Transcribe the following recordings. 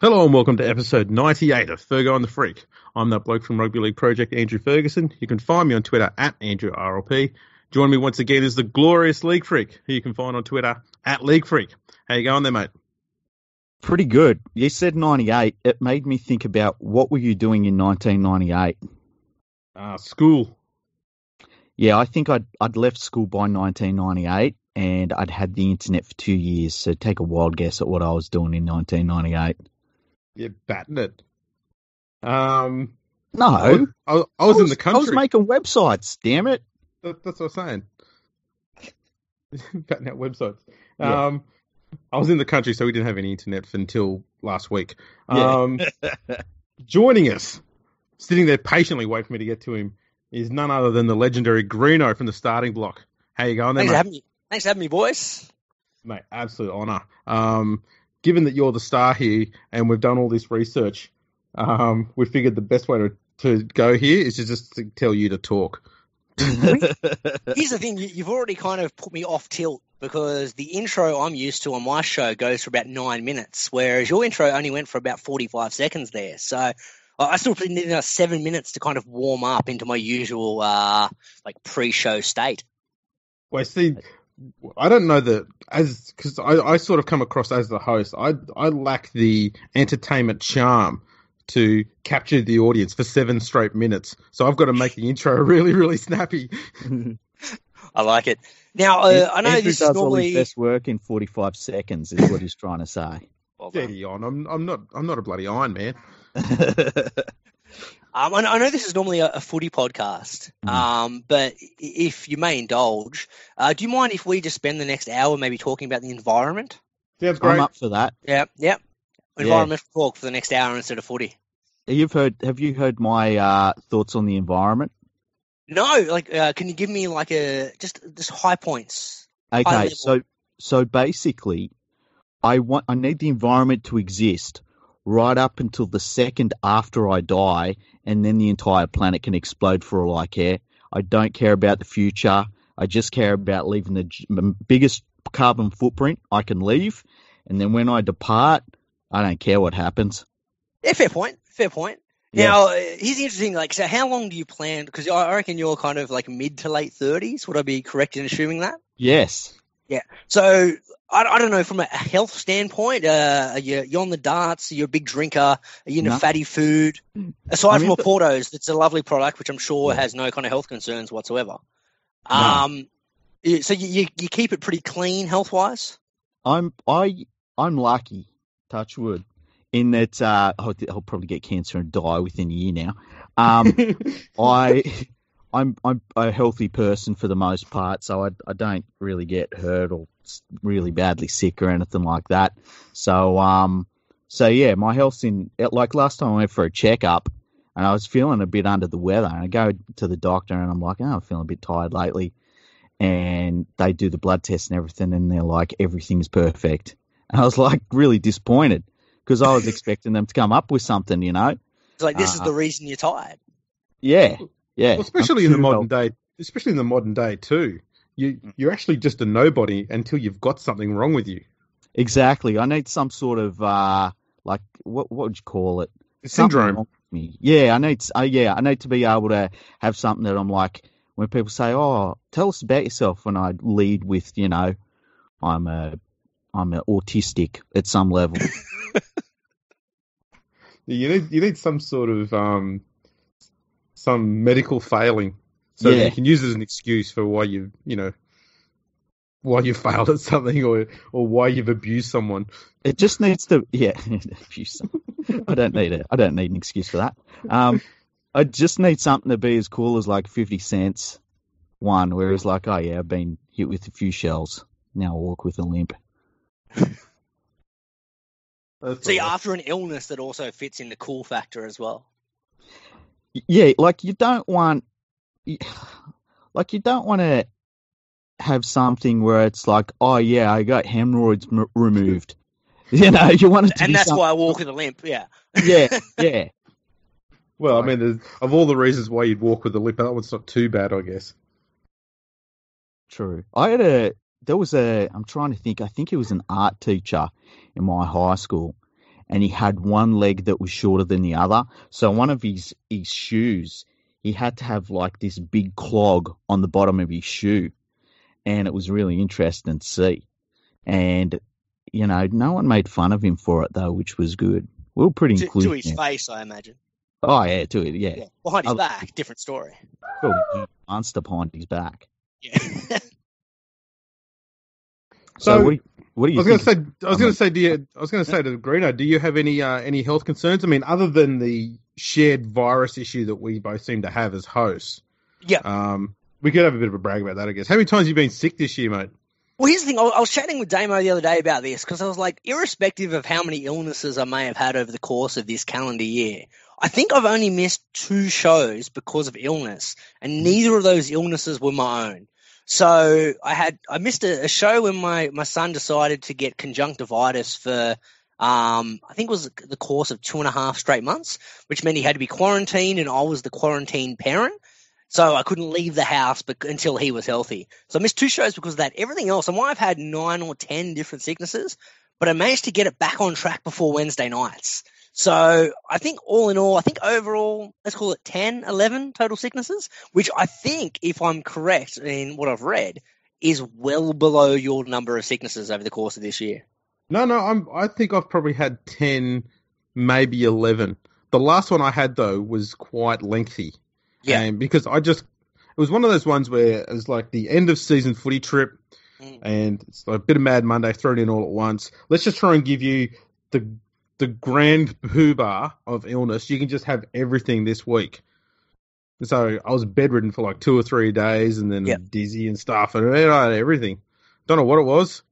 Hello and welcome to episode 98 of Fergo and the Freak. I'm that bloke from Rugby League Project, Andrew Ferguson. You can find me on Twitter at AndrewRLP. Join me once again is the glorious League Freak, who you can find on Twitter at League Freak. How you going there, mate? Pretty good. You said 98. It made me think about what were you doing in 1998? Uh, school. Yeah, I think I'd, I'd left school by 1998 and I'd had the internet for two years. So take a wild guess at what I was doing in 1998. You're batting it. Um, No, I, was- I, was- I was in the country. I was making websites. Damn it! That, that's what I'm saying. Batting out websites. Yeah. Um, I was in the country, so we didn't have any internet for, until last week. Yeah. Um, joining us, sitting there patiently waiting for me to get to him, is none other than the legendary Greeno from the Starting Bloc. How you going there, Thanks for having me. Thanks for having me, boys. Mate, absolute honour. Um, given that you're the star here and we've done all this research, um, we figured the best way to, to go here is to just to tell you to talk. Here's the thing: you- you've already kind of put me off tilt because the intro I'm used to on my show goes for about nine minutes, whereas your intro only went for about 45 seconds there. So I- I still need another seven minutes to kind of warm up into my usual uh, like pre-show state. Well, see, I don't know that as because I, I sort of come across as the host. I I lack the entertainment charm to capture the audience for seven straight minutes. So I've got to make the intro really, really snappy. I like it. Now uh, I know Andrew this does is all normally his best work in 45 seconds, is what he's trying to say. Well. Steady on. I'm I'm not I'm not a bloody Iron Man. Um, I, know, this is normally a, a footy podcast, Mm. um, but if you may indulge, uh, do you mind if we just spend the next hour maybe talking about the environment? Sounds I'm up for that. Yeah, yep. Yeah. Environmental talk for the next hour instead of footy. You've heard? Have you heard my uh, thoughts on the environment? No, like, uh, can you give me like a just just high points? Okay, level. so so basically, I want I need the environment to exist right up until the second after I die, and then the entire planet can explode for all I care. I don't care about the future. I just care about leaving the biggest carbon footprint I can leave, and then when I depart, I don't care what happens. Yeah, fair point. Fair point. Yeah. Now, uh, here's the interesting. Like, so how long do you plan? Because I I reckon you're kind of like mid to late thirties. Would I be correct in assuming that? Yes. Yeah. So I, I don't know from a health standpoint. Uh, are you you on the darts? you're a big drinker? Are you into No. fatty food? Aside I from mean, a Portos, that's a lovely product, which I'm sure Yeah. has no kind of health concerns whatsoever. No. Um, so you, you you keep it pretty clean health wise. I'm I I'm lucky, touch wood, in that uh, I'll, I'll probably get cancer and die within a year now. Um, I I'm I'm a healthy person for the most part, so I I don't really get hurt or s- really badly sick or anything like that. So um so yeah, my health's in like last time I went for a checkup and I was feeling a bit under the weather and I go to the doctor and I'm like, oh, I'm feeling a bit tired lately. And they do the blood test and everything and they're like, everything's perfect. And I was like really disappointed because I was expecting them to come up with something, you know? It's like this is Uh, the reason you're tired. Yeah. Yeah. Well, especially in the modern too day, especially in the modern day too. You you're actually just a nobody until you've got something wrong with you. Exactly. I need some sort of uh like what what would you call it? Syndrome. Me. Yeah, I need uh, yeah, I need to be able to have something that I'm like when people say, "Oh, tell us about yourself," when I lead with, you know, I'm a I'm a autistic at some level. You need you need some sort of um some medical failing so Yeah. you can use it as an excuse for why you you know why you failed at something or or why you've abused someone. It just needs to, yeah. abuse. I don't need it. I don't need an excuse for that. Um, I just need something to be as cool as like fifty cents one, whereas like, oh yeah, I've been hit with a few shells. Now I walk with a limp. That's See, all right. after an illness that also fits in the cool factor as well. Yeah, like you don't want, like you don't want to have something where it's like, oh yeah, I got hemorrhoids m- removed. You know, you want it to And that's some- why I walk with a limp. Yeah. Yeah, yeah. well, I mean, of all the reasons why you'd walk with a limp, that one's not too bad, I guess. True. I had a there was a I'm trying to think. I think it was an art teacher in my high school, and he had one leg that was shorter than the other. So one of his his shoes, he had to have like this big clog on the bottom of his shoe, and it was really interesting to see. And you know, no one made fun of him for it though, which was good. We were pretty To, inclusive. to his face, I imagine. Oh yeah, to it, yeah. Yeah. Behind his Oh. back, different story. Monster behind his back. Yeah. So, So, what, do you, what do I was going to say, I was going to say, do you, I was going to say to Greeno, do you have any uh, any health concerns? I mean, other than the shared virus issue that we both seem to have as hosts. Yeah. Um, we could have a bit of a brag about that, I guess. How many times have you been sick this year, mate? Well, here's the thing. I I was chatting with Damo the other day about this because I was like, irrespective of how many illnesses I may have had over the course of this calendar year, I think I've only missed two shows because of illness, and neither of those illnesses were my own. So I had I missed a, a show when my my son decided to get conjunctivitis for um, I think it was the course of two and a half straight months, which meant he had to be quarantined, and I was the quarantine parent. So I couldn't leave the house until he was healthy. So I missed two shows because of that. Everything else, I might have had nine or ten different sicknesses, but I managed to get it back on track before Wednesday nights. So I think all in all, I think overall, let's call it 10, 11 total sicknesses, which I think, if I'm correct in what I've read, is well below your number of sicknesses over the course of this year. No, no, I'm. I think I've probably had ten, maybe eleven. The last one I had though was quite lengthy. Yeah. And because I just, it was one of those ones where it was like the end of season footy trip, Mm. and it's like a bit of Mad Monday thrown in all at once. Let's just try and give you the the grand poobah of illness. You can just have everything this week. So I was bedridden for like two or three days, and then Yep. dizzy and stuff, and I had everything. Don't know what it was.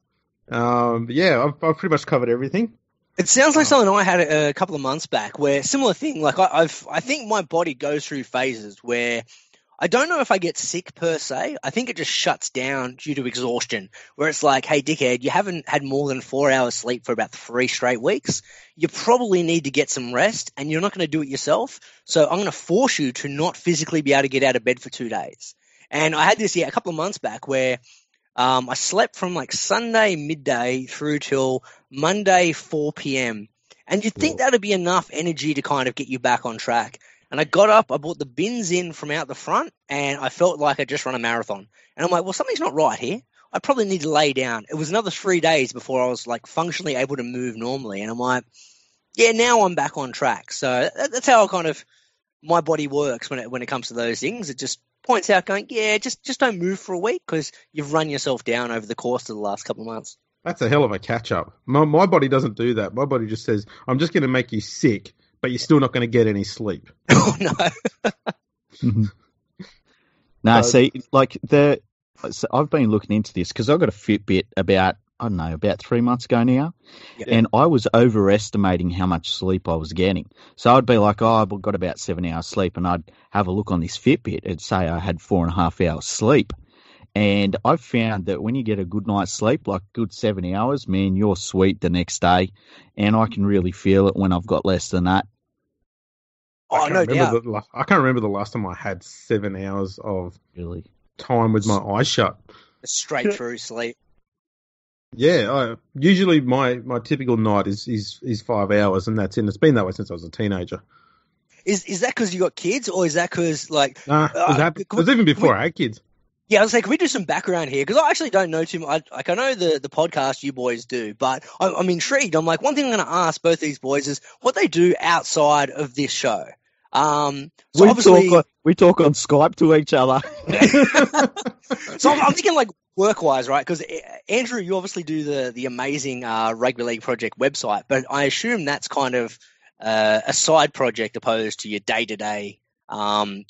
Um, yeah, I've, I've pretty much covered everything. It sounds like Oh. something I had a, a couple of months back, where similar thing. Like I, I've, I think my body goes through phases where I don't know if I get sick per se. I think it just shuts down due to exhaustion. Where it's like, hey, dickhead, you haven't had more than four hours sleep for about three straight weeks. You probably need to get some rest, and you're not going to do it yourself. So I'm going to force you to not physically be able to get out of bed for two days. And I had this yeah a couple of months back where um, I slept from like Sunday midday through till Monday 4 p.m. And you'd think that'd be enough energy to kind of get you back on track. And I got up, I brought the bins in from out the front, and I felt like I'd just run a marathon. And I'm like, well, something's not right here. I probably need to lay down. It was another three days before I was like functionally able to move normally. And I'm like, yeah, now I'm back on track. So that's how I kind of my body works when it when it comes to those things. It just points out, going, yeah, just just don't move for a week because you've run yourself down over the course of the last couple of months. That's a hell of a catch up. My, my body doesn't do that. My body just says, I'm just going to make you sick, but you're still not going to get any sleep. oh no, No, So- see, like the, so I've been looking into this because I've got a Fitbit about I don't know about three months ago now, Yeah. and I was overestimating how much sleep I was getting. So I'd be like, oh, I've got about seven hours sleep, and I'd have a look on this Fitbit and say I had four and a half hours sleep. And I've found that when you get a good night's sleep, like good seven hours, man, you're sweet the next day, and I can really feel it when I've got less than that. I oh can't no remember doubt. The, la- I can't remember the last time I had seven hours of Really, time with my eyes shut. Straight through sleep. Yeah, I, usually my, my typical night is, is is five hours, and that's it. It's been that way since I was a teenager. Is is that because you got kids, or is that because like Nah, it was, Uh, hap- it was we- even before we- I had kids. Yeah, I was like, can we do some background here? Because I actually don't know too much. Like, I know the, the podcast you boys do, but I'm, I'm intrigued. I'm like, one thing I'm going to ask both these boys is what they do outside of this show. Um, so we obviously, talk on, we talk on Skype to each other. so I'm, I'm thinking like work wise, right? Because Andrew, you obviously do the the amazing uh, Rugby League Project website, but I assume that's kind of uh, a side project opposed to your day to day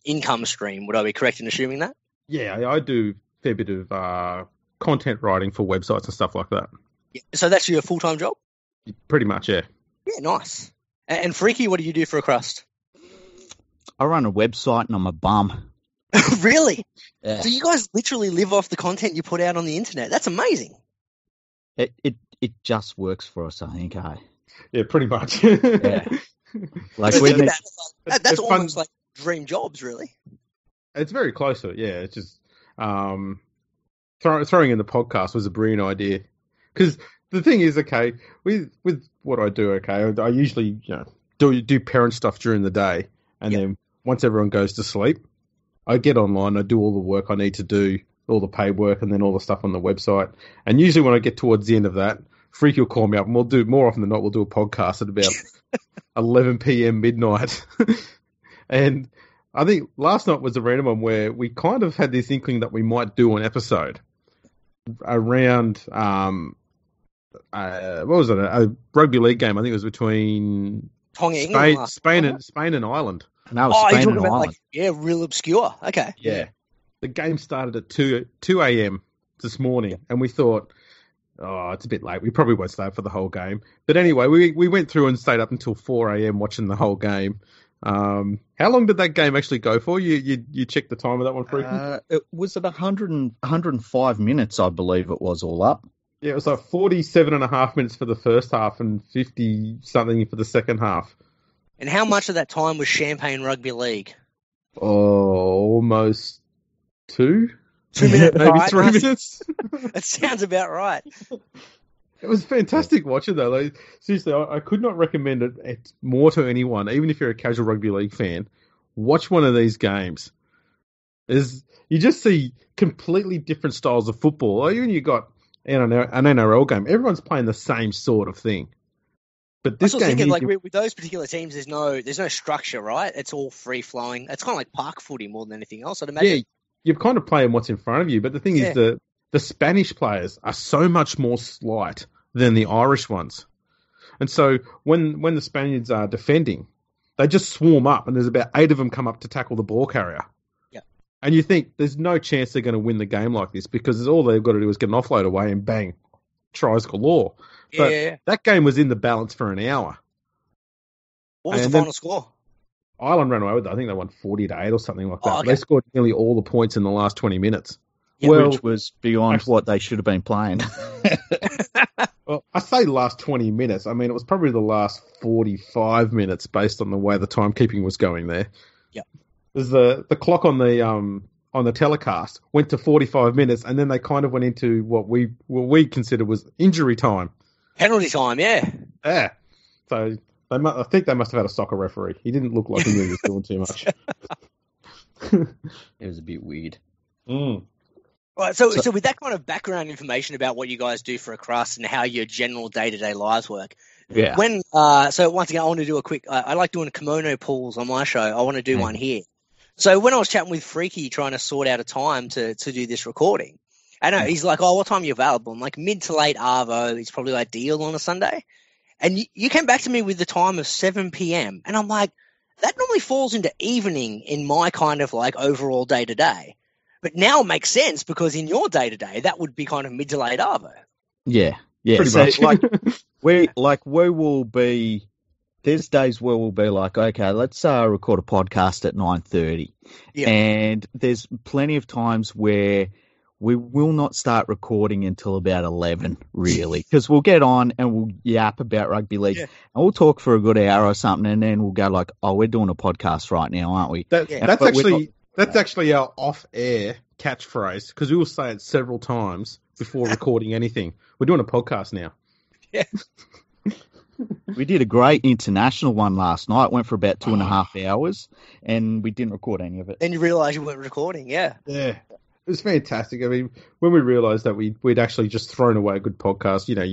income stream. Would I be correct in assuming that? yeah, I, I do a fair bit of uh, content writing for websites and stuff like that. Yeah. So that's your full time job? Pretty much, yeah. Yeah, nice. And, and Freaky, what do you do for a crust? I run a website and I'm a bum. really? Yeah. So you guys literally live off the content you put out on the internet? That's amazing. It it it just works for us, I think. Eh? Yeah, pretty much. Yeah. Like we think need, about it, like, that, that's It's fun. almost like dream jobs, really. It's very close to it. Yeah, it's just um, throw, throwing in the podcast was a brilliant idea because the thing is, okay, with with what I do, okay, I, I usually you know do do parent stuff during the day, and Yep. then once everyone goes to sleep, I get online, I do all the work I need to do, all the paid work, and then all the stuff on the website. And usually, when I get towards the end of that, Freaky will call me up, and we'll do more often than not, we'll do a podcast at about 11 p.m. midnight. and I think last night was a random one where we kind of had this inkling that we might do an episode around um uh, what was it a, a rugby league game? I think it was between Tonga, Spain, Spain and Spain and Ireland. And that was Oh, Spain talking and about Ireland. like yeah, real obscure. Okay. Yeah. The game started at 2, 2 a.m. this morning, and we thought, oh, it's a bit late. We probably won't stay up for the whole game. But anyway, we, we went through and stayed up until 4 a.m. watching the whole game. Um, how long did that game actually go for? You you, you checked the time of that one, Freaky? Uh, it was at 100 and, 105 minutes, I believe it was all up. yeah, it was like 47 and a half minutes for the first half and 50 something for the second half. And how much of that time was Champagne Rugby League? Oh, almost two? Two minutes, Maybe right? three minutes? That sounds about right. It was fantastic watching though. Like, seriously, I, I could not recommend it, it more to anyone, even if you're a casual rugby league fan. Watch one of these games. There's, you just see completely different styles of football. Like, Even you got an, an NRL game, everyone's playing the same sort of thing. But I this was game, thinking, like with, with those particular teams, there's no there's no structure, right? It's all free flowing. It's kind of like park footy more than anything else. I'd imagine. yeah, you're kind of playing what's in front of you. But the thing Yeah. is, the the Spanish players are so much more slight than the Irish ones, and so when when the Spaniards are defending, they just swarm up, and there's about eight of them come up to tackle the ball carrier. Yeah. And you think there's no chance they're going to win the game like this because all they've got to do is get an offload away and bang, tries galore. yeah, but- yeah, yeah. That game was in the balance for an hour. What was and the then- final score? Ireland ran away with it. I think they won 40 to 8 or something like that. Oh, okay. They scored nearly all the points in the last 20 minutes. Yeah. well, which was beyond actually- what they should have been playing. Well, I say last 20 minutes. I mean, it was probably the last 45 minutes based on the way the timekeeping was going there. Yeah. There's the the clock on the um on the telecast went to 45 minutes and then they kind of went into what we what we considered was injury time. Penalty time, yeah. Yeah. So they mu- I think they must have had a soccer referee. He didn't look like he knew he was doing too much. it was a bit weird. Mm. Right, so, So- so with that kind of background information about what you guys do for a crust and how your general day to day lives work, Yeah. when uh, so once again, I want to do a quick. Uh, I like doing kimono pulls on my show. I want to do Mm. one here. So when I was chatting with Freaky, trying to sort out a time to to do this recording, I know he's like, "Oh, what time are you available?" I'm like, "Mid to late arvo is probably ideal on a Sunday." And you, you came back to me with the time of seven p.m. and I'm like, that normally falls into evening in my kind of like overall day to day. But now it makes sense because in your day to day, that would be kind of mid to late arvo. Yeah. Yeah. Pretty so, much. like, we like we will be there's days where we'll be like okay let's uh, record a podcast at 9.30 Yeah. and there's plenty of times where we will not start recording until about 11 really because we'll get on and we'll yap about rugby league Yeah. and we'll talk for a good hour or something and then we'll go like oh we're doing a podcast right now aren't we That, Yeah. that's But we're actually that's actually our off-air catchphrase because we will say it several times before recording anything. We're doing a podcast now. We did a great international one last night went for about two and a half hours and we didn't record any of it And you realize you weren't recording. Yeah. Yeah, it was fantastic. I mean, when we realised that we we'd actually just thrown away a good podcast, you know,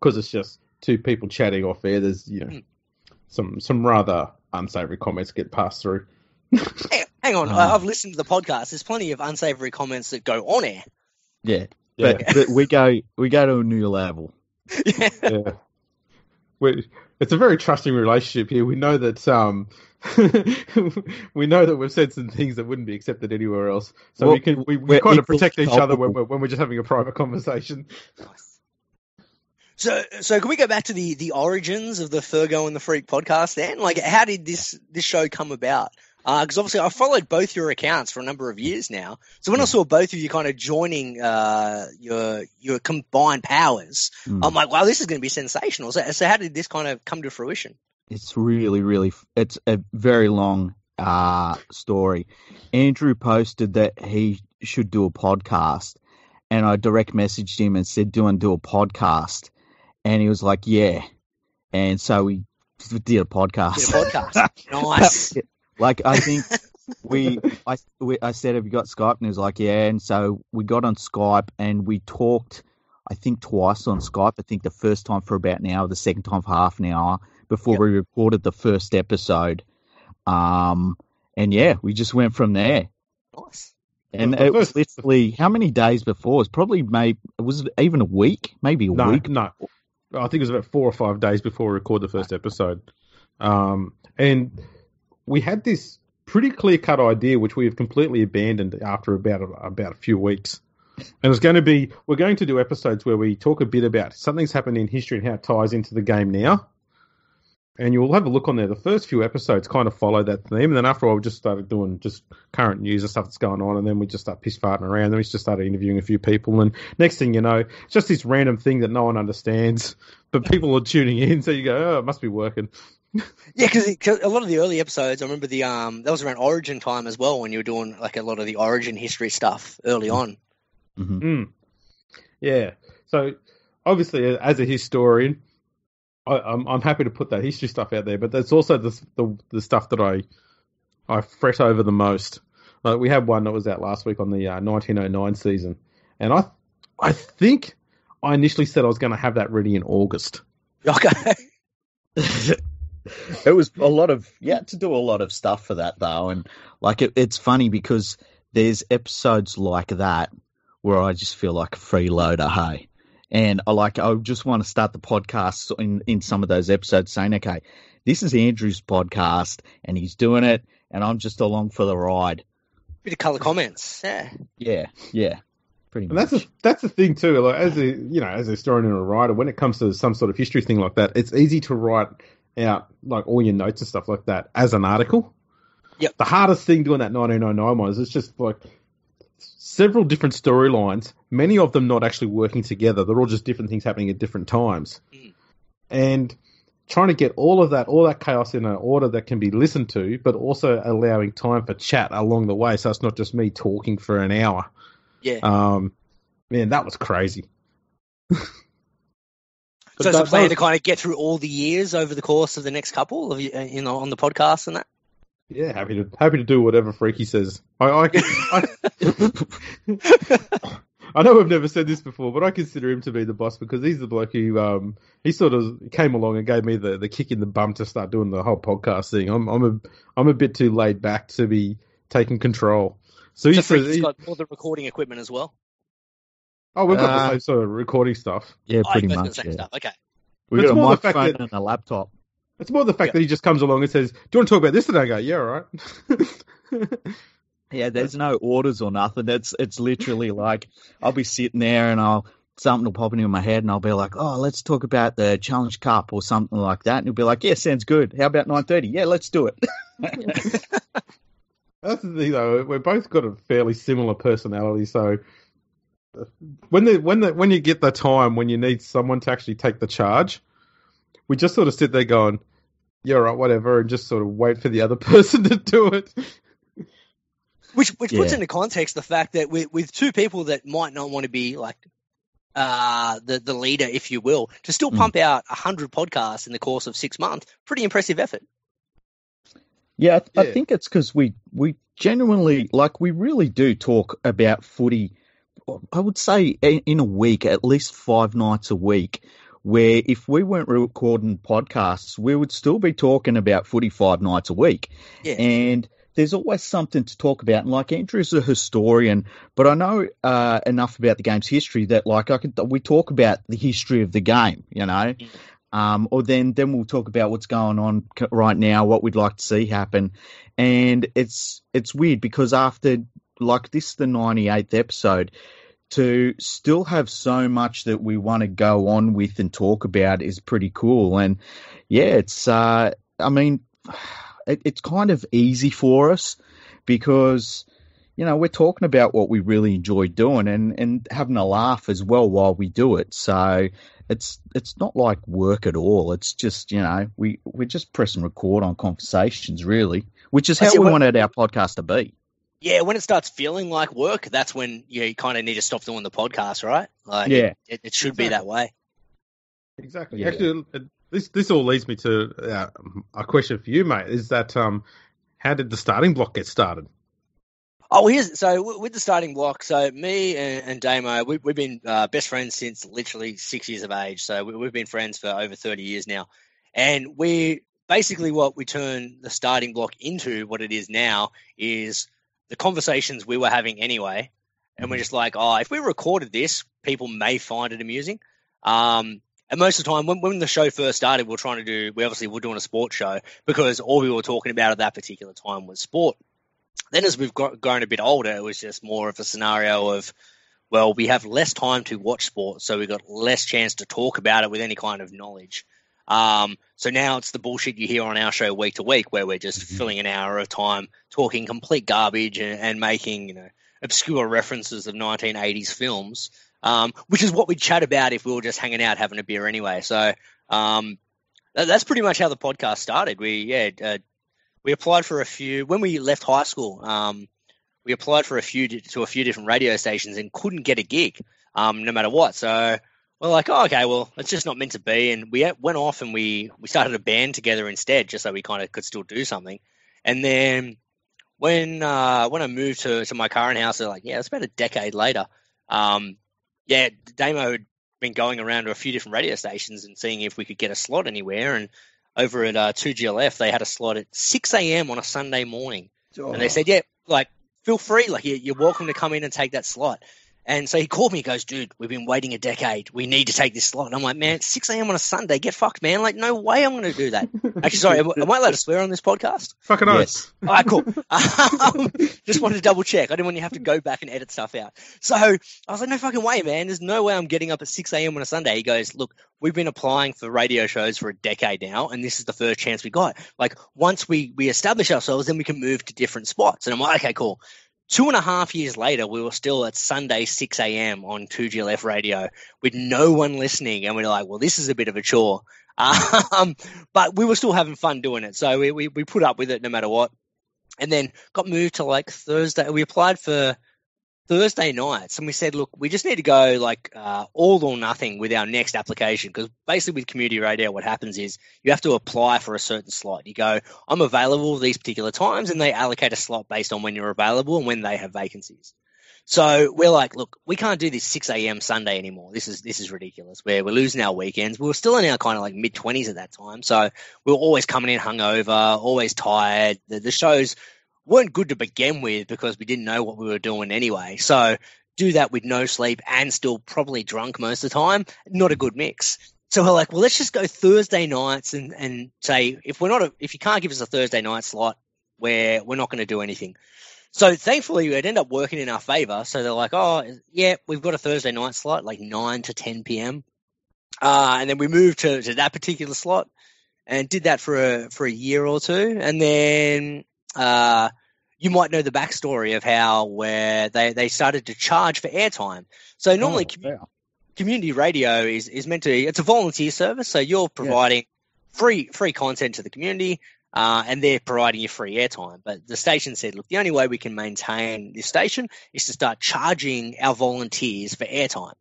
because it's just two people chatting off air. There's you know Mm. some some rather unsavory comments get passed through. Hang, hang on. Ah. I I've listened to the podcast. There's plenty of unsavory comments that go on air. yeah Yeah, but, but we go we go to a new level yeah. yeah. We, it's a very trusting relationship here. We know that um, we know that we've said some things that wouldn't be accepted anywhere else. So Well, we can we, we kind of protect each other when we're, when we're just having a private conversation. So, so can we go back to the the origins of the Fergo and the Freak podcast? Then, like, how did this this show come about? Because obviously, I followed both your accounts for a number of years now. So when I saw both of you kind of joining uh, your your combined powers, Mm. I'm like, wow, this is going to be sensational. So, so how did this kind of come to fruition? It's really, really, it's a very long uh, story. Andrew posted that he should do a podcast, and I direct messaged him and said, "Do and do a podcast." And he was like, yeah. And so we did a podcast. Did a podcast. nice. Like I think we I we, I said, "Have you got Skype?" And he was like, "Yeah." And so we got on Skype and we talked. I think twice on Skype. I think the first time for about an hour, the second time for half an hour before Yep. we recorded the first episode. Um, and yeah, we just went from there. Nice. And it was literally how many days before? It was probably maybe was it even a week? Maybe a No, week. no. I think it was about four or five days before we record the first episode. Um, and we had this pretty clear cut idea, which we have completely abandoned after about a, about a few weeks. And it's going to be we're going to do episodes where we talk a bit about something's happened in history and how it ties into the game now. And you'll have a look on there. The first few episodes kind of follow that theme, and then after a while, we just started doing just current news and stuff that's going on, and then we just start piss farting around. Then we just started interviewing a few people, and next thing you know, it's just this random thing that no one understands, but people are tuning in. So you go, oh, it must be working. Yeah, because a lot of the early episodes, I remember the um that was around Origin time as well when you were doing like a lot of the Origin history stuff early on. Mhm. Mm. Yeah. So obviously, as a historian, I, I'm I'm happy to put that history stuff out there, but that's also the the, the stuff that I I fret over the most. Like we had one that was out last week on the uh, 1909 season, and I I think I initially said I was going to have that ready in August. Okay. it was a lot of yeah to do a lot of stuff for that though and like it, it's funny because there's episodes like that where i just feel like a freeloader hey and i like i just want to start the podcast in in some of those episodes saying okay this is andrew's podcast and he's doing it and i'm just along for the ride Bit of color comments. Yeah. yeah yeah pretty And much that's a, that's the thing too. Like as a you know as a historian and a writer, when it comes to some sort of history thing like that, it's easy to write out like all your notes and stuff like that as an article. Yep. The hardest thing doing that 1909 one is it's just like several different storylines, many of them not actually working together. They're all just different things happening at different times, Mm. and trying to get all of that, all that chaos in an order that can be listened to, but also allowing time for chat along the way, so it's not just me talking for an hour. Yeah. Um, man, that was crazy. But so it's a plan to kind of get through all the years over the course of the next couple of you know on the podcast and that. Yeah, happy to happy to do whatever Freaky says. I I, I, I know I've never said this before, but I consider him to be the boss because he's the bloke who um he sort of came along and gave me the, the kick in the bum to start doing the whole podcast thing. I'm I'm a I'm a bit too laid back to be taking control. So he So says, Freaky's he- got all the recording equipment as well. "Oh, we've got the Uh, same sort of recording stuff." yeah Oh, pretty you much the same yeah. stuff. Okay. we've got a more the fact microphone that- and a laptop It's more the fact Yeah. that he just comes along and says, "Do you want to talk about this today?" I go, "Yeah, all right." Yeah, there's no orders or nothing. It's it's literally like I'll be sitting there and I'll something will pop into my head and I'll be like, oh, let's talk about the Challenge Cup or something like that. And he'll be like, yeah, sounds good. How about nine thirty? Yeah, let's do it. That's the thing, though. We've both got a fairly similar personality, so when the when the when you get the time when you need someone to actually take the charge, we just sort of sit there going, "Yeah, all right, whatever," and just sort of wait for the other person to do it. Which which puts into context the fact that with with two people that might not want to be like uh the the leader, if you will, to still Mm. pump out a hundred podcasts in the course of six months, pretty impressive effort. Yeah, I, I Yeah. think it's because we we genuinely like we really do talk about footy. I would say in a week, at least five nights a week. Where if we weren't recording podcasts, we would still be talking about footy five nights a week. Yeah. And there's always something to talk about. And like Andrew's a historian, but I know uh, enough about the game's history that like I could we talk about the history of the game, you know. Mm. Um, or then then we'll talk about what's going on right now, what we'd like to see happen, and it's it's weird because after like this is the 98th episode to still have so much that we want to go on with and talk about is pretty cool. And yeah it's uh i mean it, it's kind of easy for us because you know we're talking about what we really enjoy doing and and having a laugh as well while we do it. So it's it's not like work at all. It's just you know we we're just pressing record on conversations really which is how we what- wanted our podcast to be Yeah, when it starts feeling like work, that's when you, know, you kind of need to stop doing the podcast, right? Like, Yeah. it, it should be that way. Exactly. Yeah. Actually, this this all leads me to uh, a question for you, mate. Is that um, how did the Starting Bloc get started? Oh, here's so with the Starting Bloc. So me and, and Damo, we, we've been uh, best friends since literally six years of age. So we, we've been friends for over thirty years now, and we basically what we turn the Starting Bloc into what it is now is the conversations we were having anyway, and we're just like, oh, if we recorded this, people may find it amusing. Um, and most of the time, when, when the show first started, we were trying to do, we obviously were doing a sports show because all we were talking about at that particular time was sport. Then as we've got, grown a bit older, it was just more of a scenario of, well, we have less time to watch sport, so we've got less chance to talk about it with any kind of knowledge. Um, so now it's the bullshit you hear on our show week to week, where we're just Mhm. filling an hour of time talking complete garbage and, and making, you know, obscure references of 1980s films, um, which is what we'd chat about if we were just hanging out having a beer anyway. So um, that, that's pretty much how the podcast started. We yeah uh, we applied for a few when we left high school. Um, we applied for a few to a few different radio stations and couldn't get a gig, um, no matter what. So we're like, oh, okay, well, it's just not meant to be. And we went off and we we started a band together instead, just so we kind of could still do something. And then when uh, when I moved to, to my current house, they're like, yeah, it's about a decade later. Um, yeah, Damo had been going around to a few different radio stations and seeing if we could get a slot anywhere. And over at uh, 2GLF, they had a slot at 6 a.m. on a Sunday morning. And they said, yeah, like, feel free. Like, you're welcome to come in and take that slot. And so he called me. He goes, dude, we've been waiting a decade. We need to take this slot. And I'm like, man, 6 a.m. on a Sunday. Get fucked, man. Like, no way I'm going to do that. Actually, sorry, am I allowed to swear on this podcast? Fucking Yes. All right, cool. Um, just wanted to double check. I didn't want you to have to go back and edit stuff out. So I was like, no fucking way, man. There's no way I'm getting up at 6 a.m. on a Sunday. He goes, look, we've been applying for radio shows for a decade now, and this is the first chance we got. Like, once we, we establish ourselves, then we can move to different spots. And I'm like, okay, cool. Two and a half years later, we were still at Sunday 6 a.m. on 2GLF radio with no one listening. And we are like, well, this is a bit of a chore. Um, but we were still having fun doing it. So we, we, we put up with it no matter what. And then got moved to like Thursday. We applied for Thursday nights and we said, look, we just need to go like uh, all or nothing with our next application because basically with community radio, what happens is you have to apply for a certain slot. You go, I'm available these particular times, and they allocate a slot based on when you're available and when they have vacancies. So we're like, look, we can't do this 6 a.m. Sunday anymore. This is this is ridiculous. We're we're losing our weekends. We were still in our kind of like mid 20s at that time, so we were always coming in hungover, always tired. The, the shows weren't good to begin with because we didn't know what we were doing anyway. So do that with no sleep and still probably drunk most of the time, not a good mix. So we're like, well, let's just go Thursday nights and, and say if we're not a, if you can't give us a Thursday night slot, where we're not going to do anything. So thankfully, it ended up working in our favor. So they're like, oh, yeah, we've got a Thursday night slot, like 9 to 10 p.m. Uh, and then we moved to, to that particular slot and did that for a, for a year or two. And then uh, you might know the backstory of how where they, they started to charge for airtime. So normally, Oh, wow. community radio is, is meant to it's a volunteer service so you're providing free free content to the community uh, and they're providing you free airtime. But the station said look the only way we can maintain this station is to start charging our volunteers for airtime.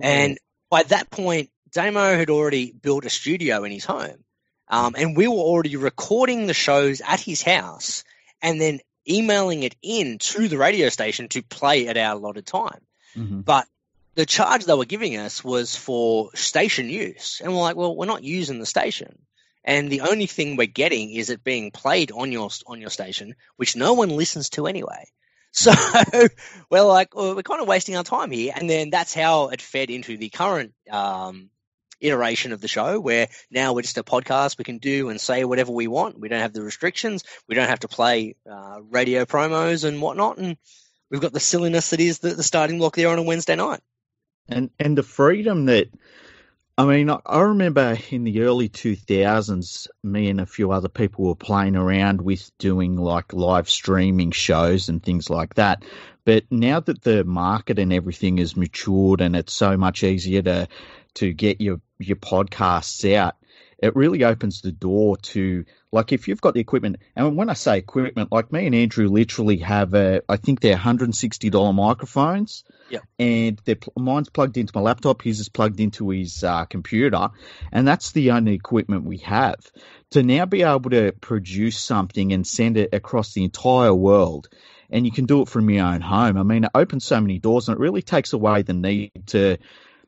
And by that point damo had already built a studio in his home um, and we were already recording the shows at his house and then emailing it in to the radio station to play at our allotted time Mhm. but the charge they were giving us was for station use. And we're like, well, we're not using the station. And the only thing we're getting is it being played on your on your station, which no one listens to anyway. So we're like, well, we're kind of wasting our time here. And then that's how it fed into the current um, iteration of the show, where now we're just a podcast. We can do and say whatever we want. We don't have the restrictions. We don't have to play uh, radio promos and whatnot. And we've got the silliness that is the, the Starting Bloc there on a Wednesday night. and and the freedom that I mean, I, I remember in the early 2000s, me and a few other people were playing around with doing like live streaming shows and things like that. But now that the market and everything has matured and it's so much easier to to get your your podcasts out, it really opens the door to like if you've got the equipment and when i say equipment like me and andrew literally have a i think they're $160 microphones. Yeah. and they're, mine's plugged into my laptop his is plugged into his uh, computer and that's the only equipment we have. To now be able to produce something and send it across the entire world and you can do it from your own home. I mean it opens so many doors and it really takes away the need to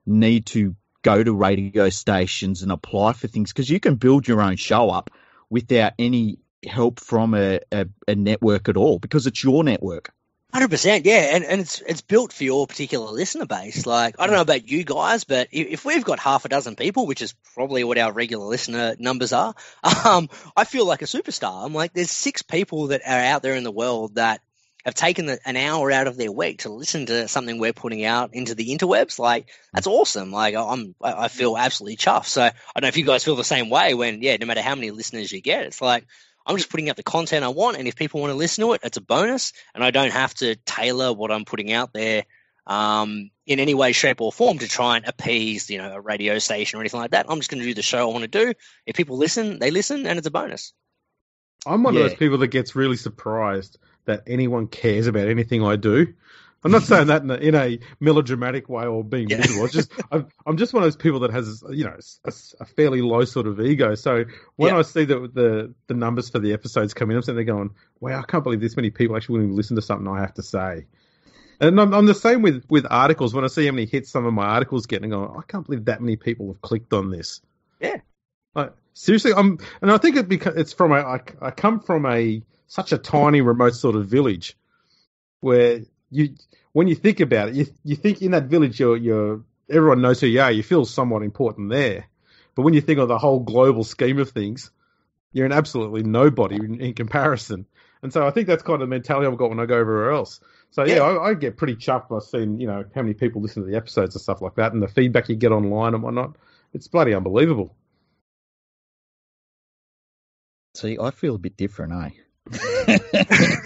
need to go to radio stations and apply for things because you can build your own show up without any help from a, a, a network at all because it's your network. Hundred percent, yeah, and and it's it's built for your particular listener base. Like I don't know about you guys, but if, we've got half a dozen people, which is probably what our regular listener numbers are, um, I feel like a superstar. I'm like, there's six people that are out there in the world that have taken the, an hour out of their week to listen to something we're putting out into the interwebs. Like that's awesome. Like I'm, I I feel absolutely chuffed. So I don't know if you guys feel the same way. When yeah, no matter how many listeners you get, it's like I'm just putting out the content I want, and if people want to listen to it, it's a bonus, and I don't have to tailor what I'm putting out there um, in any way, shape, or form to try and appease, you know, a radio station or anything like that. I'm just going to do the show I want to do. If people listen, they listen, and it's a bonus. I'm one of those people that gets really surprised that anyone cares about anything I do. I'm not saying that in a, in a melodramatic way or being Yeah. miserable. It's just I'm, I'm just one of those people that has you know a, a fairly low sort of ego. So when Yeah. I see the, the the numbers for the episodes coming up, I'm sitting there going, "Wow, I can't believe this many people actually to listen to something I have to say." And I'm, I'm the same with with articles. When I see how many hits some of my articles get, and go, "I can't believe that many people have clicked on this." Yeah. Like seriously, I'm, and I think it beca- it's from a, I, I come from a such a tiny, remote sort of village where you, when you think about it, you you think in that village, you're you're everyone knows who you are. You feel somewhat important there, but when you think of the whole global scheme of things, you're an absolutely nobody in, in comparison. And so I think that's kind of the mentality I've got when I go everywhere else. So yeah, Yeah. I, I get pretty chuffed by seeing you know how many people listen to the episodes and stuff like that, and the feedback you get online and whatnot. It's bloody unbelievable. See, I feel a bit different, eh?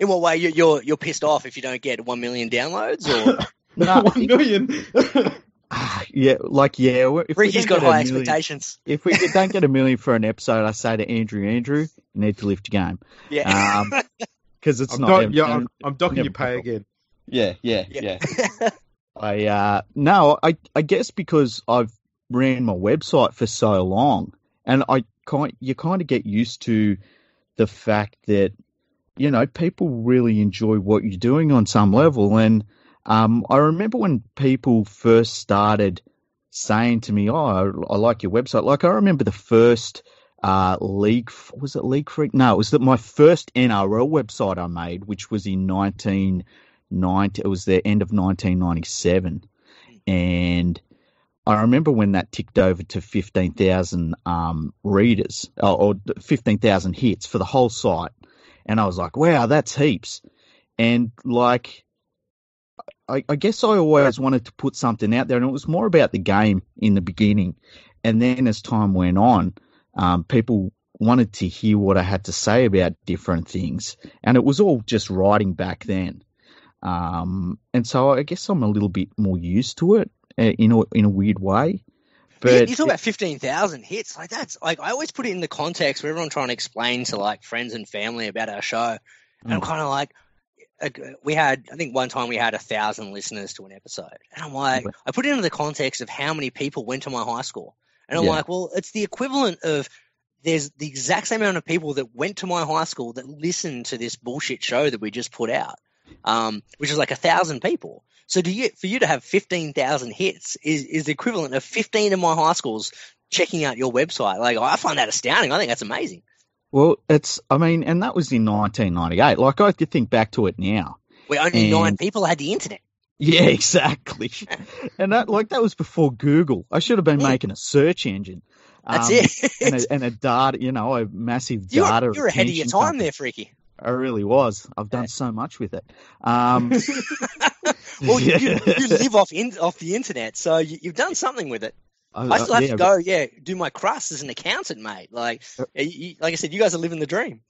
In what way you, you're you're pissed off if you don't get one million downloads, or No, one million. Ah, yeah, like yeah. If we Ricky's don't got high million- expectations? If we don't get a million for an episode, I say to Andrew, Andrew, you need to lift your game Yeah. Um, because it's I'm, not. dock- yeah, I'm, I'm docking your pay again. Yeah, yeah, Yeah. yeah. I uh no, I I guess because I've ran my website for so long, and I kind you kind of get used to the fact that you know people really enjoy what you're doing on some level, and um I remember when people first started saying to me, "Oh, I, I like your website." Like I remember the first uh league was it league freak no it was that my first nrl website i made which was in 1990. it was the end of 1997 and I remember when that ticked over to 15,000 um, readers or, or 15,000 hits for the whole site. And I was like, wow, that's heaps. And like, I, I guess I always wanted to put something out there, and it was more about the game in the beginning. And then as time went on, um, people wanted to hear what I had to say about different things. And it was all just writing back then. Um, and so I guess I'm a little bit more used to it in a, in a weird way. But you talk about fifteen thousand hits, like that's like I always put it in the context where everyone trying to explain to like friends and family about our show, and I'm Mm. kind of like, we had I think one time we had a thousand listeners to an episode, and I'm like. I put it into the context of how many people went to my high school, and I'm Yeah. like, well, it's the equivalent of there's the exact same amount of people that went to my high school that listened to this bullshit show that we just put out, um, which is like a thousand people. So do you for you to have fifteen thousand hits is is the equivalent of fifteen of my high schools checking out your website. Like I find that astounding. I think that's amazing. well, it's I mean, and that was in 1998. Like I think back to it now. Where only nine people had the internet. Yeah, exactly. and that like that was before Google. I should have been Mm. making a search engine. That's Um, it. and a, and a data, you know, a massive you're data. you're ahead of your time company. there, Freaky. I really was. I've done so much with it. Um, Well, you, you, you live off in, off the internet, so you, you've done something with it. I, I still have Uh, yeah, to go, yeah, do my crust as an accountant, mate. Like, Uh, you, you- like I said, you guys are living the dream.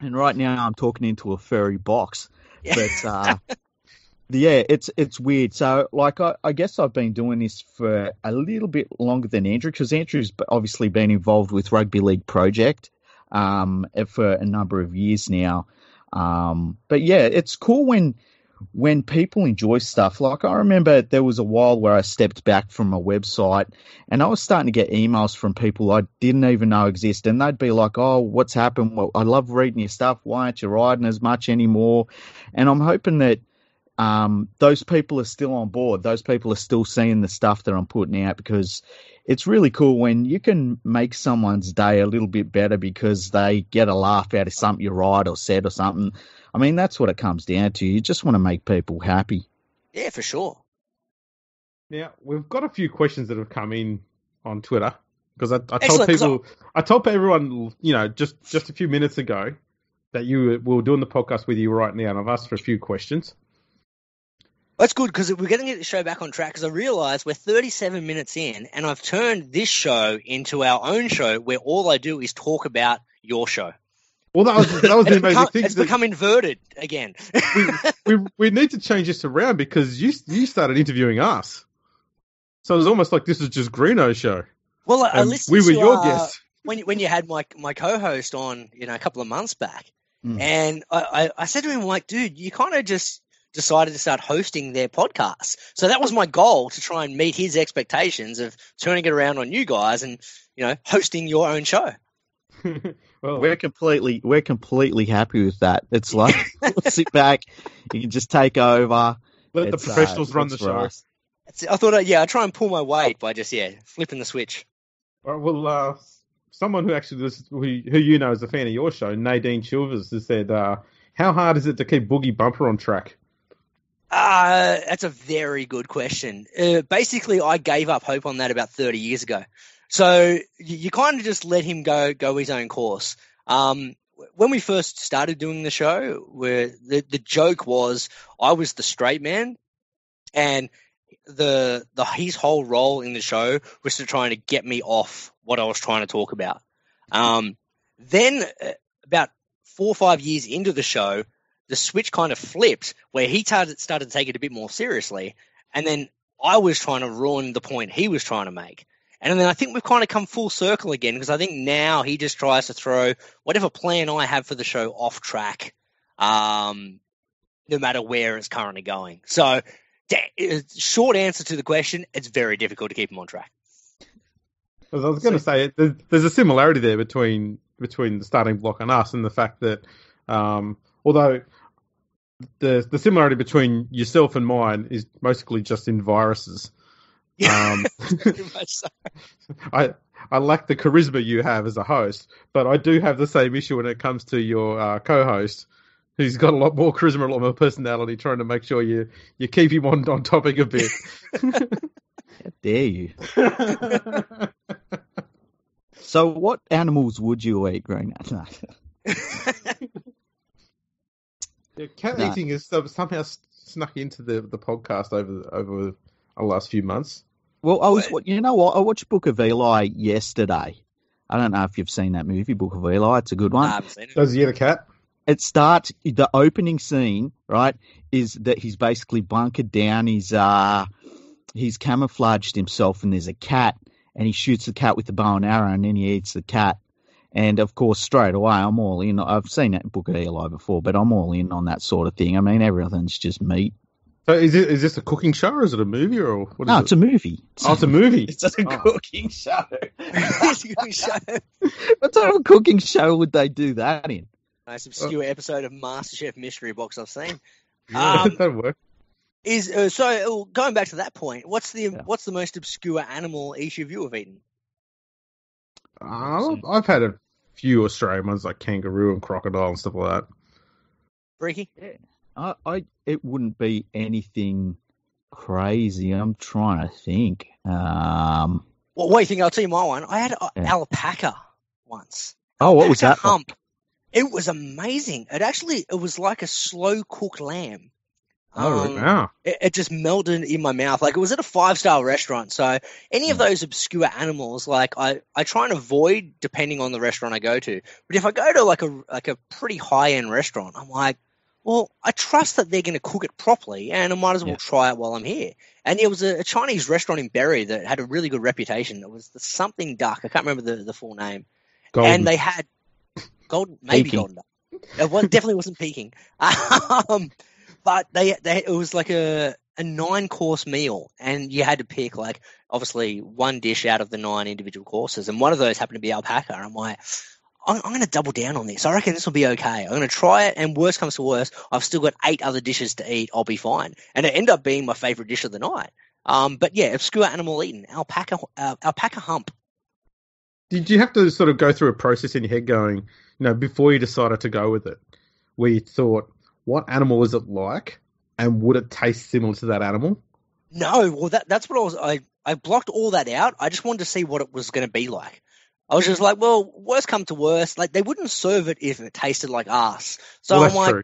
And right now, I'm talking into a furry box. Yeah. But uh, Yeah, it's it's weird. So, like, I, I guess I've been doing this for a little bit longer than Andrew because Andrew's obviously been involved with Rugby League Project um, for a number of years now. Um, but yeah, it's cool when when people enjoy stuff. Like I remember there was a while where I stepped back from a website and I was starting to get emails from people I didn't even know exist, and they'd be like, "Oh, what's happened? Well, I love reading your stuff. Why aren't you writing as much anymore?" And I'm hoping that um, those people are still on board. Those people are still seeing the stuff that I'm putting out because it's really cool when you can make someone's day a little bit better because they get a laugh out of something you write or said or something. I mean, that's what it comes down to. You just want to make people happy. Yeah, for sure. Now we've got a few questions that have come in on Twitter because I, I told people, I told everyone, you know, just just a few minutes ago that you were doing the podcast with you right now, and I've asked for a few questions. That's good because we're going to get the show back on track because I realise we're 37 minutes in and I've turned this show into our own show where all I do is talk about your show. Well, that was that was the amazing become, thing. It's become inverted again. we, we, we need to change this around because you you started interviewing us, so it was almost like this is just Greeno's show. Well, I, I listened. We were to, your uh, guests when when you had my my co-host on, you know, a couple of months back, Mm. and I, I, I said to him, like, dude, you kind of just decided to start hosting their podcast. So that was my goal to try and meet his expectations of turning it around on you guys and you know hosting your own show. well, We're completely we're completely happy with that. It's like sit back, you can just take over. let the It's, uh, professionals run the show. for us. That's it. I thought, uh, yeah, I try and pull my weight by just yeah flipping the switch. All right, well, uh, someone who actually listens, who, who you know is a fan of your show, Nadine Chilvers, has said, uh, "How hard is it to keep Boogie Bumper on track?" Uh, that's a very good question. Uh, basically, I gave up hope on that about 30 years ago. So you, you kind of just let him go go his own course. Um, when we first started doing the show, where the, the joke was I was the straight man, and the the his whole role in the show was to trying to get me off what I was trying to talk about. Um, then uh, about four or five years into the show, the switch kind of flipped where he started started to take it a bit more seriously, and then I was trying to ruin the point he was trying to make. And then I think we've kind of come full circle again because I think now he just tries to throw whatever plan I have for the show off track, um, no matter where it's currently going. So, da- short answer to the question: it's very difficult to keep him on track. I was going to say, there's, there's a similarity there between between the Starting Bloc and us, and the fact that um, although the the similarity between yourself and mine is mostly just in viruses. Um, so. I I lack the charisma you have as a host, but I do have the same issue when it comes to your uh, co-host, who's got a lot more charisma, a lot more personality, trying to make sure you you keep him on on topic a bit. How dare you? So, what animals would you eat, Green? No. Yeah, cat No. eating is somehow snuck into the, the podcast over over the last few months. Well, I was. You know what? I watched Book of Eli yesterday. I don't know if you've seen that movie, Book of Eli. It's a good I one. haven't seen it. Does he eat a cat? it starts the opening scene right is that he's basically bunkered down he's uh he's camouflaged himself and there's a cat and he shoots the cat with the bow and arrow and then he eats the cat and of course straight away i'm all in i've seen that book of eli before but i'm all in on that sort of thing i mean everything's just meat So is it is this a cooking show or is it a movie or what is no it? it's a movie oh, it's a movie. it's a Oh. cooking show It's a good show. what sort of cooking show would they do that in Nice obscure episode of MasterChef Mystery Box I've seen. Yeah, Um, that'd work. Is uh, so uh, going back to that point. What's the Yeah. what's the most obscure animal each of you have eaten? Uh, I've had a few Australian ones like kangaroo and crocodile and stuff like that. Freaky. I, I it wouldn't be anything crazy. I'm trying to think. Um, Well, what do you think? I'll tell you my one. I had a Yeah. alpaca once. oh, what was Alpaca that? like? hump? It was amazing. It actually it was like a slow cooked lamb. Oh, Um, wow. it, it just melted in my mouth. Like it was at a five star restaurant. So any of Hmm. those obscure animals, like I, I try and avoid depending on the restaurant I go to. But if I go to like a like a pretty high end restaurant, I'm like, well, I trust that they're going to cook it properly, and I might as well Yeah. try it while I'm here. And there was a, a Chinese restaurant in Berry that had a really good reputation. It was the something duck. I can't remember the, the full name. Golden. And they had golden, maybe Peking. golden duck. It was, definitely wasn't peaking. Um, but they, they, it was like a, a nine course meal, and you had to pick like obviously one dish out of the nine individual courses, and one of those happened to be alpaca. I'm like, I'm, I'm going to double down on this. I reckon this will be okay. I'm going to try it, and worst comes to worst, I've still got eight other dishes to eat. I'll be fine, and it ended up being my favorite dish of the night. Um, but yeah, obscure animal eaten, alpaca, uh, alpaca hump. Did you have to sort of go through a process in your head going, you know, before you decided to go with it, where you thought, what animal is it like, and would it taste similar to that animal? No, well, that, that's what I was. I, I blocked all that out. I just wanted to see what it was going to be like. I was just like, well, worst come to worst, like they wouldn't serve it if it tasted like ass. So well, I'm like, true.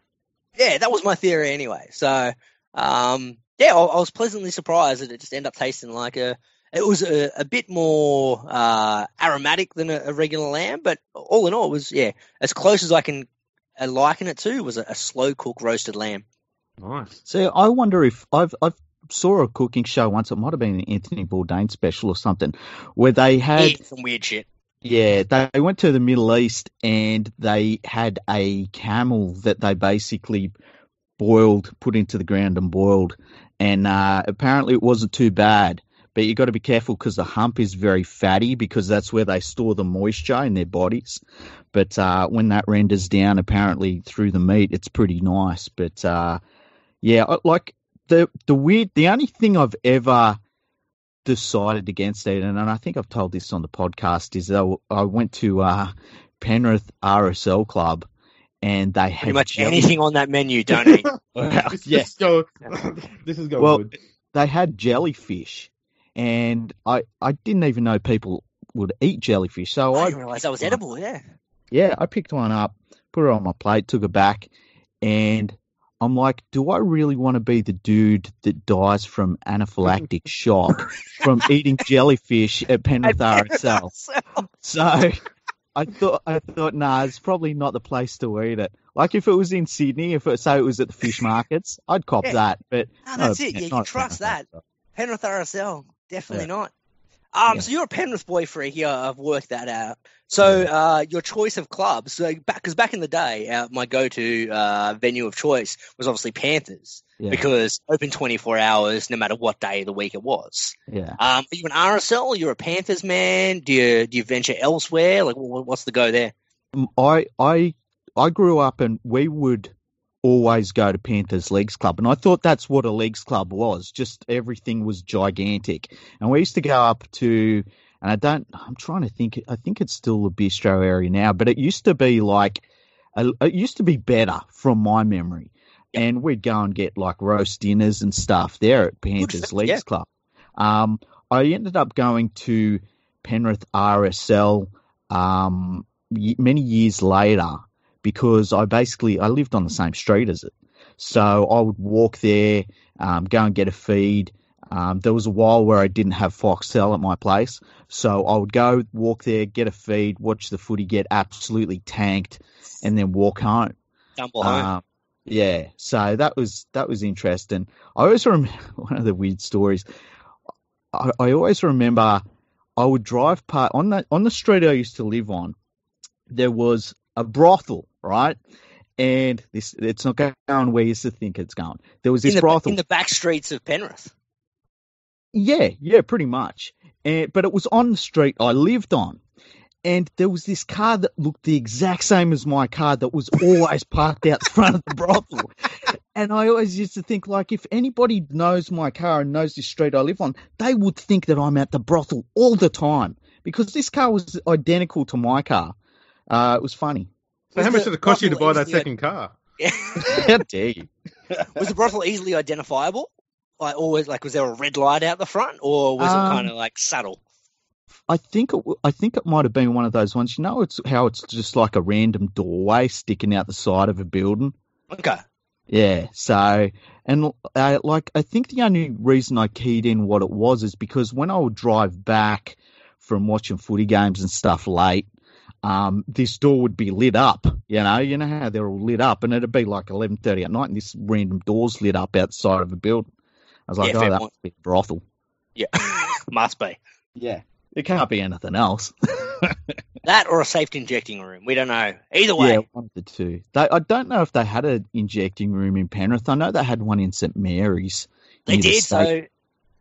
yeah, that was my theory anyway. So, um, yeah, I, I was pleasantly surprised that it just ended up tasting like a. It was a, a bit more uh, aromatic than a, a regular lamb, but all in all, it was yeah as close as I can uh, liken it to was a, a slow cooked roasted lamb. Nice. So I wonder if I've I've saw a cooking show once. It might have been an Anthony Bourdain special or something, where they had Yeah, some weird shit. yeah they went to the Middle East and they had a camel that they basically boiled, put into the ground and boiled, and uh, apparently it wasn't too bad. But you got to be careful because the hump is very fatty because that's where they store the moisture in their bodies. But uh, when that renders down, apparently through the meat, it's pretty nice. But uh, yeah, like the the weird, the only thing I've ever decided against it, and, and I think I've told this on the podcast, is that I went to uh, Penrith RSL Club, and they had Pretty much jelly- anything on that menu, don't eat. Well, this, yeah. this go, this is going Well, good. they had jellyfish, and I I didn't even know people would eat jellyfish. So I I didn't realize that was edible. Yeah. yeah, I picked one up, put it on my plate, took it back, and I'm like, do I really want to be the dude that dies from anaphylactic shock from eating jellyfish at Penrith RSL? So I thought, I thought, nah, it's probably not the place to eat it. Like if it was in Sydney, if it say it was at the fish markets, I'd cop Yeah. that. But No, oh, that's at- it. Yeah, you trust Penrith that. RSL. Penrith RSL, definitely Yeah. not. Um, Yeah. so you're a Penrith boy freak. Yeah, I've worked that out. So, uh, your choice of clubs. So back, because back in the day, uh, my go-to uh, venue of choice was obviously Panthers Yeah, because open 24 hours, no matter what day of the week it was. yeah. Um, are you an RSL? You're a Panthers man? Do you do you venture elsewhere? Like, what's the go there? Um, I I I grew up and we would always go to Panthers Leagues Club, and I thought that's what a Leagues Club was. Just everything was gigantic, and we used to go up to. And I don't. I'm trying to think. I think it's still the bistro area now, but it used to be like. It used to be better from my memory, and we'd go and get like roast dinners and stuff there at Panthers Leagues yeah. Club. Um, I ended up going to Penrith RSL um, many years later because I basically I lived on the same street as it, so I would walk there, um, go and get a feed. Um, there was a while where I didn't have Foxtel at my place, so I would go walk there, get a feed, watch the footy get absolutely tanked, and then walk home. Dumble home. Um, yeah, so that was that was interesting. I always remember one of the weird stories. I, I always remember I would drive past on the on the street I used to live on. There was a brothel, right? And this it's not going where you used to think it's going. There was in this the brothel. in the back streets of Penrith. Yeah, yeah, pretty much. And but it was on the street I lived on. And there was this car that looked the exact same as my car that was always parked out front of the brothel. And I always used to think, like, if anybody knows my car and knows this street I live on, they would think that I'm at the brothel all the time because this car was identical to my car. Uh, it was funny. So how much did it cost you to buy that easily- second car? How dare you? was the brothel easily identifiable? Like always, like was there a red light out the front, or was Um, it kind of like subtle? I think it, w- I think it might have been one of those ones. You know, it's how it's just like a random doorway sticking out the side of a building. Okay, Yeah. So, and uh, like, I think the only reason I keyed in what it was is because when I would drive back from watching footy games and stuff late, um, this door would be lit up. You know, you know how they're all lit up, and it'd be like eleven thirty at night, and this random door's lit up outside of a building. I was like, Yeah, oh, fair that must be a brothel. Yeah, must be Yeah, it can't be anything else. that or a safe injecting room. We don't know. Either way, Yeah, one of the two. They, I don't know if they had an injecting room in Penrith. I know they had one in St Mary's. They near the did. So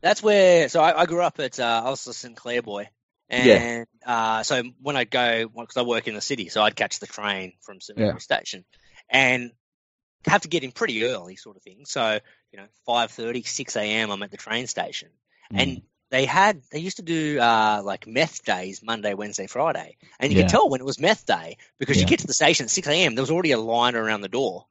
that's where. So I, I grew up at. Uh, I was a St Clair boy, and Yeah. uh, so when I go, because I work in the city, so I'd catch the train from St Yeah. Station, and have to get in pretty early, sort of thing. So you know, 5.30, 6 a.m. I'm at the train station, Mm. and they had they used to do uh, like meth days Monday, Wednesday, Friday, and you Yeah. could tell when it was meth day because you get to the station at 6 a.m. There was already a line around the door.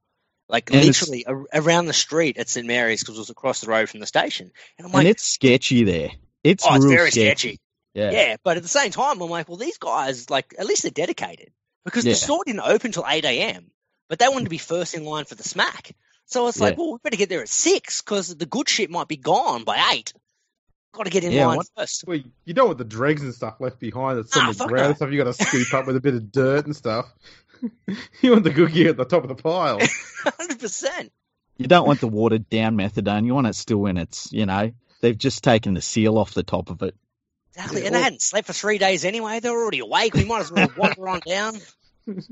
Like And literally a- around the street at St Mary's because it was across the road from the station, and I'm and like, it's sketchy there. It's oh, it's very sketchy. sketchy. Yeah. Yeah. but at the same time, I'm like, well, these guys, like, at least they're dedicated because Yeah. the store didn't open till 8 a.m., but they wanted to be first in line for the smack. So it's like, Yeah. well, we better get there at 6 because the good shit might be gone by 8. Got to get in Yeah, line what- first. Well, you don't want the dregs and stuff left behind that's Ah, on the ground no. and stuff. You got to scoop up with a bit of dirt and stuff. you want the good gear at the top of the pile. 100%. You don't want the watered down methadone. You want it still in its, you know, they've just taken the seal off the top of it. Exactly. Yeah, and they hadn't slept for three days anyway. They were already awake. We might as well wander on down.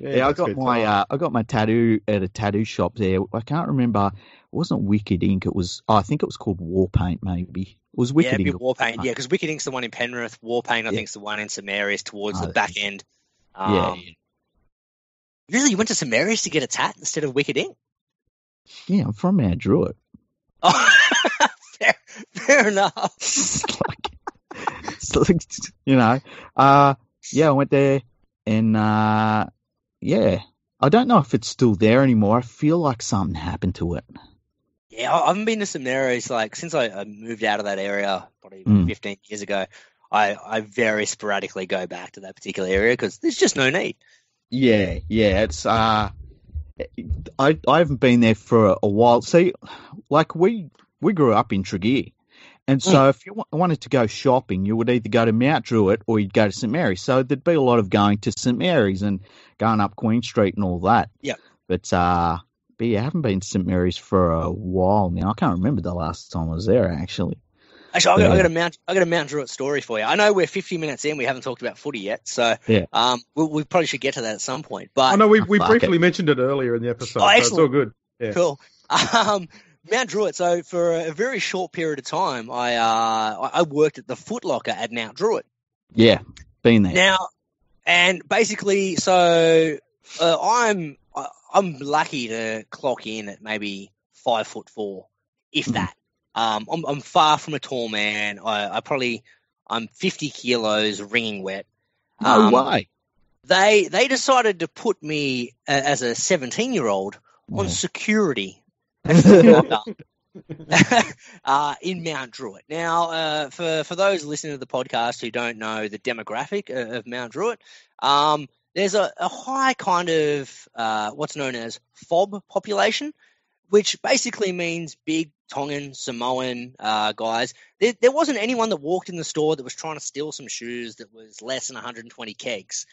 Yeah, I got my uh, I got my tattoo at a tattoo shop there. I can't remember. It wasn't Wicked Ink. It was. Oh, I think it was called War Paint. Maybe it was Wicked it'd be Ink. Warpaint. Yeah, because Wicked Ink's the one in Penrith. War Paint, I Yeah. think, is the one in St Mary's towards Oh, the back end. Um, yeah, Really, you went to St Mary's to get a tat instead of Wicked Ink? yeah. I'm from Mount Druitt. Oh, fair, enough. It's like, it's like, you know, uh, yeah, I went there and, uh, yeah, I don't know if it's still there anymore. I feel like something happened to it. Yeah, I haven't been to St Mary's like since I, I moved out of that area probably Mm. 15 years ago. I, I very sporadically go back to that particular area because there's just no need. Yeah, yeah, it's, uh, I, I haven't been there for a, a while. See, like we, we grew up in Tregear. And so if you wanted to go shopping, you would either go to Mount Druitt or you'd go to St Mary's. So there'd be a lot of going to St Mary's and going up Queen Street and all that. Yeah. But uh, but yeah, I haven't been to St Mary's for a while now. I can't remember the last time I was there actually. Actually, I got, I got a Mount I got a Mount Druitt story for you. I know we're 50 minutes in, we haven't talked about footy yet, so Yeah. um, we, we probably should get to that at some point. But I know we, we Fuck briefly mentioned it earlier in the episode, Oh, so it's excellent. all good. Yeah. Cool. Um, Mount Druitt. So for a very short period of time, I uh, I worked at the Foot Locker at Mount Druitt. Yeah, been there. Now, and basically, so uh, I'm I'm lucky to clock in at maybe five foot four, if Mhm. that. Um, I'm I'm far from a tall man. I, I probably I'm 50 kilos, wringing wet. no Um, way. They they decided to put me uh, as a 17 year old on Yeah. security Foot Locker. uh, in Mount Druitt. Now, uh, for for those listening to the podcast who don't know the demographic of, of Mount Druitt, um, there's a, a high kind of uh, what's known as fob population, which basically means big Tongan Samoan uh, guys. There, there wasn't anyone that walked in the store that was trying to steal some shoes that was less than 120 kegs.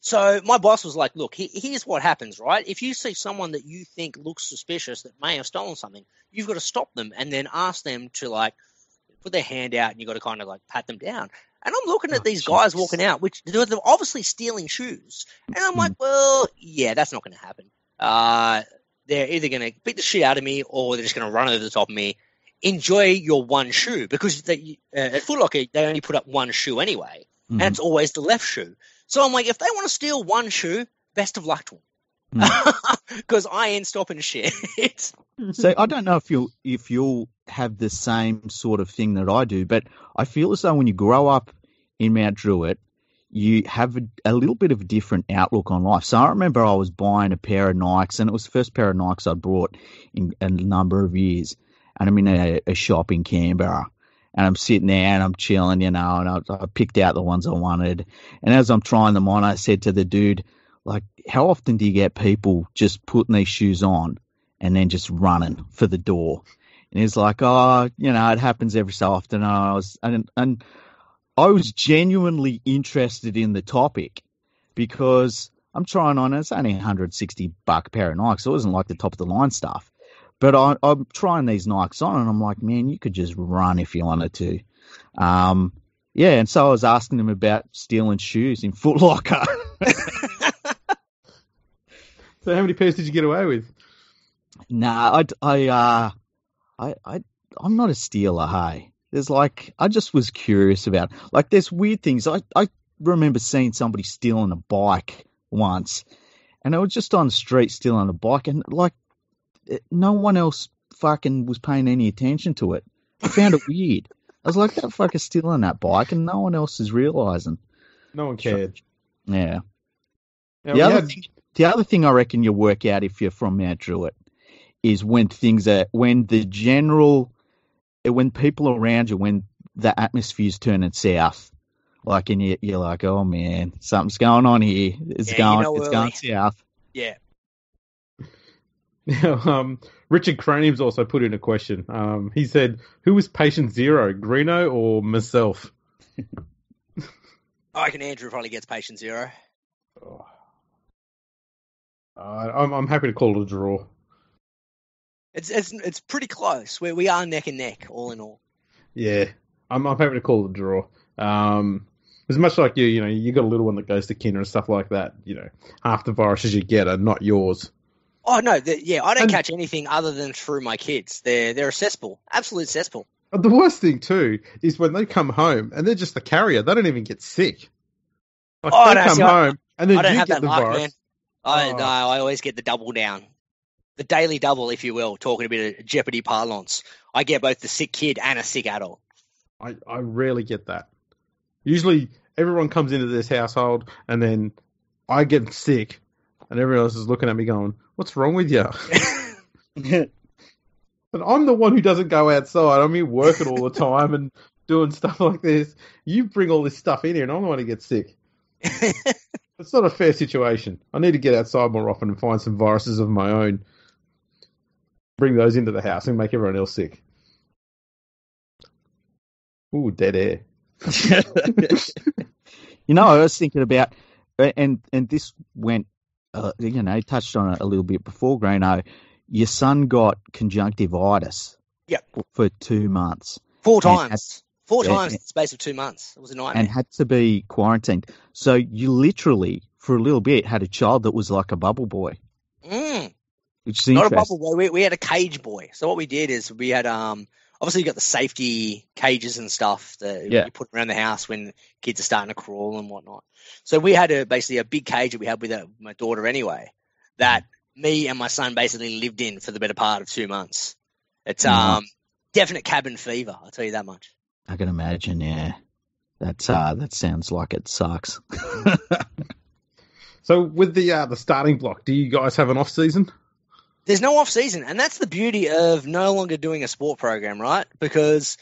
So my boss was like, "Look, here's what happens, right? If you see someone that you think looks suspicious that may have stolen something, you've got to stop them and then ask them to like put their hand out, and you've got to kind of like pat them down." And I'm looking at Oh, these guys walking out, which they're obviously stealing shoes, and I'm like, "Well, yeah, that's not going to happen. Uh, they're either going to beat the shit out of me or they're just going to run over the top of me." Enjoy your one shoe because they, uh, at Foot Locker they only put up one shoe anyway Mhm. and it's always the left shoe. So I'm like, if they want to steal one shoe, best of luck to them, because hmm. I ain't stopping shit. So I don't know if you'll if you'll have the same sort of thing that I do, but I feel as though when you grow up in Mount Druitt, you have a, a little bit of a different outlook on life. So I remember I was buying a pair of Nikes, and it was the first pair of Nikes I'd bought in a number of years, and I'm in a, a shop in Canberra. And I'm sitting there and I'm chilling, you know, and I, I picked out the ones I wanted. And as I'm trying them on, I said to the dude, like, how often do you get people just putting these shoes on and then just running for the door. And he's like, oh, you know, it happens every so often. And I was, and, and I was genuinely interested in the topic because I'm trying on. It's only 160 buck pair of Nikes. So it wasn't like the top of the line stuff. But I, I'm trying these Nikes on, and I'm like, man, you could just run if you wanted to. Um, yeah, and so I was asking him about stealing shoes in Foot Locker. So how many pairs did you get away with? nah, I, I, uh, I, I, I'm not a stealer. Hey, there's like I just was curious about like there's weird things. I, I remember seeing somebody stealing a bike once, and I was just on the street stealing a bike, and like it- no one else fucking was paying any attention to it. I found it weird. I was like, that fucker's stealing that bike, and no one else is realizing. No one cared. Yeah. Now, the other had- thing, the other thing I reckon you'll work out if you're from Mount Druitt is when things are when the general when people around you when the atmosphere's turning south, like and you, you're like, oh man, something's going on here. It's Yeah, you going, know it's early. going south. Yeah. Now, um, Richard Cranium's also put in a question. Um, he said, "Who was patient zero, Greeno or myself?" I reckon Andrew probably gets patient zero. Oh. Uh, I'm, I'm happy to call it a draw. It's it's it's pretty close. We we are neck and neck, all in all. Yeah, I'm, I'm happy to call it a draw. Um, as much like you, you know, you got a little one that goes to kinder and stuff like that. You know, half the viruses you get are not yours. Oh no, the, yeah, I don't And- catch anything other than through my kids. They're they're a cesspool, absolute cesspool. But the worst thing too is when they come home and they're just the carrier. They don't even get sick. Like Oh, they no, come see, I- home and then I don't you have get that the luck, virus. man. I Oh. no, I always get the double down, the daily double, if you will. Talking a bit of Jeopardy parlance, I get both the sick kid and a sick adult. I, I rarely get that. Usually everyone comes into this household and then I get sick and everyone else is looking at me going, What's wrong with you? But I'm the one who doesn't go outside. I'm here working all the time and doing stuff like this. You bring all this stuff in here and I'm the one who gets sick. It's not a fair situation. I need to get outside more often and find some viruses of my own. Bring those into the house and make everyone else sick. Ooh, dead air. you know, I was thinking about, and and this went, uh, you know, touched on it a little bit before, Greeno. Your son got conjunctivitis. Yep. For two months Four times, four Yeah, times in the space of two months. It was a nightmare. and had to be quarantined. So you literally, for a little bit, had a child that was like a bubble boy, Mm. which is Not a bubble boy. We, we had a cage boy. So what we did is we had um obviously you've got the safety cages and stuff that Yeah. you put around the house when kids are starting to crawl and whatnot. So we had a basically a big cage that we had with uh my daughter anyway that me and my son basically lived in for the better part of two months. It's Nice. um definite cabin fever. I'll tell you that much. I can imagine. Yeah, that's uh, that sounds like it sucks. So with the uh, the Starting Bloc, do you guys have an off season? There's no off season, and that's the beauty of no longer doing a sport program, right? Because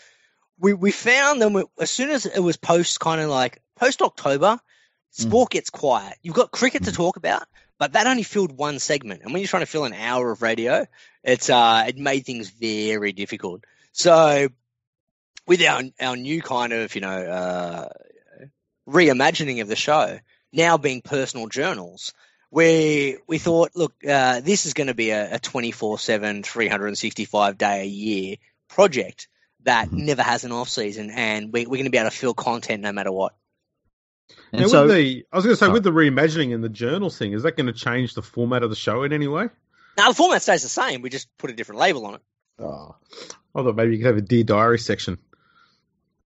we we found that we, as soon as it was post kind of like post October, sport gets quiet. You've got cricket to talk about, but that only filled one segment, and when you're trying to fill an hour of radio, it's uh it made things very difficult. So with our our new kind of you know uh, reimagining of the show now being personal journals we we thought, look, uh, this is going to be a, a 24/7, 365 day a year project that Mhm. never has an off season, and we, we're going to be able to fill content no matter what. And now, so, with the, I was going to say, Oh. with the reimagining and the journals thing, is that going to change the format of the show in any way? Now the format stays the same. We just put a different label on it. Oh. I thought maybe you could have a Dear Diary section.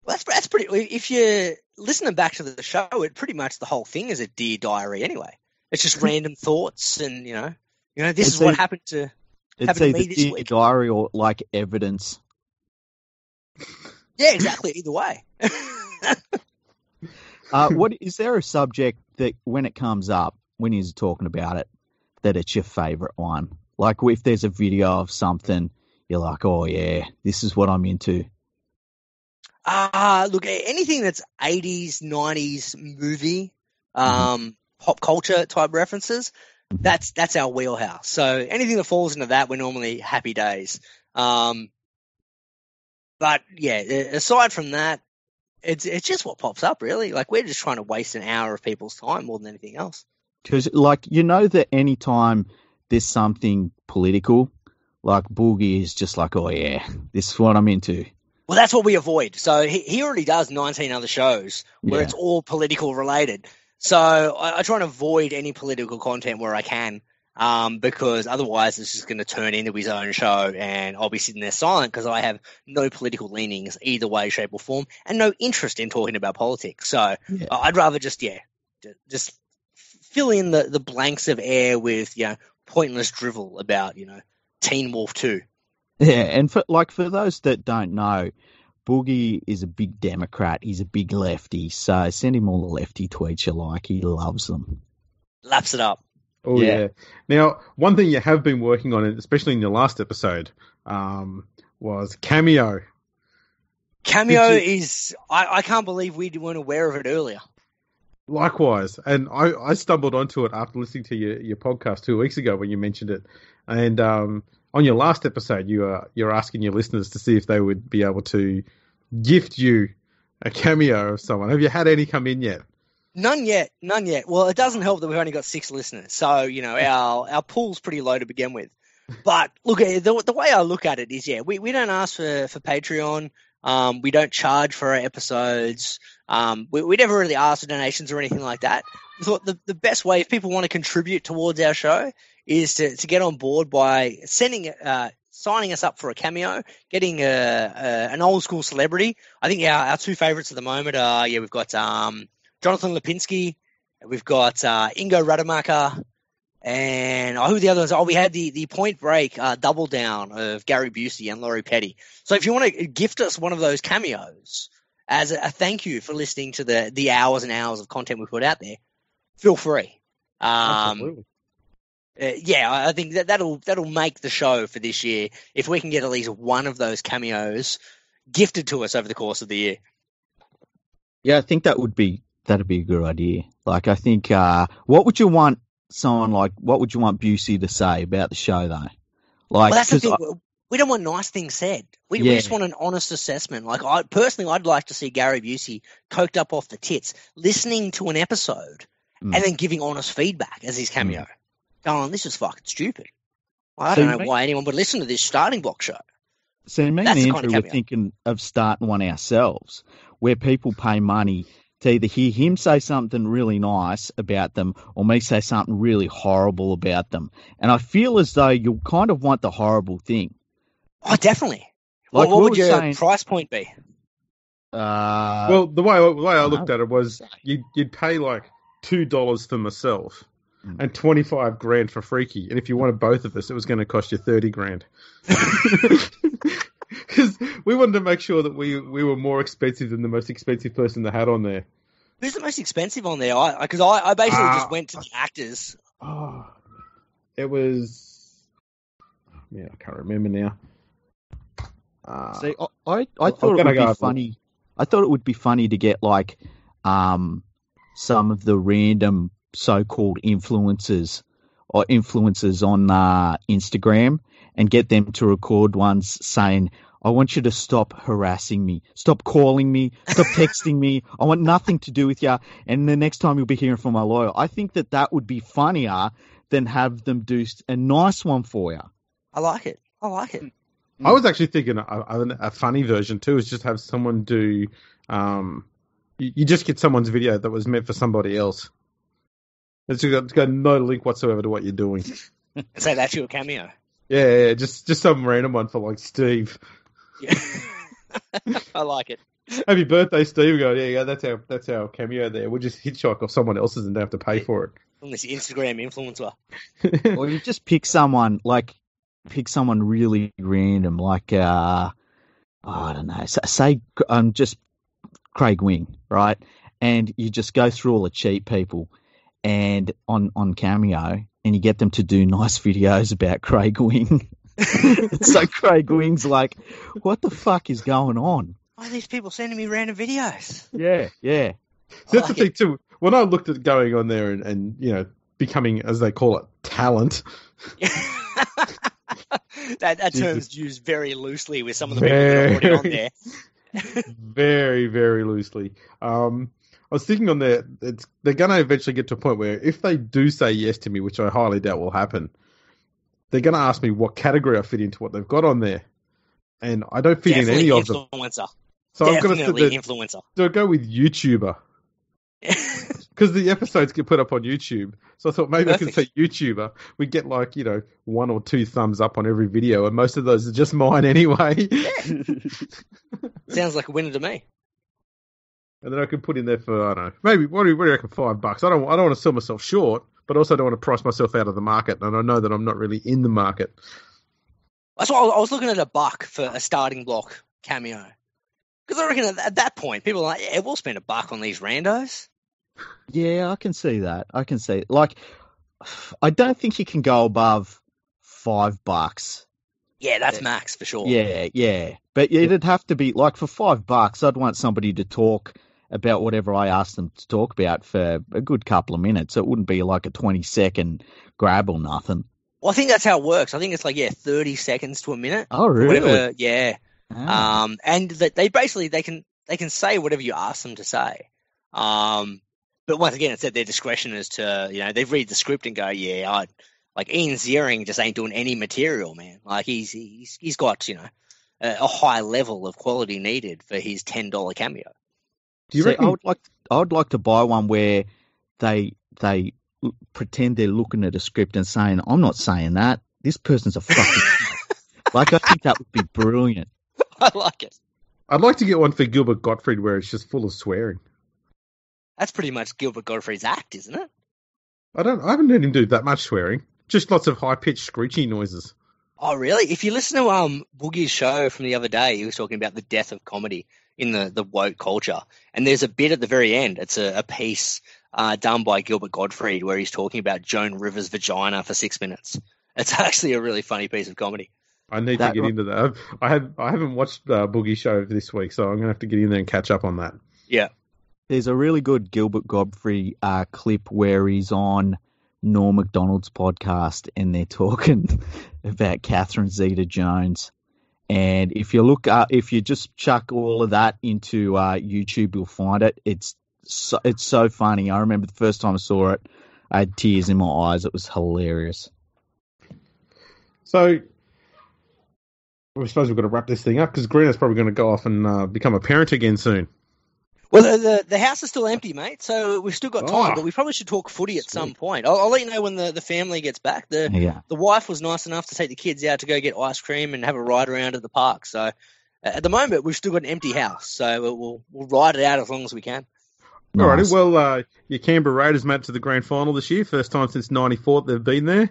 Well, that's that's pretty. If you listening back to the show, it pretty much the whole thing is a dear diary anyway. It's just random thoughts, and you know, you know, this It's is what a- happened to. it's happened to me this dear week. diary or like evidence. Yeah, exactly. Either way. Uh, what is there a subject that when it comes up, when you're talking about it, that it's your favorite one? Like if there's a video of something, you're like, oh yeah, this is what I'm into. Ah, look, anything that's 80s, 90s movie, um, pop culture type references, that's that's our wheelhouse. So anything that falls into that, we're normally happy days. Um, but yeah, aside from that, It's it's just what pops up, really. Like we're just trying to waste an hour of people's time more than anything else. Because, like, you know that anytime there's something political, like Boogie is just like, oh yeah, this is what I'm into. Well, that's what we avoid. So he, he already does 19 other shows where Yeah. it's all political related. So I, I try and avoid any political content where I can, um, because otherwise it's just going to turn into his own show, and I'll be sitting there silent because I have no political leanings either way, shape, or form, and no interest in talking about politics. So Yeah. I'd rather just yeah, just fill in the the blanks of air with you know pointless drivel about you know Teen Wolf Two. Yeah, and for like for those that don't know, Boogie is a big Democrat. He's a big lefty, so send him all the lefty tweets you like. He loves them. Laps it up. Oh Yeah. yeah. Now, one thing you have been working on, especially in your last episode, um, was cameo. Cameo Did is I, I can't believe we weren't aware of it earlier. Likewise, and I, I stumbled onto it after listening to your, your podcast two weeks ago when you mentioned it, and um, on your last episode, you are you're asking your listeners to see if they would be able to gift you a cameo of someone. Have you had any come in yet? None yet, none yet. Well, it doesn't help that we've only got six listeners, so you know our our pool's pretty low to begin with. But look, eh, the the way I look at it is, yeah, we, we don't ask for for Patreon. Um, we don't charge for our episodes. Um, we, we never really ask for donations or anything like that. We thought the, the best way, if people want to contribute towards our show, is to, to get on board by sending, uh, signing us up for a cameo, getting a, a an old school celebrity. I think our, our two favorites at the moment are yeah, we've got um, Jonathan Lipnicki, we've got uh, Ingo Rademacher, and oh, who the others? Oh, we had the the Point Break uh, double down of Gary Busey and Lori Petty. So if you want to gift us one of those cameos as a, a thank you for listening to the the hours and hours of content we put out there, feel free. Um, uh, yeah, I I think that that'll that'll make the show for this year if we can get at least one of those cameos gifted to us over the course of the year. Yeah, I think that would be that'd be a good idea. Like, I think, uh, what would you want someone like? What would you want Busey to say about the show, though? Like, well, that's the thing. we don't want nice things said. We, Yeah. we just want an honest assessment. Like I personally, I'd like to see Gary Busey coked up off the tits, listening to an episode, Mm. and then giving honest feedback as his cameo. Going, this is fucking stupid. I So don't you know mean- why anyone would listen to this Starting Bloc show. So me That's and the kind Andrew of were thinking of starting one ourselves, where people pay money to either hear him say something really nice about them or me say something really horrible about them. And I feel as though you kind of want the horrible thing. Oh, definitely. Like what what we would your saying- price point be? Uh, well, the way the way I I looked at it was you'd you'd pay like two dollars for myself Mm. and twenty five grand for Freaky, and if you wanted both of us, it was going to cost you thirty grand. Because we wanted to make sure that we we were more expensive than the most expensive person they had on there. Who's the most expensive on there? I because I, I basically Ah. just went to the actors. Oh, it was. oh, Man, I can't remember now. Uh, See, I, I, I thought it would be with- funny. I thought it would be funny to get like um, some of the random so-called influencers or influencers on uh, Instagram and get them to record ones saying, "I want you to stop harassing me, stop calling me, stop texting me. I want nothing to do with you." And the next time you'll be hearing from my lawyer. I think that that would be funnier than have them do a nice one for you. I like it. I like it. I was actually thinking a, a, a funny version too is just have someone do. Um, you, you just get someone's video that was meant for somebody else. It's got, it's got no link whatsoever to what you're doing. And say that's your cameo. Yeah, yeah, yeah, just just some random one for like Steve. Yeah. I like it. Happy birthday, Steve. Go, yeah, yeah, that's our that's our cameo there. We'll just hitchhike off someone else's and don't have to pay for From this Instagram influencer. or you just pick someone like pick someone really random like uh oh, I don't know s- say um just Craig Wing right and you just go through all the cheap people and on on Cameo and you get them to do nice videos about Craig Wing so Craig Wing's like what the fuck is going on Why are these people sending me random videos? yeah yeah So that's like the thing too. When I looked at going on there and, and you know becoming, as they call it, talent. that that Jesus. term's used very loosely with some of the people that are already on there. very, very loosely. Um, I was thinking on there, it's, they're going to eventually get to a point where if they do say yes to me, which I highly doubt will happen, they're going to ask me what category I fit into what they've got on there. And I don't fit Definitely in any of them. influencer. So I'm going to Definitely influencer. there, go with YouTuber. Because the episodes get put up on YouTube. So I thought maybe I could say YouTuber. We get like, you know, one or two thumbs up on every video, and most of those are just mine anyway. Sounds like a winner to me. And then I could put in there for I don't know, maybe what do you, what do you reckon? Five bucks. I don't I don't want to sell myself short, but also don't want to price myself out of the market. And I know that I'm not really in the market. That's why I was looking at a buck for a Starting Bloc cameo. Because I reckon at, at that point, people are like, yeah, we'll spend a buck on these randos. Yeah, I can see that. I can see like I don't think you can go above five bucks. Yeah, that's max for sure. Yeah, yeah. But it'd have to be like for five bucks, I'd want somebody to talk about whatever I asked them to talk about for a good couple of minutes. It wouldn't be like a twenty second grab or nothing. Well, I think that's how it works. I think it's like, yeah, 30 seconds to a minute. Oh, really? Whatever, yeah. Ah. Um, and that they basically they can they can say whatever you ask them to say. Um, but once again, it's at their discretion as to you know they read the script and go, yeah, I like Ian Ziering just ain't doing any material, man. Like he's he's he's got you know a, a high level of quality needed for his ten dollar cameo. Do you See, reckon? I would like I would like to buy one where they they pretend they're looking at a script and saying, "I'm not saying that. This person's a fucking." like I think that would be brilliant. I like it. I'd like to get one for Gilbert Gottfried where it's just full of swearing. That's pretty much Gilbert Gottfried's act, isn't it? I don't. I haven't heard him do that much swearing. Just lots of high pitched screechy noises. Oh, really? If you listen to um Boogie's show from the other day, he was talking about the death of comedy in the the woke culture, and there's a bit at the very end. It's a, a piece uh, done by Gilbert Gottfried where he's talking about Joan Rivers' vagina for six minutes. It's actually a really funny piece of comedy. I need That to get ri- into that. I've, I have. I haven't watched uh, Boogie Show this week, so I'm gonna have to get in there and catch up on that. Yeah, there's a really good Gilbert Gottfried uh, clip where he's on Norm Macdonald's podcast and they're talking about Catherine Zeta-Jones. And if you look, uh, if you just chuck all of that into uh, YouTube, you'll find it. It's so, it's so funny. I remember the first time I saw it, I had tears in my eyes. It was hilarious. So I suppose we've got to wrap this thing up because Greeno's probably going to go off and uh, become a parent again soon. Well, the, the the house is still empty, mate. So we've still got time, Oh. but we probably should talk footy at some point. I'll, I'll let you know when the, the family gets back. The Yeah. the wife was nice enough to take the kids out to go get ice cream and have a ride around at the park. So uh, at the moment, we've still got an empty house, so we'll we'll, we'll ride it out as long as we can. Alrighty, Nice. well, uh, your Canberra Raiders made it to the grand final this year. First time since '94 they've been there.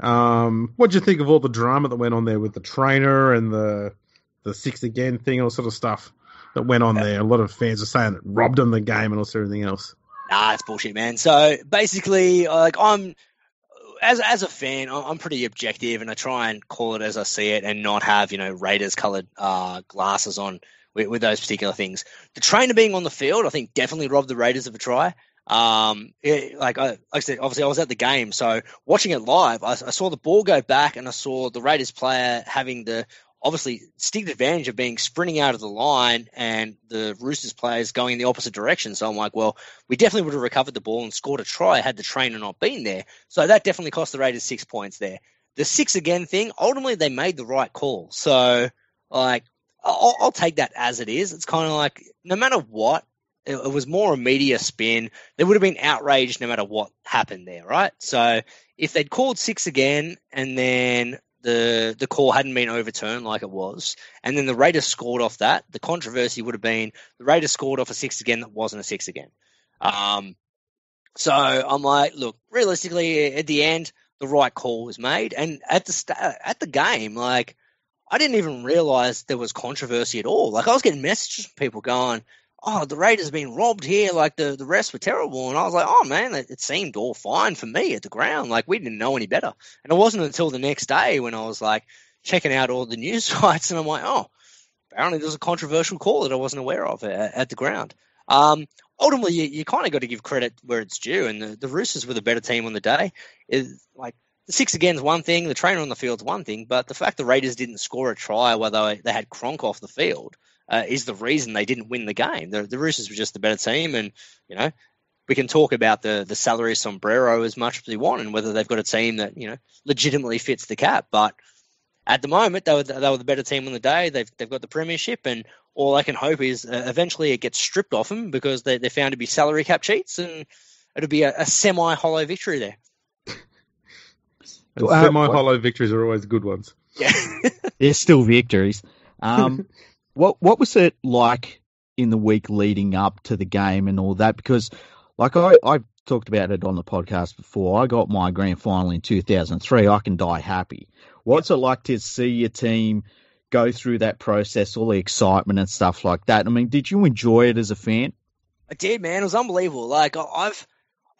Um, what do you think of all the drama that went on there with the trainer and the the six again thing, all sort of stuff that went on there? A lot of fans are saying it robbed them the game and also everything else. Nah, it's bullshit, man. So basically, like I'm as as a fan, I'm pretty objective, and I try and call it as I see it, and not have you know Raiders coloured uh, glasses on with, with those particular things. The trainer being on the field, I think, definitely robbed the Raiders of a try. Um, it, like I, like I said, obviously I was at the game, so watching it live, I, I saw the ball go back, and I saw the Raiders player having the obviously distinct advantage of being sprinting out of the line, and the Roosters players going in the opposite direction. So I'm like, well, we definitely would have recovered the ball and scored a try had the trainer not been there. So that definitely cost the Raiders six points there. The six again thing, ultimately they made the right call. So like, I'll, I'll take that as it is. It's kind of like no matter what, it, it was more a media spin. They would have been outraged no matter what happened there, right? So if they'd called six again and then the the call hadn't been overturned like it was, and then the Raiders scored off that, the controversy would have been the Raiders scored off a six again that wasn't a six again. Um, so I'm like, look, realistically, at the end, the right call was made, and at the sta at the game, like I didn't even realize there was controversy at all. Like I was getting messages from people going, "Oh, the Raiders have been robbed here. Like the the refs were terrible," and I was like, "Oh man, it, it seemed all fine for me at the ground. Like we didn't know any better." And it wasn't until the next day when I was like checking out all the news sites, and I'm like, "Oh, apparently there's a controversial call that I wasn't aware of at, at the ground." Um, ultimately, you, you kind of got to give credit where it's due, and the, the Roosters were the better team on the day. Is like the six again is one thing, the trainer on the field's one thing, but the fact the Raiders didn't score a try while they, they had Cronk off the field uh, is the reason they didn't win the game. The, the Roosters were just the better team, and you know we can talk about the the salary sombrero as much as we want and whether they've got a team that you know legitimately fits the cap. But at the moment, they were they were the better team on the day. They've they've got the premiership, and all I can hope is uh, eventually it gets stripped off them because they they're found to be salary cap cheats, and it'll be a, a semi hollow victory there. Uh, semi hollow victories are always good ones. Yeah, they're still victories. Um, what what was it like in the week leading up to the game and all that? Because like I, I've talked about it on the podcast before. I got my grand final in 2003. I can die happy. What's it like to see your team go through that process, all the excitement and stuff like that? I mean, did you enjoy it as a fan? I did, man. It was unbelievable. Like I've,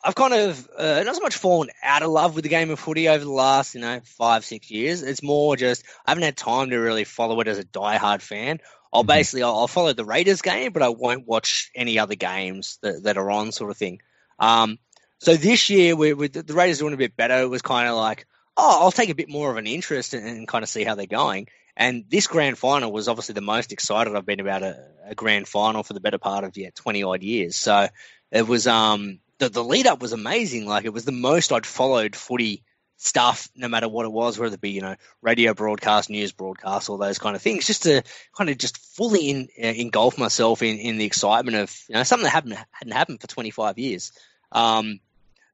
I've kind of uh, not so much fallen out of love with the game of footy over the last, you know, five six years. It's more just I haven't had time to really follow it as a diehard fan. I'll mm-hmm. basically I'll, I'll, follow the Raiders game, but I won't watch any other games that, that are on, sort of thing. Um, so this year, we, with the Raiders doing a bit better, it was kind of like, oh, I'll take a bit more of an interest and, and, kind of see how they're going. And this grand final was obviously the most excited I've been about a, a grand final for the better part of yeah twenty odd years. So it was um the the lead up was amazing. Like it was the most I'd followed footy stuff, no matter what it was, whether it be you know radio broadcast, news broadcast, all those kind of things, just to kind of just fully in, uh, engulf myself in, in the excitement of you know something that hadn't hadn't happened for 25 years. Um,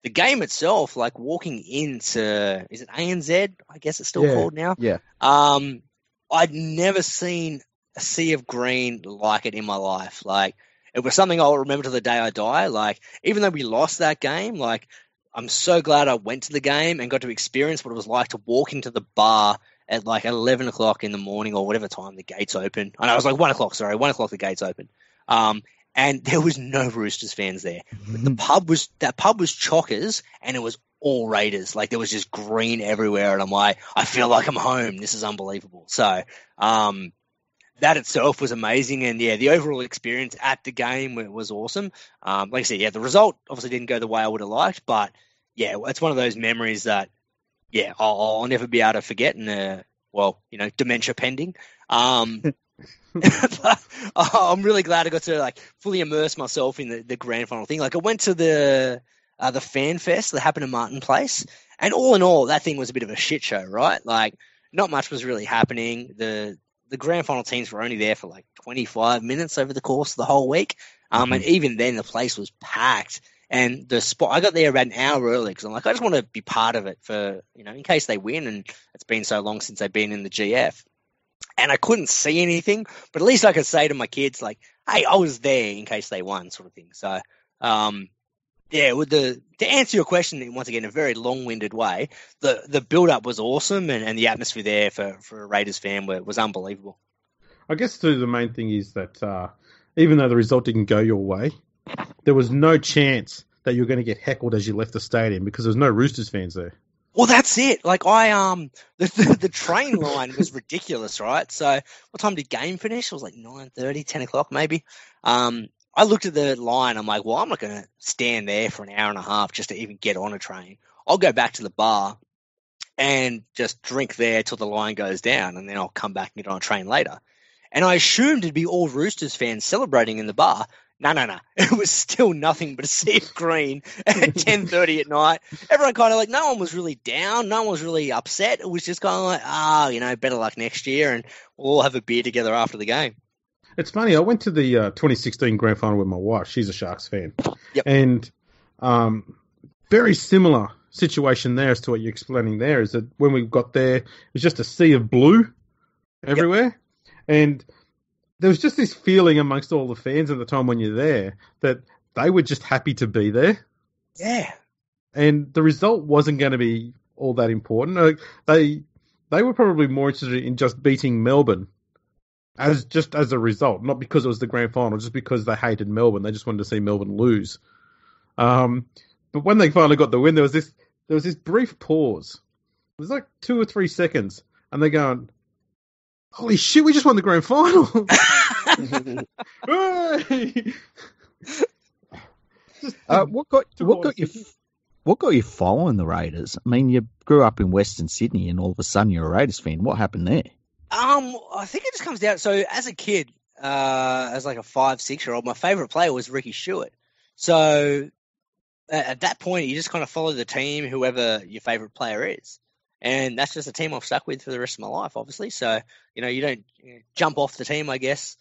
the game itself, like walking into is it ANZ? I guess it's still yeah, called now. Yeah. Um, I'd never seen a sea of green like it in my life. Like it was something I'll remember to the day I die. Like even though we lost that game, like I'm so glad I went to the game and got to experience what it was like to walk into the bar at like 11 o'clock in the morning or whatever time the gates open. And I was like, one o'clock, sorry, one o'clock the gates open. Um, and there was no Roosters fans there. The pub was, that pub was Chockers and it was all Raiders. Like there was just green everywhere. And I'm like, I feel like I'm home. This is unbelievable. So, um, that itself was amazing, and yeah, the overall experience at the game was awesome. Um, like I said, yeah, the result obviously didn't go the way I would have liked, but yeah, it's one of those memories that yeah, I'll, I'll never be able to forget. And uh, well, you know, dementia pending. Um, but I'm really glad I got to like fully immerse myself in the, the grand final thing. Like I went to the uh, the fan fest that happened in Martin Place, and all in all, that thing was a bit of a shit show, right? Like not much was really happening. The the grand final teams were only there for like 25 minutes over the course of the whole week. Um, mm-hmm. and even then the place was packed. And the spot, I got there about an hour early because I'm like, I just want to be part of it for, you know, in case they win. And it's been so long since they've been in the GF. And I couldn't see anything, but at least I could say to my kids, like, hey, I was there in case they won, sort of thing. So, um, yeah, with the to answer your question once again in a very long-winded way, the the build-up was awesome, and, and the atmosphere there for, for a Raiders fan were, was unbelievable. I guess too the main thing is that uh, even though the result didn't go your way, there was no chance that you were going to get heckled as you left the stadium because there's no Roosters fans there. Well, that's it. Like I um the the, the train line was ridiculous, right? So what time did game finish? It was like 9.30, 10 o'clock maybe. Um, I looked at the line. I'm like, well, I'm not going to stand there for an hour and a half just to even get on a train. I'll go back to the bar and just drink there till the line goes down, and then I'll come back and get on a train later. And I assumed it'd be all Roosters fans celebrating in the bar. No, no, no. It was still nothing but a sea of green at 10.30 at night. Everyone kind of like, no one was really down. No one was really upset. It was just kind of like, ah, oh, you know, better luck next year, and we'll all have a beer together after the game. It's funny. I went to the uh, 2016 grand final with my wife. She's a Sharks fan, yep. and um, very similar situation there as to what you're explaining there. Is that when we got there, it was just a sea of blue everywhere, yep. and there was just this feeling amongst all the fans at the time when you're there that they were just happy to be there. Yeah, and the result wasn't going to be all that important. they they were probably more interested in just beating Melbourne as just as a result, not because it was the grand final, just because they hated Melbourne. They just wanted to see Melbourne lose. Um, but when they finally got the win, there was this there was this brief pause. It was like two or three seconds, and they're going, "Holy shit, we just won the grand final!" uh, what got what got you what got you following the Raiders? I mean, you grew up in Western Sydney, and all of a sudden you're a Raiders fan. What happened there? Um, I think it just comes down. So as a kid, uh, as like a five, six year old, my favorite player was Ricky Stuart. So at that point, you just kind of follow the team, whoever your favorite player is. And that's just a team I've stuck with for the rest of my life, obviously. So, you know, you don't you know, jump off the team, I guess,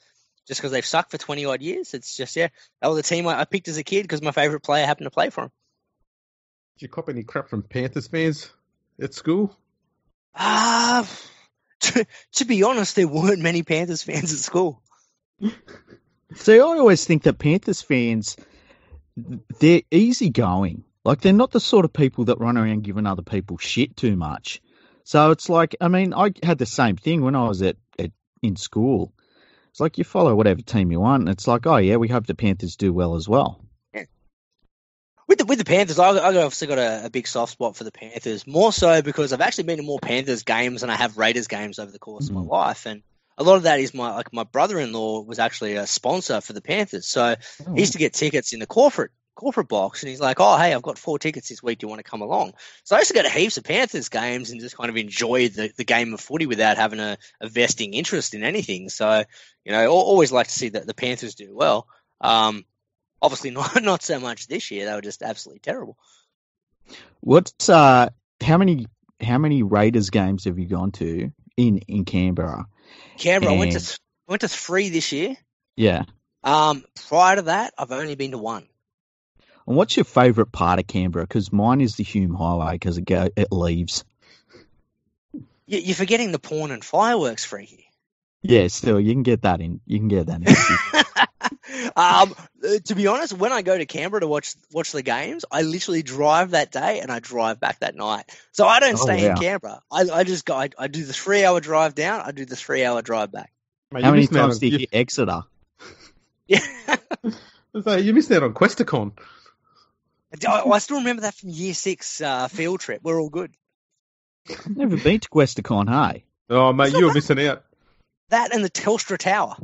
just because they've sucked for 20 odd years. It's just, yeah, that was the team I, I picked as a kid because my favorite player happened to play for him. Did you cop any crap from Panthers fans at school? Ah, uh, to, to be honest, there weren't many Panthers fans at school. See, I always think that Panthers fans, they're easygoing. Like they're not the sort of people that run around giving other people shit too much. So it's like, I mean, I had the same thing when I was at, at in school. It's like you follow whatever team you want, and it's like, oh yeah, we hope the Panthers do well as well. With the with the Panthers, I, have obviously got a, a, big soft spot for the Panthers. More so because I've actually been to more Panthers games than I have Raiders games over the course mm-hmm. of my mm. life, and a lot of that is my like my brother-in-law was actually a sponsor for the Panthers, so oh. he used to get tickets in the corporate corporate box, and he's like, "Oh, hey, I've got four tickets this week. Do you want to come along?" So I used to go to heaps of Panthers games and just kind of enjoy the, the game of footy without having a, a vesting interest in anything. So you know, always like to see that the Panthers do well. Um, obviously not not so much this year. They were just absolutely terrible. What's uh how many how many Raiders games have you gone to in in Canberra? Canberra, and... I went to went to three this year. Yeah. Um, prior to that, I've only been to one. And what's your favourite part of Canberra? Because mine is the Hume Highway because it go it leaves. You're forgetting the porn and fireworks, Freaky. Yeah, still you can get that in. You can get that in. um, uh, to be honest, when I go to Canberra to watch watch the games, I literally drive that day and I drive back that night. So I don't oh, stay in Canberra. I, I just go. I, I, do the three hour drive down. I do the three hour drive back. Mate, How many times do you hit Exeter? Yeah. so you missed out on Questacon. I, I still remember that from year six uh, field trip. We're all good. I've never been to Questacon, hey? Oh, mate, you were missing out. That and the Telstra Tower.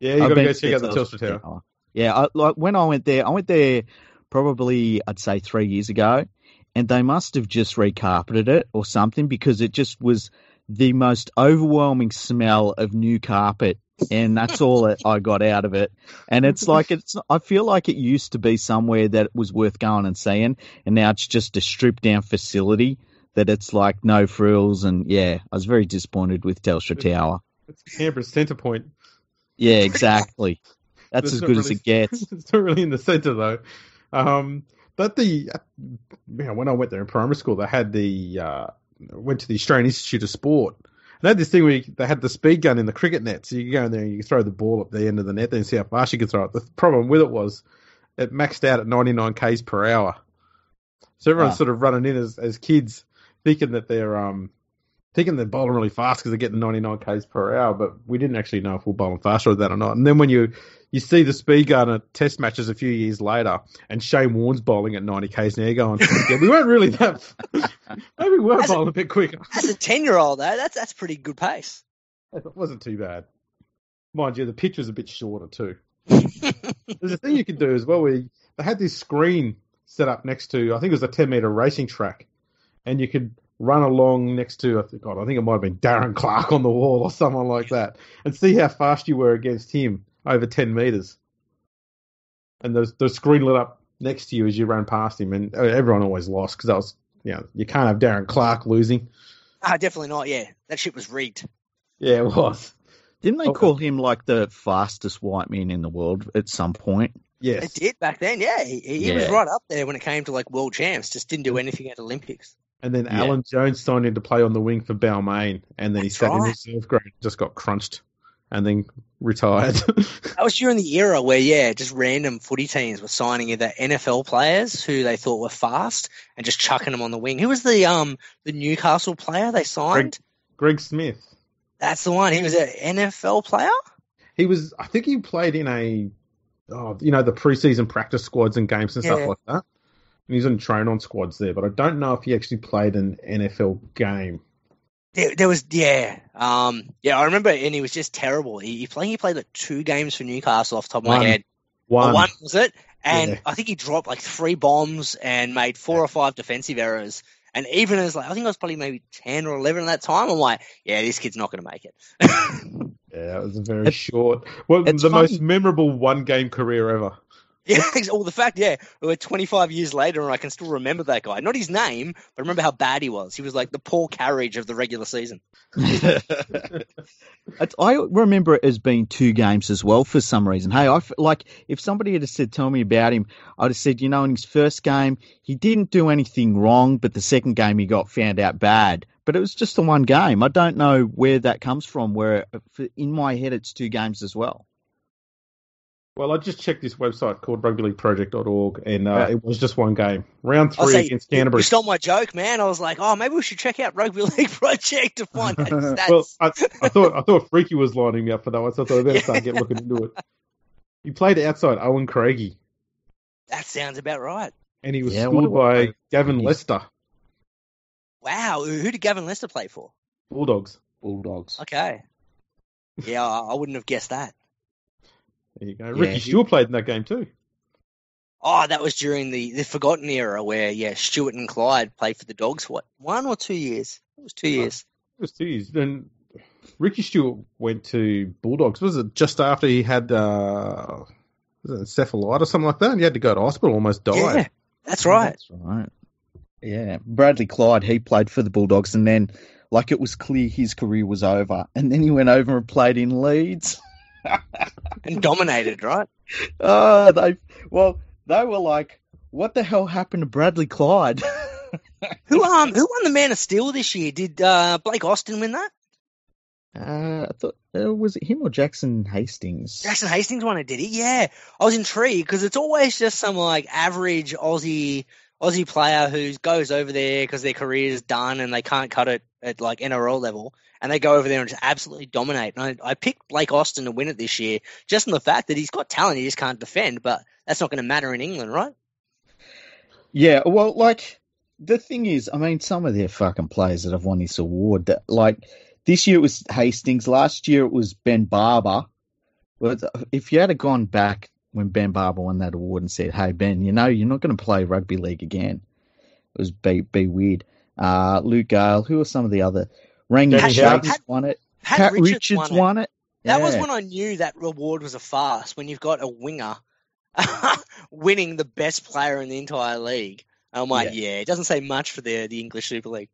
Yeah, you got to go check out the Telstra, Tower. Tower. Yeah, I, like when I went there, I went there probably I'd say three years ago, and they must have just recarpeted it or something because it just was the most overwhelming smell of new carpet and that's all I got out of it. And it's like it's. I feel like it used to be somewhere that was worth going and seeing, and now it's just a stripped down facility that it's like no frills. And yeah, I was very disappointed with Telstra Tower. It's Canberra's centre point. Yeah, exactly. That's as good really, as it gets. It's not really in the centre though. Um, but the you know, when I went there in primary school, they had the uh, went to the Australian Institute of Sport they had this thing where you, they had the speed gun in the cricket net, so you go in there and you throw the ball up the end of the net, then see how fast you can throw it. The problem with it was it maxed out at 99 k's per hour, so everyone's wow. sort of running in as as kids, thinking that they're um thinking they're bowling really fast because they're getting 99 k's per hour, but we didn't actually know if we're bowling faster than that or not. And then when you you see the speed gun at test matches a few years later, and Shane Warne's bowling at 90 k's an hour, going, yeah, we weren't really that. Maybe we were as bowling a, a, bit quicker. As a 10 year old, though, that's that's pretty good pace. It wasn't too bad, mind you. The pitch was a bit shorter too. There's a thing you can do as well where they had this screen set up next to, I think it was a 10 meter racing track, and you could run along next to, I think, God, I think it might have been Darren Clark on the wall or someone like that, and see how fast you were against him over 10 meters. And the, the screen lit up next to you as you ran past him, and everyone always lost because that was, you know, you can't have Darren Clark losing. Ah, definitely not. Yeah, that shit was rigged. Yeah, it was. Didn't they call him like the fastest white man in the world at some point? Yes, it did back then. Yeah, he, he yeah. was right up there when it came to like world champs. Just didn't do anything at Olympics. And then yeah. Alan Jones signed in to play on the wing for Balmain, and then That's he sat right. in reserve grade, just got crunched, and then retired. that was during the era where, yeah, just random footy teams were signing either NFL players who they thought were fast and just chucking them on the wing. Who was the um the Newcastle player they signed? Greg, Greg Smith. That's the one. He was an NFL player. He was. I think he played in a, oh, you know, the preseason practice squads and games and yeah. stuff like that he's in train on squads there, but I don't know if he actually played an NFL game. There, there was yeah, um, yeah. I remember, and he was just terrible. He, he played he played like two games for Newcastle off the top of one, my head. One, one was it? And yeah. I think he dropped like three bombs and made four or five defensive errors. And even as like I think I was probably maybe ten or eleven at that time, I'm like, yeah, this kid's not going to make it. Yeah, it was a very short. Well, the funny. most memorable one game career ever. Yeah, well, the fact, yeah, we're 25 years later and I can still remember that guy. Not his name, but remember how bad he was. He was like the poor Carriage of the regular season. I remember it as being two games as well for some reason. Hey, I like if somebody had said tell me about him, I'd have said, you know, in his first game he didn't do anything wrong, but the second game he got found out bad. But it was just the one game. I don't know where that comes from. Where uh, in my head it's two games as well. Well, I just checked this website called rugbyleagueproject.org, and uh, Yeah. it was just one game. Round three say, against you, Canterbury. you stole my joke, man. I was like, oh, maybe we should check out Rugby League Project to find out well, I, I thought I thought Freaky was lining me up for that one, so I thought I better Yeah. start get looking into it. He played outside Owen Craigie, that sounds about right. and he was Yeah, what schooled by Gavin he's- Lester, Wow, who who did Gavin Lester play for? Bulldogs. Bulldogs. Okay. Yeah, I, I wouldn't have guessed that. There you go. Yeah, Ricky he- Stuart played in that game too. Oh, that was during the, the forgotten era where, yeah, Stuart and Clyde played for the Dogs. What, one or two years? It was two years. It was two years. Then Ricky Stuart went to Bulldogs. Was it just after he had uh, was it encephalitis or something like that? And he had to go to hospital, almost died. Yeah, that's right. That's right. Yeah, Bradley Clyde, he played for the Bulldogs, and then like it was clear his career was over, and then he went over and played in Leeds. And dominated, right? Oh, they well, they were like, "What the hell happened to Bradley Clyde?" Who um who won the Man of Steel this year? Did uh, Blake Austin win that? uh, I thought uh, was it him or Jackson Hastings? Jackson Hastings won it, did he? Yeah, I was intrigued because it's always just some like average Aussie Aussie player who goes over there because their career is done and they can't cut it at like NRL level, and they go over there and just absolutely dominate. And I, I picked Blake Austin to win it this year just on the fact that he's got talent, he just can't defend. But that's not going to matter in England, right? Yeah, well, like the thing is, I mean, some of their fucking players that have won this award, that like this year it was Hastings, last year it was Ben Barba. But if you had gone back when Ben Barba won that award and said, "Hey Ben, you know you're not going to play rugby league again," it was be be weird. Uh, Luke Gale, who are some of the other? Rangi Chase won it. Pat, Pat Richards, Richards, won it. won it. That was when I knew that reward was a farce. When you've got a winger winning the best player in the entire league. I'm like, yeah. it doesn't say much for the the English Super League.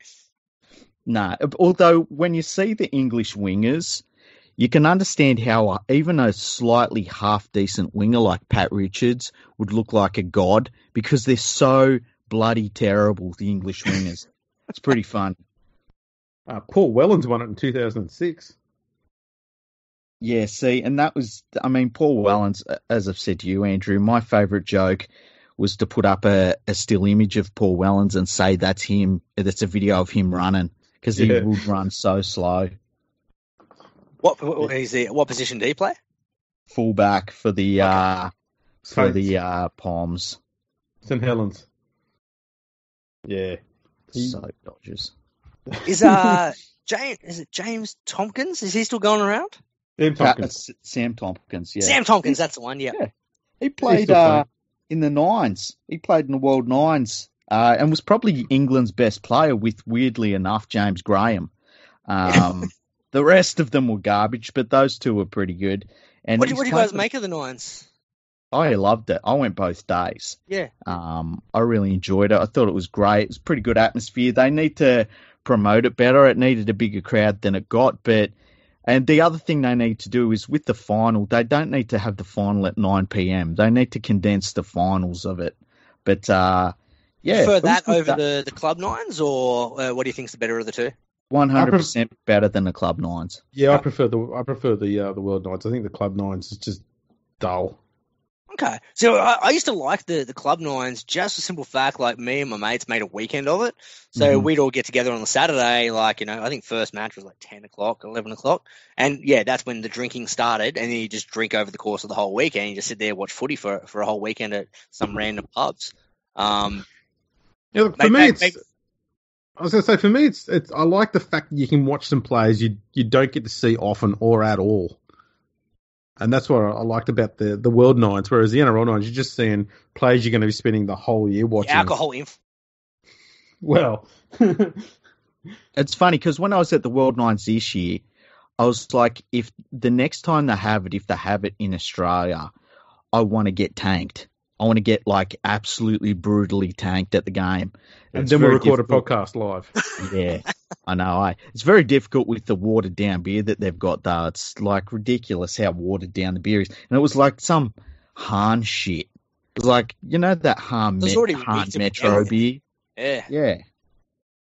No, although when you see the English wingers, you can understand how uh, even a slightly half decent winger like Pat Richards would look like a god because they're so bloody terrible. The English wingers, it's pretty fun. Uh, Paul Wellens won it in 2006. Yeah, see, and that was, I mean, Paul Wellens, as I've said to you, Andrew, my favourite joke was to put up a, a still image of Paul Wellens and say that's him, that's a video of him running because he Yeah. would run so slow. What what is he, What position do you play? Fullback for the Okay. uh, for Saints. the uh, Palms. St Helens. Yeah. He- So Dodgers. Is uh James is it James Tomkins? Is he still going around? Sam Tomkins. S- Sam Tomkins, yeah. Sam Tomkins, that's the one. Yeah. Yeah. He played uh, in the nines. He played in the World Nines uh, and was probably England's best player with, weirdly enough, James Graham. Um, the rest of them were garbage, but those two were pretty good. And What do, what do you guys for- make of the Nines? I loved it. I went both days. Yeah. Um, I really enjoyed it. I thought it was great. It was pretty good atmosphere. They need to promote it better. It needed a bigger crowd than it got, but and the other thing they need to do is with the final, they don't need to have the final at 9 p.m. They need to condense the finals of it. But uh, yeah, Prefer that over that- the, the club nines, or uh, what do you think is the better of the two? 100% better than the club nines. Yeah, I prefer the I prefer the uh, the World nines. I think the Club Nines is just dull. Okay, so I, I used to like the, the club nines just a simple fact, like me and my mates made a weekend of it. So Mhm. we'd all get together on the Saturday, like you know, I think first match was like ten o'clock, eleven o'clock, and yeah, that's when the drinking started. And then you just drink over the course of the whole weekend. You just sit there watch footy for for a whole weekend at some random pubs. Um, Yeah, look, for Mate, me, it's. mate. I was gonna say for me, it's it's. I like the fact that you can watch some players you you don't get to see often or at all, and that's what I liked about the the World Nines. Whereas the NRL Nines, you're just seeing players you're going to be spending the whole year the watching. alcohol inf- Well, It's funny because when I was at the World Nines this year, I was like, if the next time they have it, if they have it in Australia, I want to get tanked. I want to get like absolutely brutally tanked at the game. And It's then we'll very record a podcast live. Yeah, I know. I it's very difficult with the watered down beer that they've got. Though it's like ridiculous how watered down the beer is, and it was like some Han shit. It was like you know that Han, There's Met- already Han mixed Metro everything. beer. Yeah. Yeah,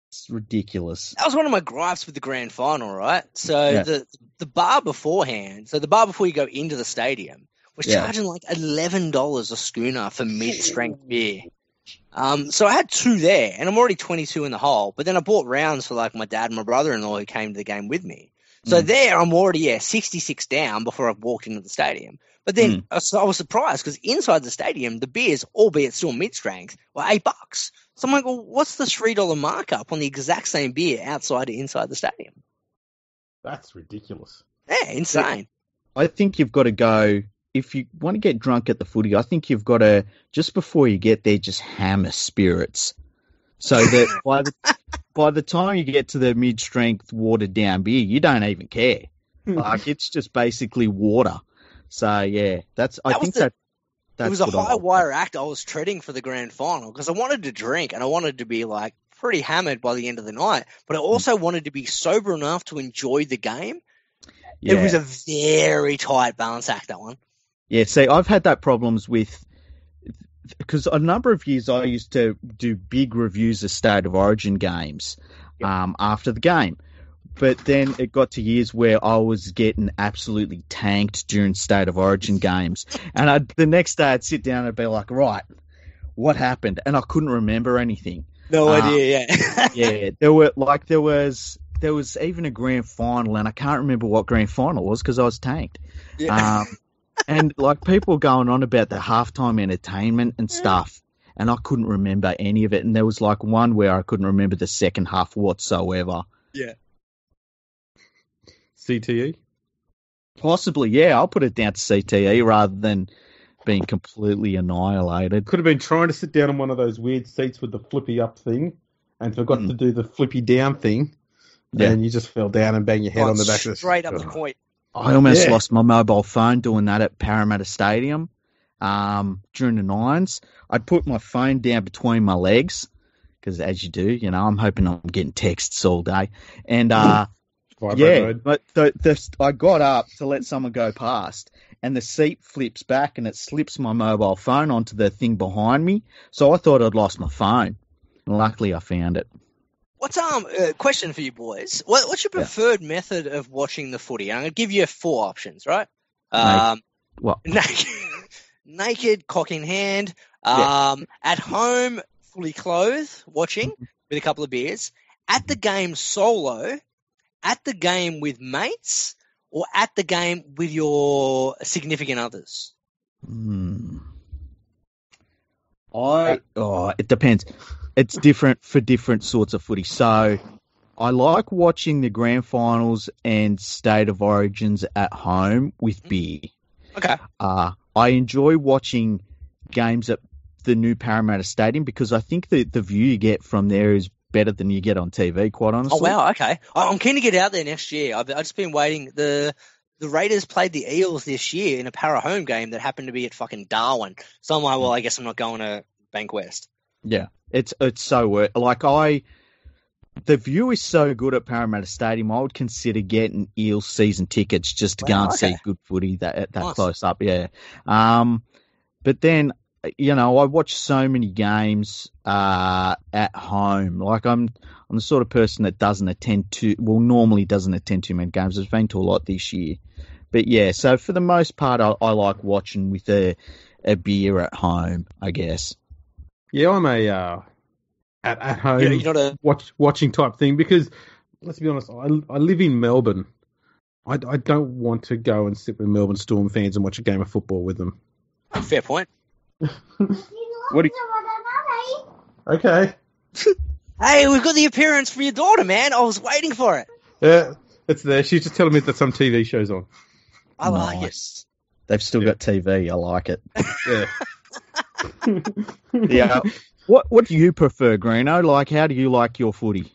it's ridiculous. That was one of my gripes with the grand final, right? So Yeah. the the bar beforehand, so the bar before you go into the stadium was Yeah. charging like eleven dollars a schooner for mid strength beer. Um, so I had two there, and I'm already 22 in the hole. But then I bought rounds for like my dad and my brother-in-law who came to the game with me. So Mm. there, I'm already yeah 66 down before I've walked into the stadium. But then Mm. I was- I was surprised because inside the stadium, the beers, albeit still mid strength, were eight bucks. So I'm like, well, what's the three dollar markup on the exact same beer outside and inside the stadium? That's ridiculous. Yeah, insane. I think you've got to go if you want to get drunk at the footy. I think you've got to just before you get there, just hammer spirits, so that by the by the time you get to the mid strength watered down beer, you don't even care. Hmm. Like it's just basically water. So yeah, that's I That was think the- that that's it was a I high wire act I was treading for the grand final because I wanted to drink and I wanted to be like pretty hammered by the end of the night, but I hmm. also wanted to be sober enough to enjoy the game. Yeah. It was a very tight balance act that one. Yeah, see, I've had that problems with because a number of years I used to do big reviews of state of origin games um, after the game, but then it got to years where I was getting absolutely tanked during state of origin games, and I'd, the next day I'd sit down and be like, right, what happened? And I couldn't remember anything. No Uh, idea, yeah. Yeah, there were like there was there was even a grand final, and I can't remember what grand final was because I was tanked. yeah. Um, and like people going on about the halftime entertainment and stuff, and I couldn't remember any of it. And there was like one where I couldn't remember the second half whatsoever. Yeah. CTE. Possibly, yeah, I'll put it down to CTE rather than being completely annihilated. Could have been trying to sit down on one of those weird seats with the flippy up thing, and forgot Mm. to do the flippy down thing. Yeah. And you just fell down and banged your head on the back of the straight up the point. I almost Yeah. lost my mobile phone doing that at Parramatta Stadium um, during the nines. I'd put my phone down between my legs because, as you do, you know, I'm hoping I'm getting texts all day. And uh, yeah, but the, the, I got up to let someone go past, and the seat flips back and it slips my mobile phone onto the thing behind me. So I thought I'd lost my phone. And luckily, I found it. What's um uh, question for you boys? What, what's your Yeah. preferred method of watching the footy? I'm going to give you four options, right? Naked. Um, What? naked, naked, cock in hand. Yeah. Um, at home, fully clothed, watching with a couple of beers. At the game solo. At the game with mates, or at the game with your significant others. Hmm. I oh, it depends. It's different for different sorts of footy. So I like watching the grand finals and state of origins at home with beer. Okay. Uh, I enjoy watching games at the new Parramatta Stadium because I think the the view you get from there is better than you get on TV. Quite honestly. Oh wow. Okay. I'm keen to get out there next year. I've, I've just been waiting. The the Raiders played the Eels this year in a para home game that happened to be at fucking Darwin. So I'm like, well, I guess I'm not going to Bankwest. Yeah, it's it's so worth. Like I, the view is so good at Parramatta Stadium. I would consider getting Eels season tickets just to go Wow, and see good footy that that Nice. close up. Yeah. Um, but then you know I watch so many games uh at home. Like I'm I'm the sort of person that doesn't attend to well normally doesn't attend too many games. I've been to a lot this year. But yeah, so for the most part, I, I like watching with a a beer at home. I guess. Yeah, I'm a uh, at at home You know, you're not a watch watching type thing because let's be honest, I I live in Melbourne. I, I don't want to go and sit with Melbourne Storm fans and watch a game of football with them. fair point. What do Okay. Hey, we've got the appearance for your daughter, man. I was waiting for it. Yeah, it's there. She's just telling me that some TV show's on. I like it. They've still got TV. I like it. Yeah. Yeah. What What do you prefer, Greeno? Like, how do you like your footy?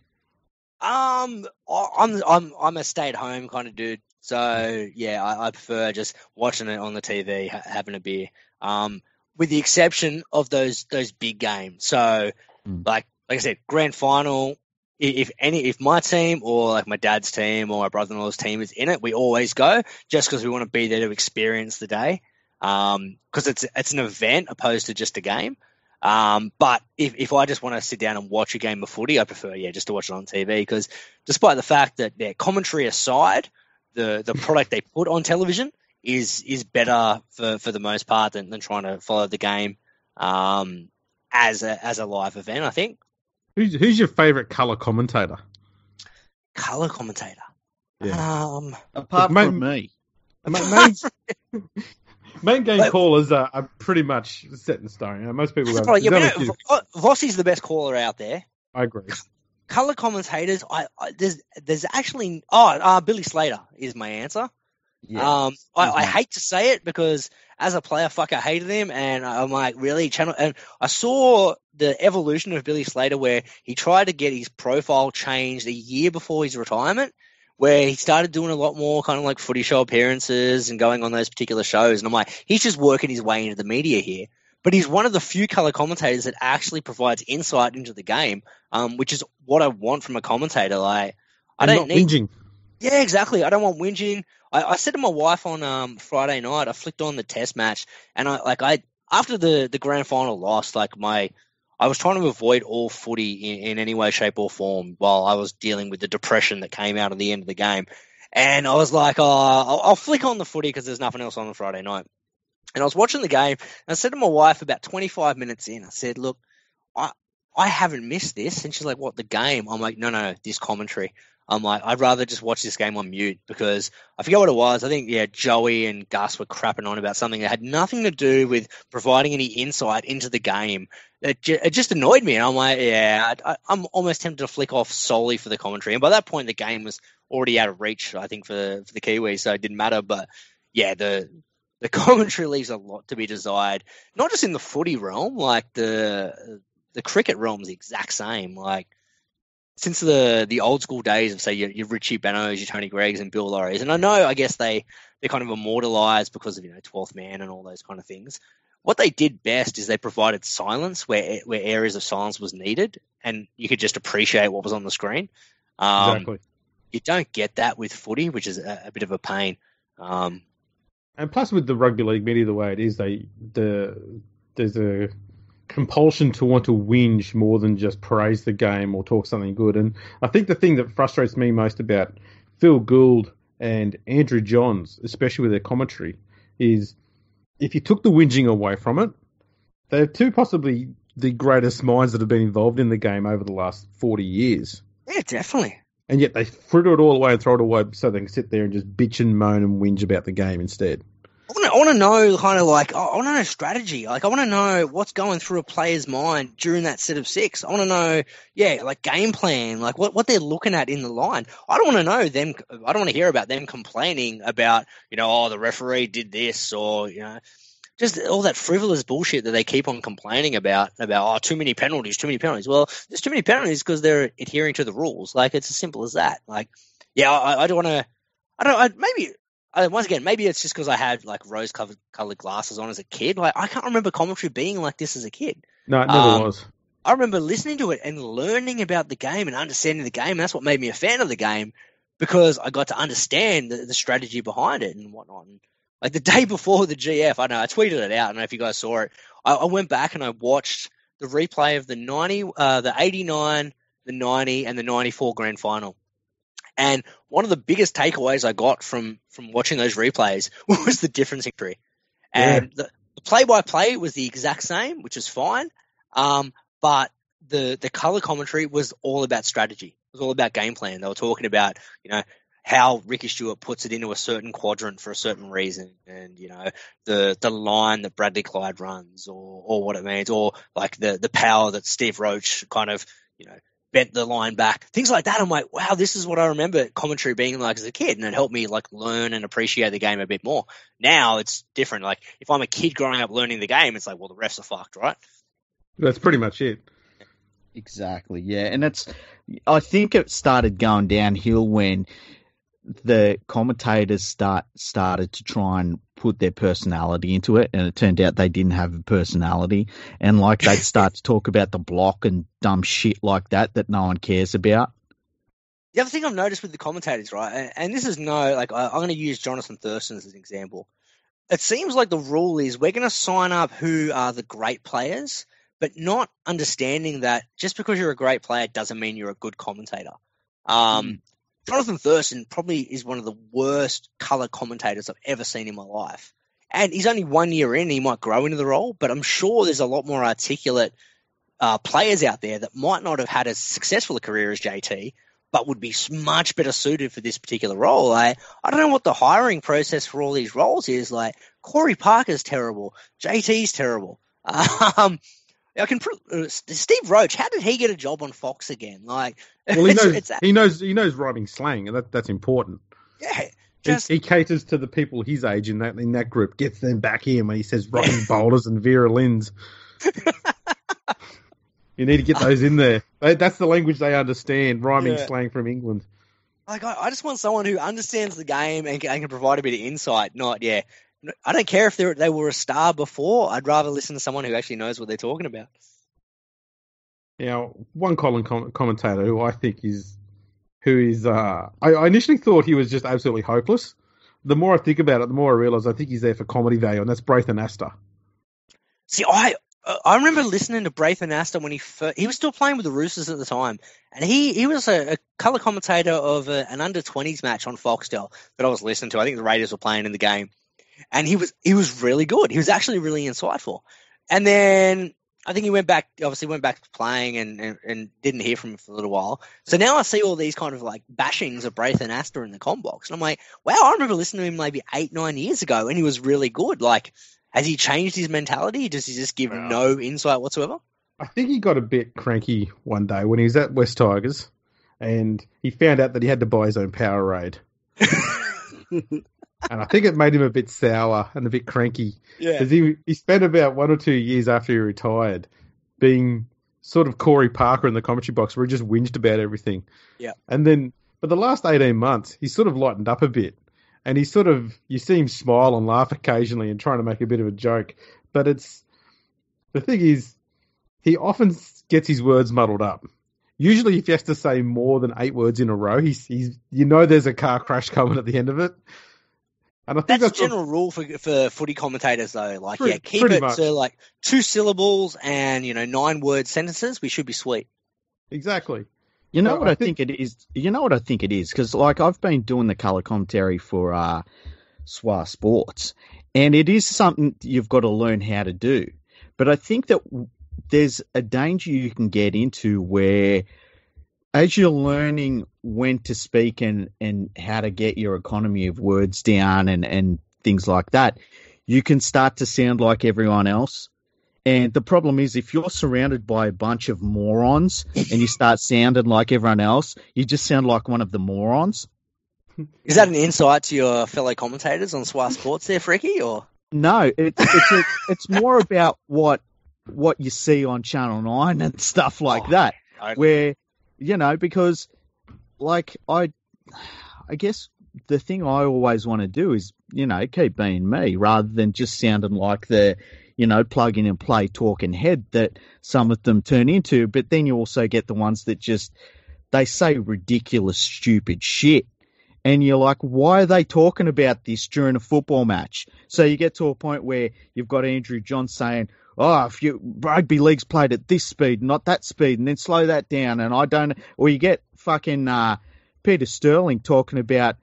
Um, I'm I'm I'm a stay at home kind of dude. So yeah, I, I prefer just watching it on the TV, ha- having a beer. Um, with the exception of those those big games. So Mm. like like I said, grand final. If any, if my team or like my dad's team or my brother-in-law's team is in it, we always go just because we want to be there to experience the day. Um, because it's it's an event opposed to just a game. Um, but if, if I just want to sit down and watch a game of footy, I prefer yeah just to watch it on TV because despite the fact that their commentary aside, the the product they put on television is is better for, for the most part than, than trying to follow the game um, as a as a live event. I think Who's who's your favorite color commentator? color commentator. Yeah. Um, Apart Mate- from me, Ma- Main, main game callers are, are pretty much set in stone. Most people have. Right, yeah, there's but only no, a few- the best caller out there. I agree. Color commentators, I, I there's there's actually oh uh, Billy Slater is my answer. yeah, Um, I, He's I hate to say it because as a player, fuck, I hated him, and I'm like, really, channel. And I saw the evolution of Billy Slater where he tried to get his profile changed a year before his retirement, where he started doing a lot more kind of like footy show appearances and going on those particular shows. And I'm like, he's just working his way into the media here. But he's one of the few color commentators that actually provides insight into the game, um, which is what I want from a commentator. Like, I And don't need whinging. yeah, exactly. I don't want whinging. I, I said to my wife on um, Friday night, I flicked on the test match, and I like I after the the grand final loss, like my I was trying to avoid all footy in, in any way, shape, or form while I was dealing with the depression that came out at the end of the game, and I was like, oh, I'll, I'll flick on the footy because there's nothing else on the Friday night. And I was watching the game, and I said to my wife about 25 minutes in, I said, look, I I haven't missed this, and she's like, what the game? I'm like, no, no, no, this commentary. I'm like, I'd rather just watch this game on mute because I forget what it was. I think, yeah, Joey and Gus were crapping on about something that had nothing to do with providing any insight into the game. It, ju- it just annoyed me. And I'm like, yeah, I, I'm almost tempted to flick off solely for the commentary. And by that point, the game was already out of reach, I think, for, for the Kiwis, so it didn't matter. But yeah, the the commentary leaves a lot to be desired, not just in the footy realm, like the the cricket realm's the exact same. Like, since the the old school days of say your, your Richie Benauds, your Tony Greigs, and Bill Lawry's, and I know I guess they they're kind of immortalized because of you know Twelfth Man and all those kind of things. What they did best is they provided silence where where areas of silence was needed, and you could just appreciate what was on the screen. Um, exactly. You don't get that with footy, which is a, a bit of a pain. Um, And plus, with the rugby league media the way it is, they the there's a compulsion to want to whinge more than just praise the game or talk something good. And I think the thing that frustrates me most about Phil Gould and Andrew Johns, especially with their commentary, is if you took the whinging away from it, they're two possibly the greatest minds that have been involved in the game over the last forty years. yeah, definitely. And yet they fritter it all away and throw it away so they can sit there and just bitch and moan and whinge about the game instead. I want to, know kind of like I want to know strategy. Like I want to know what's going through a player's mind during that set of six. I want to know, yeah, like game plan, like what, what they're looking at in the line. I don't want to know them. I don't want to hear about them complaining about you know oh the referee did this or you know just all that frivolous bullshit that they keep on complaining about about oh too many penalties, too many penalties. Well, there's too many penalties because they're adhering to the rules. Like it's as simple as that. Like yeah, I, I don't want to. I don't. I, maybe uh, once again, maybe it's just because I had like rose colored colored glasses on as a kid. Like I can't remember commentary being like this as a kid. No, it never Um, was. I remember listening to it and learning about the game and understanding the game. And that's what made me a fan of the game because I got to understand the, the strategy behind it and whatnot. And like the day before the GF, I know I tweeted it out. I don't know if you guys saw it. I, I went back and I watched the replay of the ninety, uh, the eighty nine, the ninety, and the ninety four grand final. And one of the biggest takeaways I got from from watching those replays was the difference in tree. And the, the play-by-play was the exact same, which is fine. Um, but the the color commentary was all about strategy. It was all about game plan. They were talking about you know how Ricky Stuart puts it into a certain quadrant for a certain reason, and you know the the line that Bradley Clyde runs, or or what it means, or like the the power that Steve Roach kind of you know bent the line back, things like that. I'm like, wow, this is what I remember commentary being like as a kid, and it helped me like learn and appreciate the game a bit more. Now it's different. Like if I'm a kid growing up learning the game, it's like, well, the refs are fucked, right? That's pretty much it. Exactly, yeah, and it's. I think it started going downhill when the commentators start started to try and put their personality into it, and it turned out they didn't have a personality, and like they'd start to talk about the block and dumb shit like that that no one cares about. The other thing I've noticed with the commentators, right, and this is no, like I, am going to use Jonathan Thurston as an example. It seems like the rule is we're going to sign up who are the great players, but not understanding that just because you're a great player doesn't mean you're a good commentator. Um, mm. Jonathan Thurston probably is one of the worst color commentators I've ever seen in my life. And he's only one year in, he might grow into the role, but I'm sure there's a lot more articulate uh, players out there that might not have had as successful a career as JT, but would be much better suited for this particular role. I, I don't know what the hiring process for all these roles is. Like, Corey Parker's terrible, JT's terrible. Um, I can. Uh, Steve Roach, how did he get a job on Fox again? Like, well, he knows it's, he knows he knows rhyming slang, and that that's important. Yeah, just, he, he, caters to the people his age in that in that group. Gets them back in when he says rocking boulders and Vera Lynn's. you need to get those in there. That's the language they understand. Rhyming yeah. slang from England. Like I, I, just want someone who understands the game and can, and can provide a bit of insight. Not yeah, I don't care if they were a star before. I'd rather listen to someone who actually knows what they're talking about. Now, one Colin com- commentator who I think is who is uh, I, I, initially thought he was just absolutely hopeless. The more I think about it, the more I realise I think he's there for comedy value, and that's Braith Anasta. See, I I remember listening to Braith Anasta when he first, he was still playing with the Roosters at the time, and he he was a, a color commentator of a, an under twenties match on Foxtel that I was listening to. I think the Raiders were playing in the game, and he was he was really good. He was actually really insightful. And then I think he went back, obviously went back to playing and, and, and, didn't hear from him for a little while. So now I see all these kind of like bashings of Braith Anasta in the com box. And I'm like, wow, I remember listening to him maybe eight, nine years ago and he was really good. Like, has he changed his mentality? Does he just give well, no insight whatsoever? I think he got a bit cranky one day when he was at West Tigers and he found out that he had to buy his own power Powerade. and I think it made him a bit sour and a bit cranky. Yeah, because he he spent about one or two years after he retired being sort of Corey Parker in the commentary box, where he just whinged about everything. Yeah, and then for the last eighteen months, he's sort of lightened up a bit, and he sort of you see him smile and laugh occasionally and trying to make a bit of a joke, but it's the thing is he often gets his words muddled up. Usually, if he has to say more than eight words in a row, he's, he's you know there's a car crash coming at the end of it. And I think that's, that's a general a, rule for for footy commentators, though. Like, pretty, yeah, keep it much. to like two syllables and you know nine word sentences. We should be sweet. Exactly. You know what I, I think, think, it is. You know what I think it is because like I've been doing the color commentary for uh, SWA Sports, and it is something you've got to learn how to do. But I think that there's a danger you can get into where as you're learning when to speak and, and how to get your economy of words down and, and things like that, you can start to sound like everyone else. And the problem is, if you're surrounded by a bunch of morons and you start sounding like everyone else, you just sound like one of the morons. Is that an insight to your fellow commentators on SWA Sports there, Freaky? Or no, it, it's a, it's more about what what you see on Channel Nine and stuff like oh, that, okay. where you know, because like I, I guess the thing I always want to do is, you know, keep being me rather than just sounding like the, you know, plug in and play talking head that some of them turn into. But then you also get the ones that just, they say ridiculous, stupid shit. And you're like, why are they talking about this during a football match? So you get to a point where you've got Andrew John saying, oh, if you rugby league's played at this speed, not that speed, and then slow that down, and I don't, or you get fucking uh, Peter Sterling talking about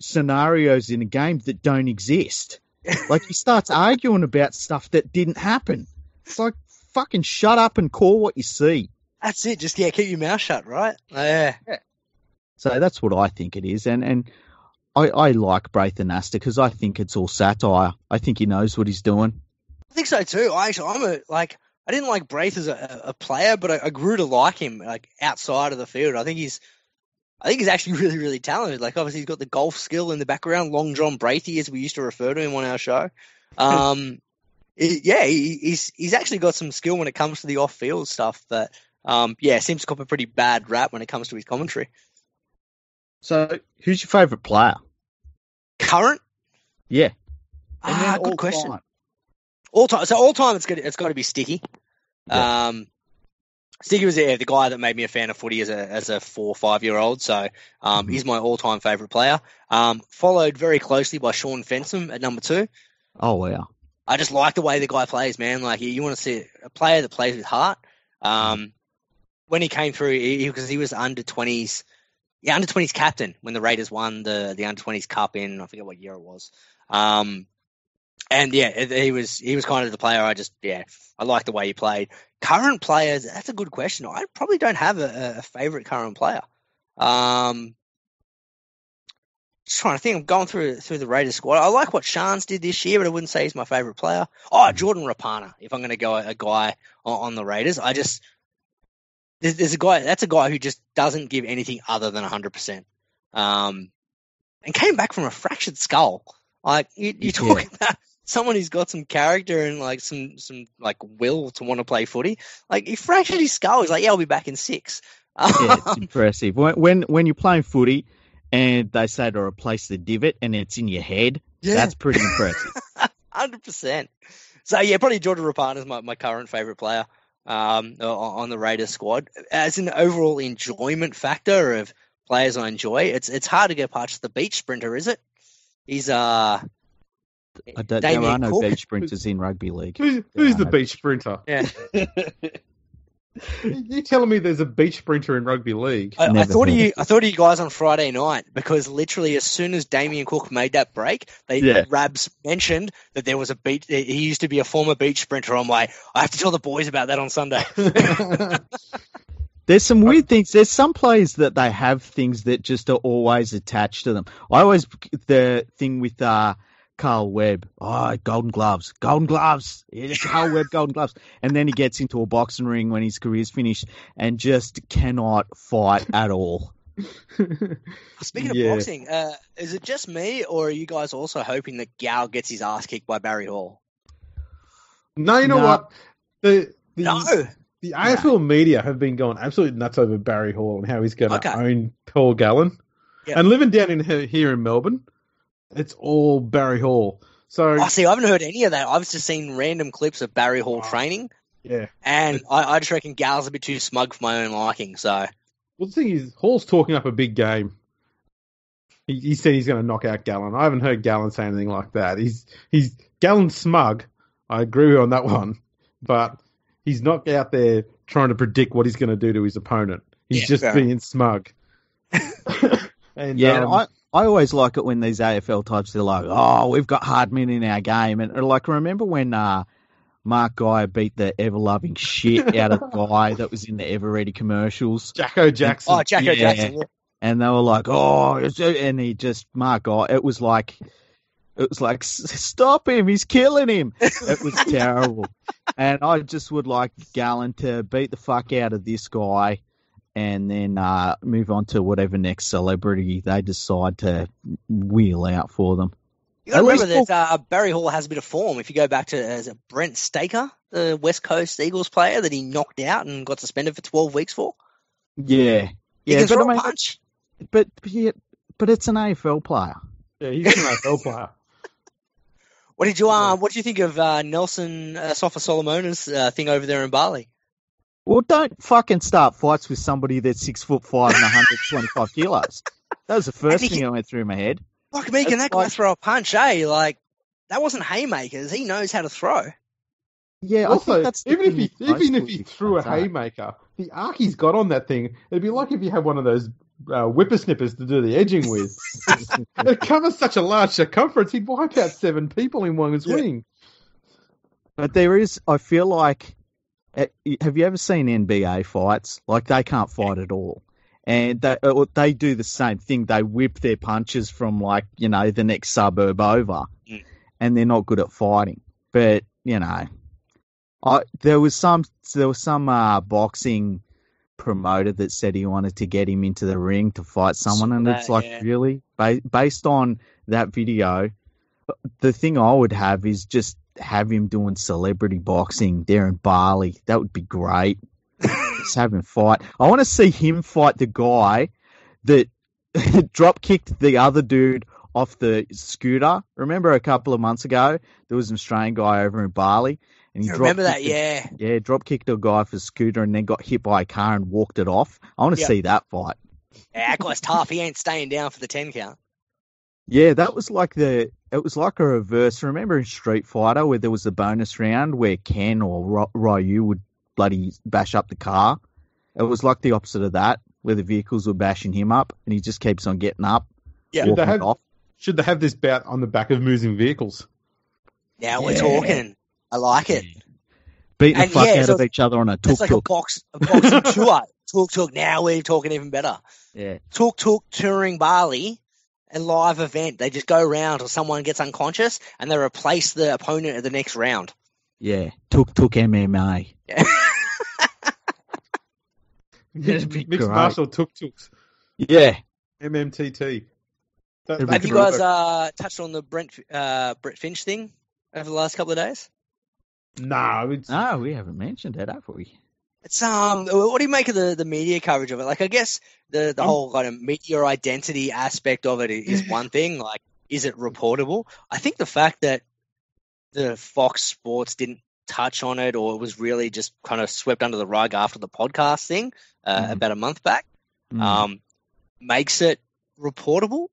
scenarios in a game that don't exist. like he starts arguing about stuff that didn't happen. It's like fucking shut up and call what you see. That's it. Just yeah, keep your mouth shut, right? Yeah. yeah. So that's what I think it is, and and I, I like Braith Anasta because I think it's all satire. I think he knows what he's doing. I think so too. I actually, I'm a like. I didn't like Braith as a, a player, but I, I, grew to like him like outside of the field. I think he's, I think he's actually really, really talented. Like obviously he's got the golf skill in the background. Long John Braithy, as we used to refer to him on our show. Um, it, yeah, he, he's he's actually got some skill when it comes to the off field stuff. But um, yeah, seems to cop a pretty bad rap when it comes to his commentary. So, who's your favourite player? Current? Yeah. Ah, good question. Time. All time. So all time, it's got it's got to be Sticky. Yeah. Um, Sticky was yeah, the guy that made me a fan of footy as a as a four or five year old. So um, mm-hmm. he's my all time favourite player. Um, followed very closely by Shaun Fensom at number two. Oh wow! I just like the way the guy plays, man. Like you want to see a player that plays with heart. Um, when he came through, because he, he, was under twenties, yeah, under twenties captain when the Raiders won the the under twenties cup in I forget what year it was. Um, and yeah, he was he was kind of the player. I just yeah, I like the way he played. Current players, that's a good question. I probably don't have a, a favorite current player. Um, just trying to think. I'm going through through the Raiders squad. I like what Shans did this year, but I wouldn't say he's my favorite player. Oh, Jordan Rapana. If I'm going to go a guy on, on, the Raiders, I just there's, there's, a guy. That's a guy who just doesn't give anything other than 100. Um, percent and came back from a fractured skull. Like you, you're talking yeah. about someone who's got some character and like some some like will to want to play footy. Like he fractured his skull. He's like, yeah, I'll be back in six. yeah, it's impressive. When, when when you're playing footy and they say to replace the divot and it's in your head, yeah. that's pretty impressive. Hundred percent. So yeah, probably Jordan Rapana is my, my current favorite player um, on the Raiders squad. As an overall enjoyment factor of players I enjoy, it's it's hard to go past the beach sprinter, is it? He's uh I don't, there are no Cook. beach sprinters in rugby league. Who's, who's the beach sprinter? Yeah. You're telling me there's a beach sprinter in rugby league? I, I thought of you. I thought of you guys on Friday night because literally as soon as Damien Cook made that break, they yeah. Rabs mentioned that there was a beach. He used to be a former beach sprinter. I'm like, I have to tell the boys about that on Sunday. There's some weird things. There's some players that they have things that just are always attached to them. I always the thing with uh, Carl Webb. Oh, golden gloves, golden gloves. Carl Webb, golden gloves. And then he gets into a boxing ring when his career's finished and just cannot fight at all. Speaking of yeah. boxing, uh, is it just me, or are you guys also hoping that Gal gets his ass kicked by Barry Hall? No, you know no. what? The, the, no. The AFL media have been going absolutely nuts over Barry Hall and how he's going to okay. own Paul Gallen. Yep. And living down in here in Melbourne, it's all Barry Hall. So I oh, see. I haven't heard any of that. I've just seen random clips of Barry Hall training. Yeah, and I, I, just reckon Gal's a bit too smug for my own liking. So, well, the thing is, Hall's talking up a big game. He, he said he's going to knock out Gallen. I haven't heard Gallen say anything like that. He's he's Gallen smug. I agree on that one, but he's not out there trying to predict what he's going to do to his opponent. He's yeah, just being smug. and yeah, um, I I always like it when these AFL types they're like, "Oh, we've got hard men in our game," and like remember when uh, Mark Guy beat the ever loving shit out of Guy that was in the Ever Ready commercials, Jacko Jackson. oh, Jacko yeah. Jackson. Yeah. And they were like, "Oh," and he just Mark Guy. It was like, it was like, "Stop him! He's killing him!" It was terrible. And I just would like Gallen to beat the fuck out of this guy and then uh, move on to whatever next celebrity they decide to wheel out for them. You got to remember that uh, Barry Hall has a bit of form. If you go back to as a Brent Staker, the West Coast Eagles player that he knocked out and got suspended for twelve weeks for. Yeah, he yeah, can throw I mean, a punch. But but, but it's an AFL player. Yeah, he's an AFL player. What did you uh, What do you think of uh, Nelson uh, Asofa-Solomona's uh, thing over there in Bali? Well, don't fucking start fights with somebody that's six foot five and 125 kilos. That was the first thing that went through my head. Fuck me, can that guy throw a punch, eh? Like, that wasn't haymakers. He knows how to throw. Yeah, also, even if he even if he threw a haymaker, the arc he's got on that thing, it'd be like if you had one of those uh, whippersnippers to do the edging with. it covers such a large circumference, he'd wipe out seven people in one swing. But there is, I feel like have you ever seen NBA fights? Like they can't fight at all, and they uh, they do the same thing. They whip their punches from like you know the next suburb over, mm. and they're not good at fighting. But you know, I there was some there was some uh, boxing promoter that said he wanted to get him into the ring to fight someone, and that, it's like yeah. really based on that video. The thing I would have is just have him doing celebrity boxing there in Bali. That would be great. Just have him fight. I want to see him fight the guy that drop kicked the other dude off the scooter. Remember a couple of months ago, there was an Australian guy over in Bali, and he remember that? Yeah. a- yeah, drop kicked a guy for scooter and then got hit by a car and walked it off. I want to Yep. see that fight. yeah. That guy's tough. He ain't staying down for the 10 count. Yeah, that was like the it was like a reverse. Remember in Street Fighter where there was the bonus round where Ken or Ryu would bloody bash up the car. It was like the opposite of that, where the vehicles were bashing him up, and he just keeps on getting up, Yeah. Did they have- off. Should they have this bout on the back of moving vehicles? Now we're talking. I like it. beating the fuck yeah, out so of each other on a tuk It's like a box, a boxing tour. Tuk tuk. Now we're talking even better. Yeah, Tuk tuk touring Bali, a live event. They just go around till someone gets unconscious and they replace the opponent at the next round. yeah, took tuk MMA. Yeah. That'd Mixed great. martial tuk tuks. Yeah, MMTT. That, It'd Have you guys uh, touched on the Brent uh, Brett Finch thing over the last couple of days? No, it's no, we haven't mentioned it, have we? It's um, what do you make of the, the media coverage of it? Like, I guess the the Um, whole kind of media identity aspect of it is one thing. Like, is it reportable? I think the fact that the Fox Sports didn't touch on it, or it was really just kind of swept under the rug after the podcast thing uh, Mhm. about a month back, Mm. um, makes it reportable.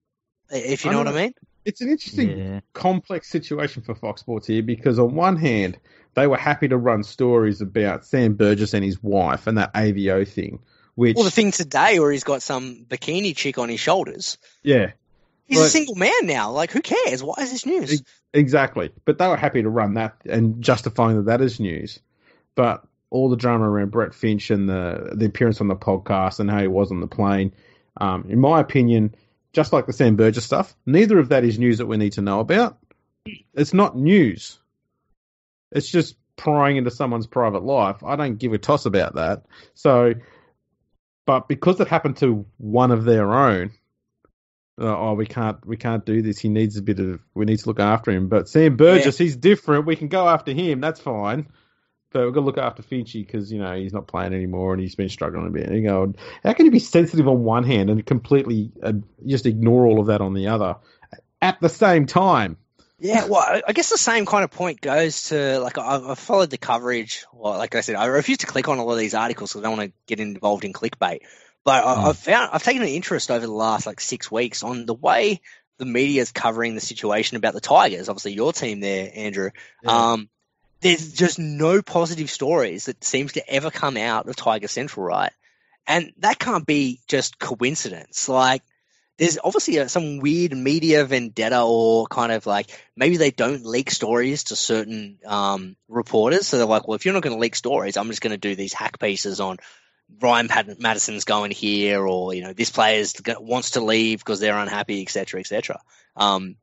If you know what I mean? It's an interesting yeah, complex situation for Fox Sports here because on one hand they were happy to run stories about Sam Burgess and his wife and that AVO thing, which Well, the thing today where he's got some bikini chick on his shoulders. yeah, He's a single man now. Like, who cares? Why is this news? Exactly. But they were happy to run that and justifying that that is news. But all the drama around Brett Finch and the the appearance on the podcast and how he was on the plane, um, in my opinion, just like the Sam Burgess stuff, neither of that is news that we need to know about. It's not news. It's just prying into someone's private life. I don't give a toss about that. So, but because it happened to one of their own, uh, oh, we can't, we can't do this. He needs a bit of, we need to look after him. But Sam Burgess, he's different. We can go after him. That's fine. But we've got to look after Finchy because you know he's not playing anymore and he's been struggling a bit. And you go, how can you be sensitive on one hand and completely uh, just ignore all of that on the other at the same time? Yeah, well, I- guess the same kind of point goes to like I've, followed the coverage. Well, like I said, I refuse to click on a lot of these articles because I don't want to get involved in clickbait. But I, Mm. I've found I've taken an interest over the last like six weeks on the way the media is covering the situation about the Tigers. Obviously, your team there, Andrew. Um, there's just no positive stories that seems to ever come out of Tiger Central, right? And that can't be just coincidence. Like, there's obviously a, some weird media vendetta or kind of like maybe they don't leak stories to certain um, reporters. So they're like, well, if you're not going to leak stories, I'm just going to do these hack pieces on Ryan Pat- Matterson's going here, or you know, this player's go- wants to leave because they're unhappy, etc., etc. Um,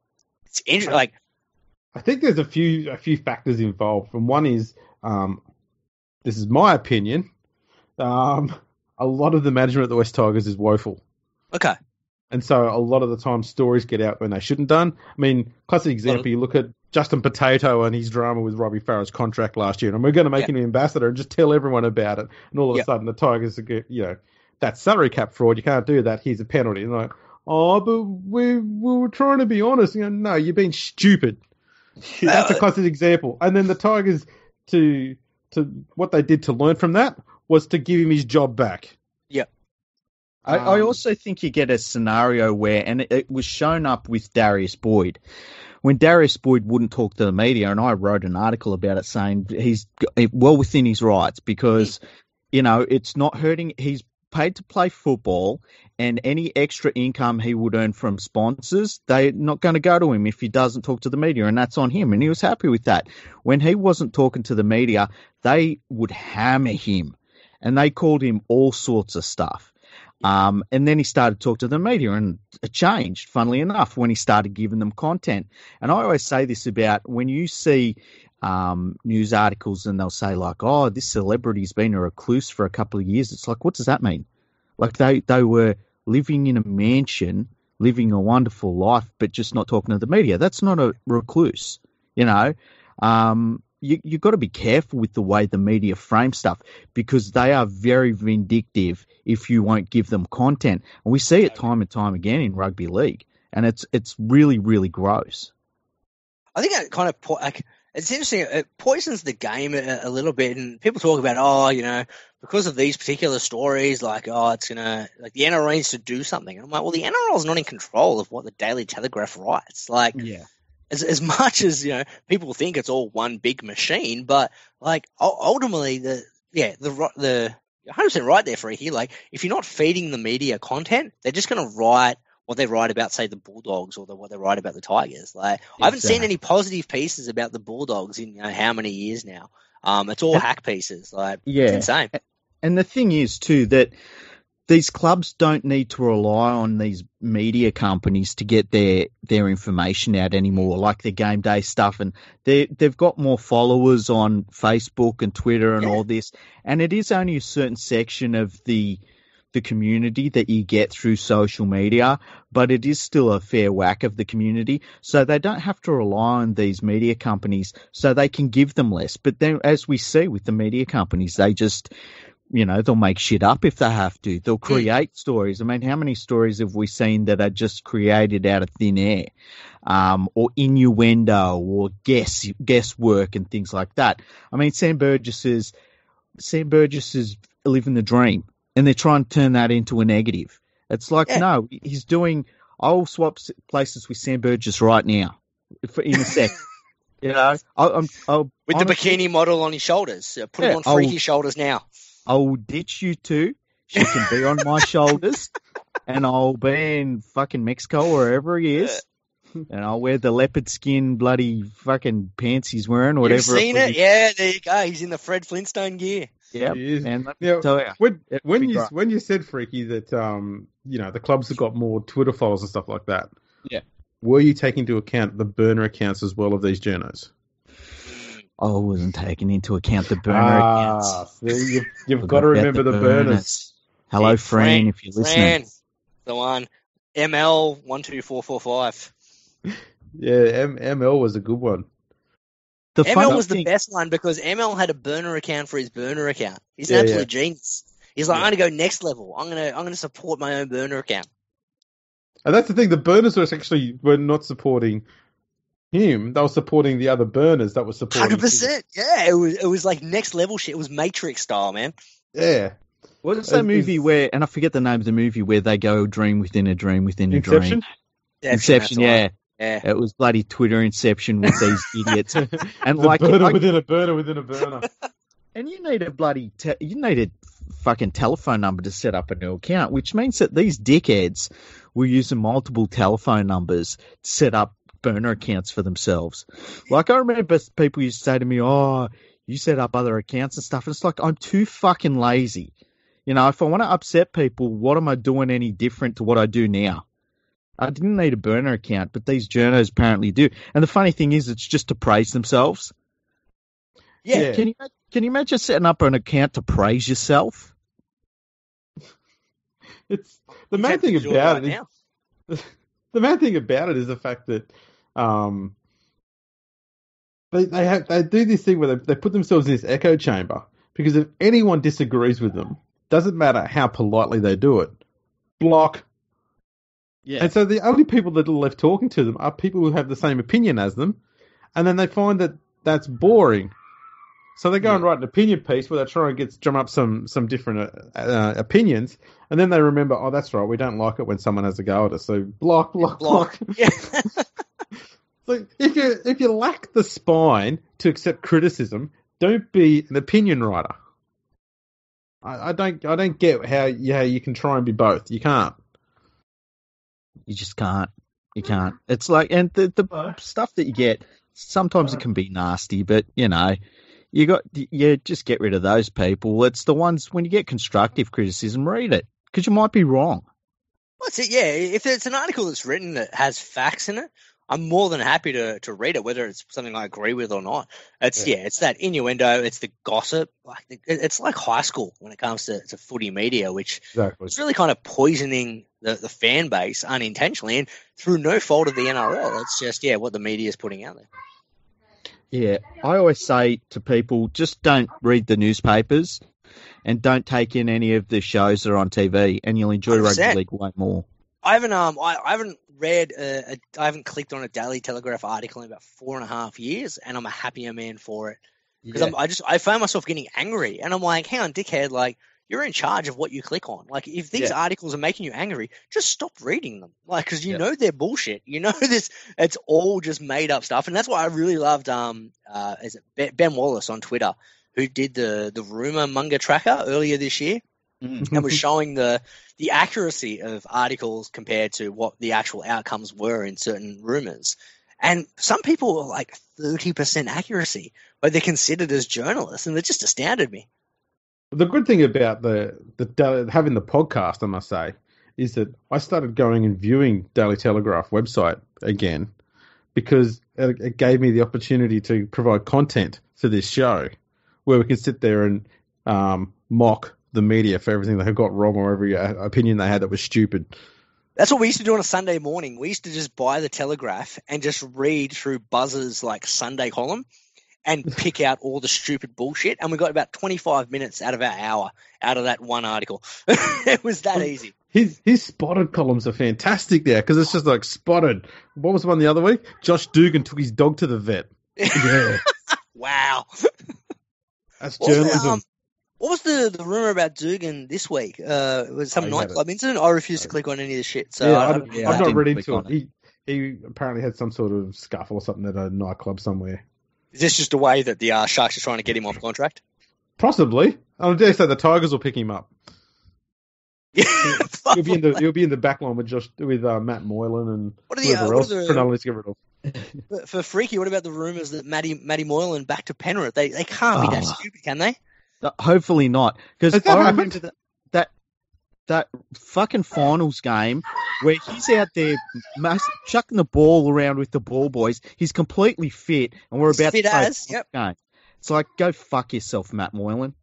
it's interesting. Like, I think there's a few a few factors involved. And one is, um, this is my opinion, um, a lot of the management at the West Tigers is woeful. okay, And so a lot of the time stories get out when they shouldn't done. I mean, classic example, you look at Justin Pascoe and his drama with Robbie Farah's contract last year, and we're going to make Yeah. him an ambassador and just tell everyone about it. And all of Yeah. a sudden the Tigers are, get, you know, that's salary cap fraud. You can't do that. Here's a penalty. And like, oh, but we, we were trying to be honest. You know, no, you've been stupid. That's a classic example. And then the Tigers to to what they did to learn from that was to give him his job back. Yeah. I Um, also think you get a scenario where, and it, it was shown up with Darius Boyd. When Darius Boyd wouldn't talk to the media, and I wrote an article about it saying he's well within his rights because, you know, it's not hurting. He's paid to play football, and any extra income he would earn from sponsors, they're not going to go to him if he doesn't talk to the media, and that's on him. And he was happy with that. When he wasn't talking to the media, they would hammer him, and they called him all sorts of stuff. Um, and then he started to talk to the media, and it changed, funnily enough, when he started giving them content. And I always say this about when you see um, news articles and they'll say, like, oh, this celebrity's been a recluse for a couple of years. It's like, what does that mean? Like, they, they were living in a mansion, living a wonderful life, but just not talking to the media. That's not a recluse, you know? Um, you you got to be careful with the way the media frame stuff because they are very vindictive if you won't give them content, and we see it time and time again in rugby league, and it's it's really really gross. I think it kind of like it's interesting. It poisons the game a, a, little bit, and people talk about, oh, you know, because of these particular stories, like, oh, it's gonna like the NRL needs to do something. And I'm like, well, the NRL is not in control of what the Daily Telegraph writes. Like, yeah. As, as much as you know, people think it's all one big machine, but like ultimately, the yeah, the the 100 right there, Freaky. Like, if you're not feeding the media content, they're just going to write what they write about, say, the Bulldogs or the, what they write about the Tigers. Like, exactly. I haven't seen any positive pieces about the Bulldogs in you know, how many years now. Um, it's all hack pieces. Like, yeah, it's insane. And the thing is too that these clubs don't need to rely on these media companies to get their their information out anymore, like their game day stuff, and they they've got more followers on Facebook and Twitter and yeah. all this, and it is only a certain section of the the community that you get through social media, but it is still a fair whack of the community. So they don't have to rely on these media companies so they can give them less. But then, as we see with the media companies, they just, you know, they'll make shit up if they have to. They'll hmm. create stories. I mean, how many stories have we seen that are just created out of thin air? Um, or innuendo or guess guesswork and things like that. I mean, Sam Burgess is Sam Burgess is living the dream and they're trying to turn that into a negative. It's like, yeah. no, he's doing. I'll swap places with Sam Burgess right now, for, in a sec. you know, I'll, I'll, I'll with honestly, the bikini model on his shoulders. Put yeah, him on freaky I'll, shoulders now. I'll ditch you two. She can be on my shoulders, and I'll be in fucking Mexico or wherever he is. And I'll wear the leopard skin bloody fucking pants he's wearing, whatever. You've seen it? it? Yeah, there you go. He's in the Fred Flintstone gear. Yeah, man. Yeah, tell you, when when you when you said freaky that um you know the clubs have got more Twitter followers and stuff like that. Yeah. Were you taking into account the burner accounts as well of these journos? I wasn't taking into account the burner ah, accounts. See, you've, you've got to remember the, the burners. burners. Hello, hey, Fran, if you're listening. Fran, the one. ML one two four four five. Yeah, M- ML was a good one. The ML was thing... the best one because ML had a burner account for his burner account. He's an yeah, absolute yeah. genius. He's like, yeah. I'm gonna go next level. I'm gonna I'm gonna support my own burner account. And that's the thing. The burners were actually were not supporting him. They were supporting the other burners that were supporting. Hundred percent. Yeah, it was it was like next level shit. It was Matrix style, man. Yeah. What's that movie where? And I forget the name of the movie where they go dream within a dream within a Inception? dream. Inception. Inception yeah. Yeah. It was bloody Twitter inception with these idiots. And the like burner like, within a burner within a burner. And you need a bloody te- you need a fucking telephone number to set up a new account, which means that these dickheads were using multiple telephone numbers to set up burner accounts for themselves. Like I remember people used to say to me, "Oh, you set up other accounts and stuff." And it's like I'm too fucking lazy. You know, if I want to upset people, what am I doing any different to what I do now? I didn't need a burner account, but these journos apparently do. And the funny thing is, it's just to praise themselves. Yeah. Can you can you imagine setting up an account to praise yourself? It's the main thing about it. Is, the main thing about it is the fact that um, they they have they do this thing where they, they put themselves in this echo chamber because if anyone disagrees with them, doesn't matter how politely they do it, block, yeah. And so the only people that are left talking to them are people who have the same opinion as them, and then they find that that's boring. So they go yeah. and write an opinion piece where they try and get drum up some some different uh, uh, opinions, and then they remember, oh, that's right, we don't like it when someone has a go at us. So block, block, block. block. Yeah. so if you if you lack the spine to accept criticism, don't be an opinion writer. I, I don't I don't get how yeah you can try and be both. You can't. You just can't. You can't. It's like, and the the stuff that you get, sometimes it can be nasty, but you know, you got you just get rid of those people. It's the ones when you get constructive criticism, read it because you might be wrong. That's it. Yeah, if it's an article that's written that has facts in it, I'm more than happy to, to read it, whether it's something I agree with or not. It's yeah, yeah it's that innuendo, it's the gossip. Like it's like high school when it comes to, to footy media, which exactly. is really kind of poisoning the, the fan base unintentionally and through no fault of the NRL. It's just yeah, what the media is putting out there. Yeah, I always say to people, just don't read the newspapers and don't take in any of the shows that are on TV, and you'll enjoy 100%. rugby league way more. I haven't um I, I haven't read a, a I haven't clicked on a Daily Telegraph article in about four and a half years, and I'm a happier man for it because Yeah. I just I found myself getting angry, and I'm like, hang on, dickhead, like you're in charge of what you click on. Like if these Yeah. articles are making you angry, just stop reading them. Like because you Yeah. know they're bullshit. You know this it's all just made up stuff, and that's why I really loved um uh is it Ben- Wallace on Twitter who did the the rumor monger tracker earlier this year Mm. and was showing the the accuracy of articles compared to what the actual outcomes were in certain rumors. And some people were like thirty percent accuracy, but they're considered as journalists, and it just astounded me. The good thing about the the having the podcast, I must say, is that I started going and viewing Daily Telegraph website again because it, gave me the opportunity to provide content for this show, where we can sit there and um, mock the media for everything they have got wrong or every uh, opinion they had that was stupid. That's what we used to do on a Sunday morning. We used to just buy the Telegraph and just read through Buzz's like Sunday column and pick out all the stupid bullshit. And we got about 25 minutes out of our hour out of that one article. it was that easy. His his spotted columns are fantastic there because it's just like spotted. What was the one the other week? Josh Dugan took his dog to the vet. Yeah, wow. that's What was, the, journalism. um, what was the, the rumor about Dugan this week? Uh, it was some I had nightclub incident. I refuse to click on any of the shit. So yeah, I don't- yeah, not read into on it. He he apparently had some sort of scuffle or something at a nightclub somewhere. Is this just a way that the uh, Sharks are trying to get him off contract? Possibly. I dare say the Tigers will pick him up. Yeah. He'll be in the he'll be in the back line with just with uh, Matt Moylan and What are the, uh, whoever what else. are the- Fernando needs to get rid of. But for Freaky, what about the rumors that Matty Matty Moylan back to Penrith? They they can't be that Oh. stupid, can they? Uh, Hopefully not, because Has that I happened? remember that, that that fucking finals game where he's out there mass- chucking the ball around with the ball boys. He's completely fit, and we're about fit to play as, yep. game. It's like go fuck yourself, Matt Moylan.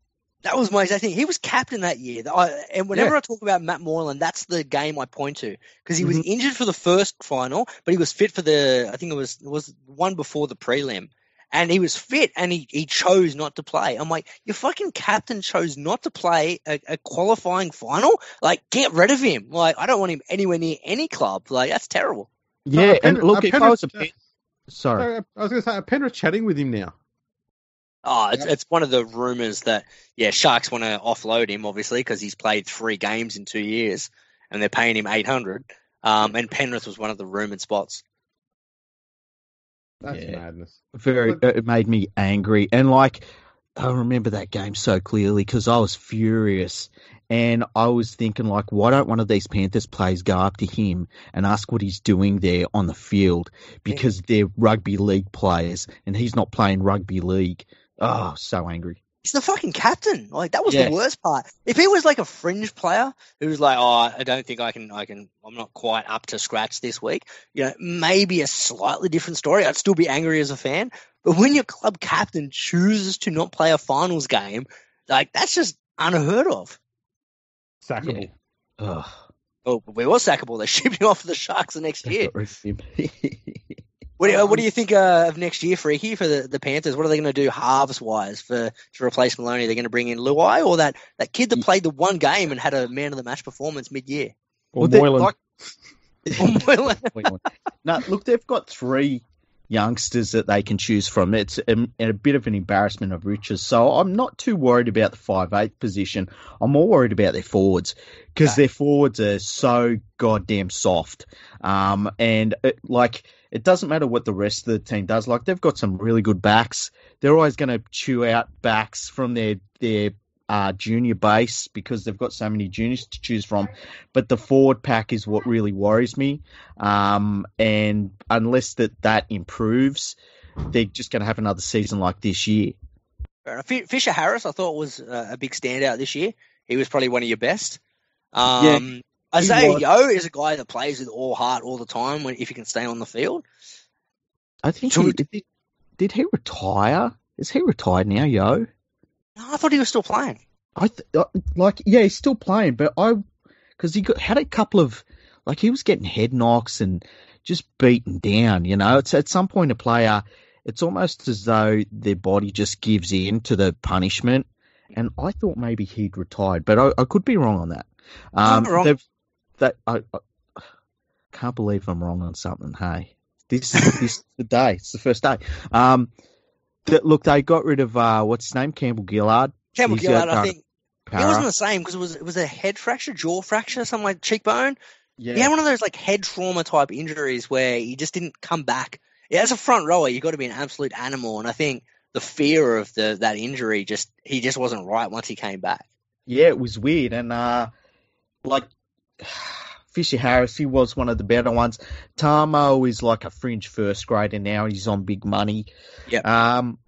That was my exact thing. He was captain that year. I, and whenever I talk about Matt Moylan, that's the game I point to because he was Mm-hmm. injured for the first final, but he was fit for the. I think it was it was one before the prelim, and he was fit and he, he chose not to play. I'm like, your fucking captain chose not to play a, a qualifying final. Like, get rid of him. Like, I don't want him anywhere near any club. Like, that's terrible. Yeah, and look, if I Penrith- was a Pen- sorry, I was going to say, are Penrith chatting with him now? Oh, it's, it's one of the rumors that yeah, Sharks want to offload him obviously because he's played three games in two years and they're paying him eight hundred. Um, and Penrith was one of the rumored spots. That's Yeah. madness. very it made me angry. And like i remember that game so clearly because i was furious. And i was thinking like why don't one of these panthers players go up to him and ask what he's doing there on the field? Because they're rugby league players and he's not playing rugby league. Oh so angry He's the fucking captain. Like that was Yeah. the worst part. If he was like a fringe player who was like, oh, I don't think I can, I can, I'm not quite up to scratch this week. You know, maybe a slightly different story. I'd still be angry as a fan. But when your club captain chooses to not play a finals game, like that's just unheard of. Sackable. Ugh, Oh, we were sackable. They shipped him off to the Sharks the next year. got rid of him. What do, you, uh, what do um, you think uh, of next year, Freaky, for the, the Panthers? What are they going to do halves wise for to replace Maloney? They're going to bring in Luai or that, that kid that mm. played the one game and had a man of the match performance mid year? Or Well, Moylan. like- no, look, they've got three youngsters that they can choose from. It's a, a bit of an embarrassment of riches. So I'm not too worried about the five eight position. I'm more worried about their forwards because Okay. their forwards are so goddamn soft. Um, and it, like it doesn't matter what the rest of the team does. Like they've got some really good backs. They're always going to chew out backs from their their uh, junior base because they've got so many juniors to choose from. But the forward pack is what really worries me. Um, and unless that that improves, they're just going to have another season like this year. Fair enough. Fi- Fisher Harris, I thought was uh, a big standout this year. He was probably one of your best. Um, Isaah. Yeo is a guy that plays with all heart all the time when if he can stay on the field. I think he, did, did he retire? Is he retired now, Yeo? No, I thought he was still playing. I th- uh, like yeah, he's still playing, but I because he got, had a couple of like he was getting head knocks and just beaten down. You know, it's at some point a player it's almost as though their body just gives in to the punishment. And I thought maybe he'd retired, but I, I could be wrong on that. Um, wrong. they've- That I, I can't believe I'm wrong on something. Hey, this is this is the day. It's the first day. Um, that, look, they got rid of uh, what's his name, Campbell Gillard. Campbell He's Gillard, I think it wasn't the same because it was it was a head fracture, jaw fracture, something like cheekbone. yeah, He had one of those like head trauma type injuries where he just didn't come back. Yeah, as a front rower, you've got to be an absolute animal, and I think the fear of the that injury just he just wasn't right once he came back. Yeah, it was weird, and uh, like Fisher Harris, he was one of the better ones. Tamou is like a fringe first grader now; he's on big money. Yep. Um,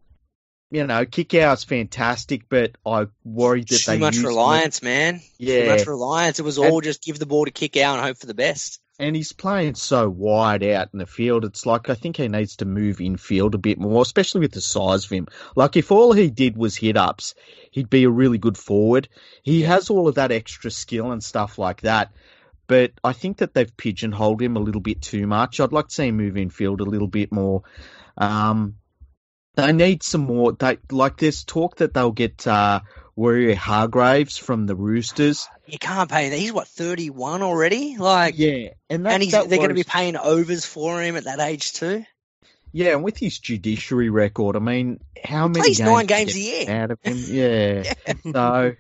you know, Kikau's fantastic, but I worried that Too they much used him- reliance, man. Too much reliance. It was all just give the ball to Kikau and hope for the best. and he's playing so wide out in the field. It's like I think he needs to move infield a bit more, especially with the size of him. Like if all he did was hit ups, he'd be a really good forward. He has all of that extra skill and stuff like that. But I think that they've pigeonholed him a little bit too much. I'd like to see him move infield a little bit more. Um, they need some more. They like there's talk that they'll get uh, Waerea-Hargreaves from the Roosters. You can't pay that. He's what thirty one already. Like, Yeah, and that, and he's, they're going to be paying overs for him at that age too. Yeah, and with his judiciary record, I mean, how many Plays games nine games a year. out of him? Yeah. so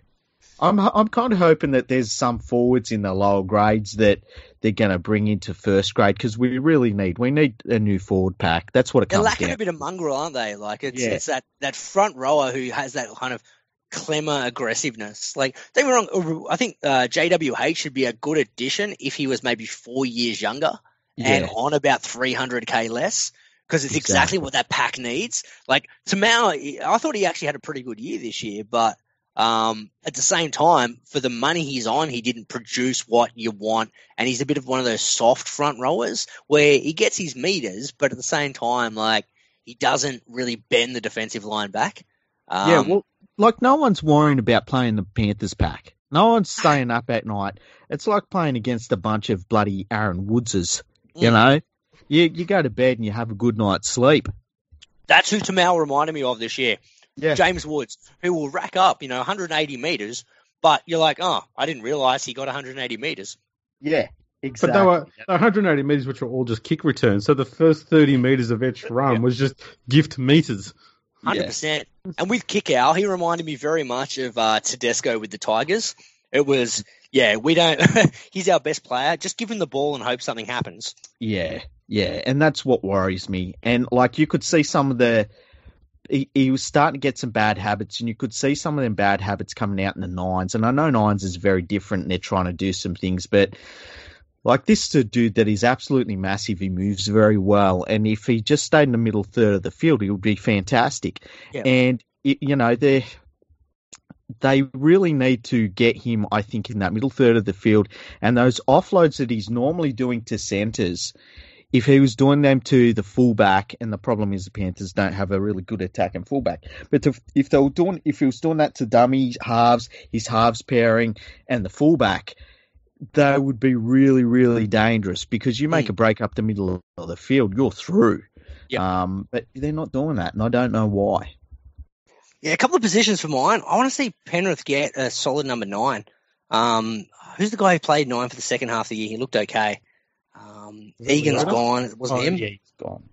I'm I'm kind of hoping that there's some forwards in the lower grades that they're going to bring into first grade because we really need we need a new forward pack. That's what it They're comes lacking down. a bit of mongrel, aren't they? Like it's Yeah. it's that that front rower who has that kind of clemmer aggressiveness. Like don't get me wrong, I think uh, JWH should be a good addition if he was maybe four years younger and on about 300k less. Because it's exactly. Exactly. what that pack needs. Like Tamou, I thought he actually had a pretty good year this year, but um, at the same time, for the money he's on, he didn't produce what you want, and he's a bit of one of those soft front rowers where he gets his meters, but at the same time, like he doesn't really bend the defensive line back. Um, yeah, well, like no one's worrying about playing the Panthers pack. No one's staying up at night. It's like playing against a bunch of bloody Aaron Woodses. You Mm. know, you you go to bed and you have a good night's sleep. that's who Tamou reminded me of this year. Yeah. James Woods, who will rack up, you know, 180 meters, but you're like, oh, I didn't realize he got 180 meters. Yeah, exactly. But exactly. they were 180 meters, which were all just kick returns. So the first 30 meters of each run was just gift meters. Hundred Yeah. percent. And with Kikau, he reminded me very much of uh, Tedesco with the Tigers. It was, yeah, we don't. he's our best player. Just give him the ball and hope something happens. Yeah, yeah, and that's what worries me. And like you could see some of the, he, he was starting to get some bad habits, and you could see some of them bad habits coming out in the nines. And I know nines is very different, and they're trying to do some things, but like this is a dude that is absolutely massive. He moves very well, and if he just stayed in the middle third of the field, he would be fantastic. Yeah. And it, you know they they really need to get him, I think, in that middle third of the field, and those offloads that he's normally doing to centres. If he was doing them to the fullback, and the problem is the Panthers don't have a really good attacking fullback, but to, if they were doing, if he was doing that to dummy halves, his halves pairing, and the fullback, they would be really, really dangerous because you make Mm. a break up the middle of the field, you're through. Yep. Um, but they're not doing that, and I don't know why. Yeah, a couple of positions for mine. I want to see Penrith get a solid number nine. Um, who's the guy who played nine for the second half of the year? He looked okay. Um, Was that Egan's Leota? gone. It wasn't Oh, him. Yeah, he's gone.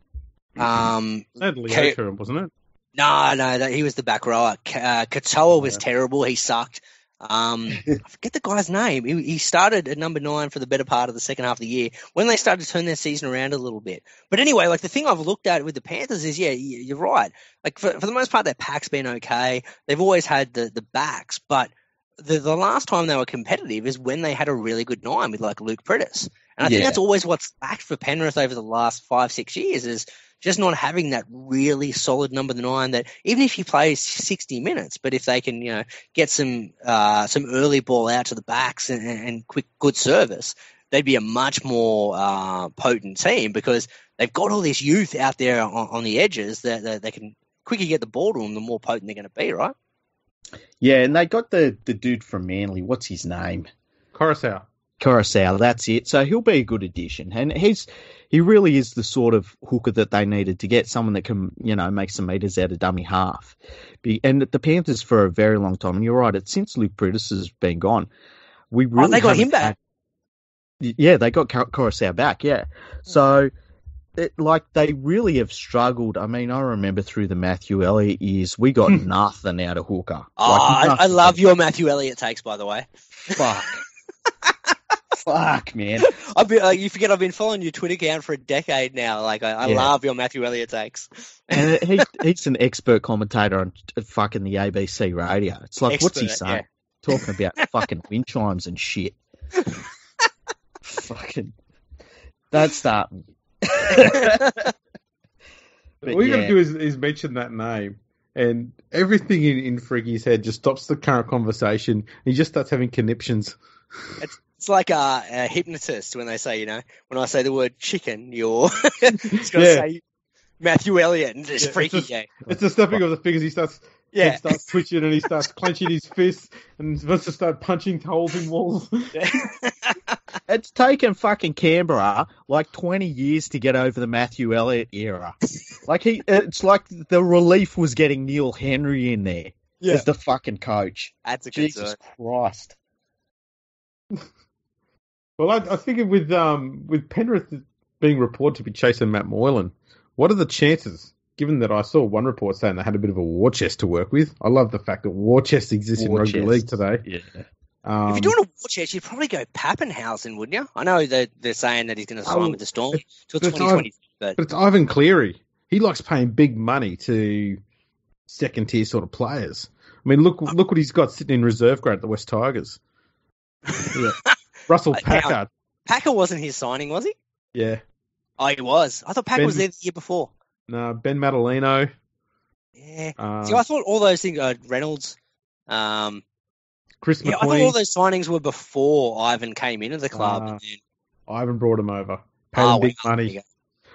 Um, That Okay. Leota, wasn't it? no, no, that, he was the back rower. K- Uh, Katoa was Yeah. terrible. He sucked. Um, I forget the guy's name. He, he started at number nine for the better part of the second half of the year when they started to turn their season around a little bit. But anyway, like the thing I've looked at with the Panthers is, yeah, you're right. Like for, for the most part, their pack's been okay. They've always had the, the backs, but the, the last time they were competitive is when they had a really good nine with like Luke Priddis. And I think that's always what's lacked for Penrith over the last five, six years is just not having that really solid number nine that even if he plays 60 minutes, but if they can, you know, get some uh, some early ball out to the backs and, and quick good service, they'd be a much more uh, potent team because they've got all this youth out there on, on the edges that, that they can quicker get the ball to them, the more potent they're going to be, right? Yeah, and they got the the dude from Manly. What's his name? Koroisau. Koroisau, that's it. So he'll be a good addition, and he's he really is the sort of hooker that they needed to get someone that can you know make some meters out of dummy half. And the Panthers for a very long time, and you're right, it's since Luke Priddis has been gone. We oh, really oh, they got him back. had- yeah, they got Koroisau back. Yeah, so it, like they really have struggled. I mean, I remember through the Matthew Elliott years, we got hmm. nothing out of hooker. Oh, Like, I, I love your Matthew Elliott takes, by the way. Fuck. Fuck, man. I've been, uh, you forget I've been following your Twitter account for a decade now. Like I, I Yeah. love your Matthew Elliott takes. And he, he's an expert commentator on fucking the ABC radio. It's like, what's he Expert, saying? Talking about fucking wind chimes and shit. fucking. Don't start me. But All you got to do is, is mention that name, and everything in, in Freaky's head just stops the current conversation. He just starts having conniptions. It's like a, a hypnotist when they say, you know, when I say the word chicken, you're just gonna Yeah. say Matthew Elliott and just Yeah, it's freaky just- you. It's the stepping of the fingers. He starts, Yeah. head starts twitching, and he starts clenching his fists, and he's supposed to start punching holes in walls. It's taken fucking Canberra like 20 years to get over the Matthew Elliott era. like he, it's like the relief was getting Neil Henry in there Yeah. as the fucking coach. That's a Jesus concern. Christ. Well, I, I figured with um with Penrith being reported to be chasing Matt Moylan, what are the chances? Given that I saw one report saying they had a bit of a war chest to work with, I love the fact that war chest exists in War rugby chest. league today. Yeah. Um, if you're doing a war chest, you'd probably go Papenhuyzen, wouldn't you? I know that they're saying that he's going to sign Oh, with the Storm but- till 2020. But but it's Ivan Cleary. He likes paying big money to second tier sort of players. I mean, look look what he's got sitting in reserve grade at the West Tigers. Yeah. Russell Hang on. Packard. Packer wasn't his signing, was he? Yeah. Oh, he was. I thought Packer Ben- was there the year before. No, Ben Matulino. Yeah. Um, See, I thought all those things, uh, Reynolds, um, Chris yeah, I thought all those signings were before Ivan came into the club. And then, Ivan brought him over. Paid Oh, him big money.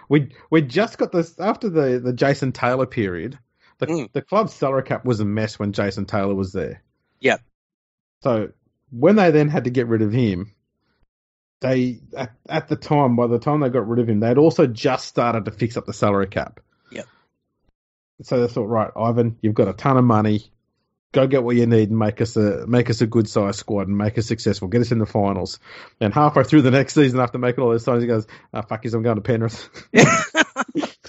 We we just got this after the, the Jason Taylor period. The Mm. the club's salary cap was a mess when Jason Taylor was there. Yep. So when they then had to get rid of him, they at, at the time by the time they got rid of him, they'd also just started to fix up the salary cap. Yep. So they thought, right, Ivan, you've got a ton of money. Go get what you need and make us a make us a good size squad and make us successful. Get us in the finals. And halfway through the next season, after making all those signs, he goes, "Ah, fuck you, I'm going to Penrith."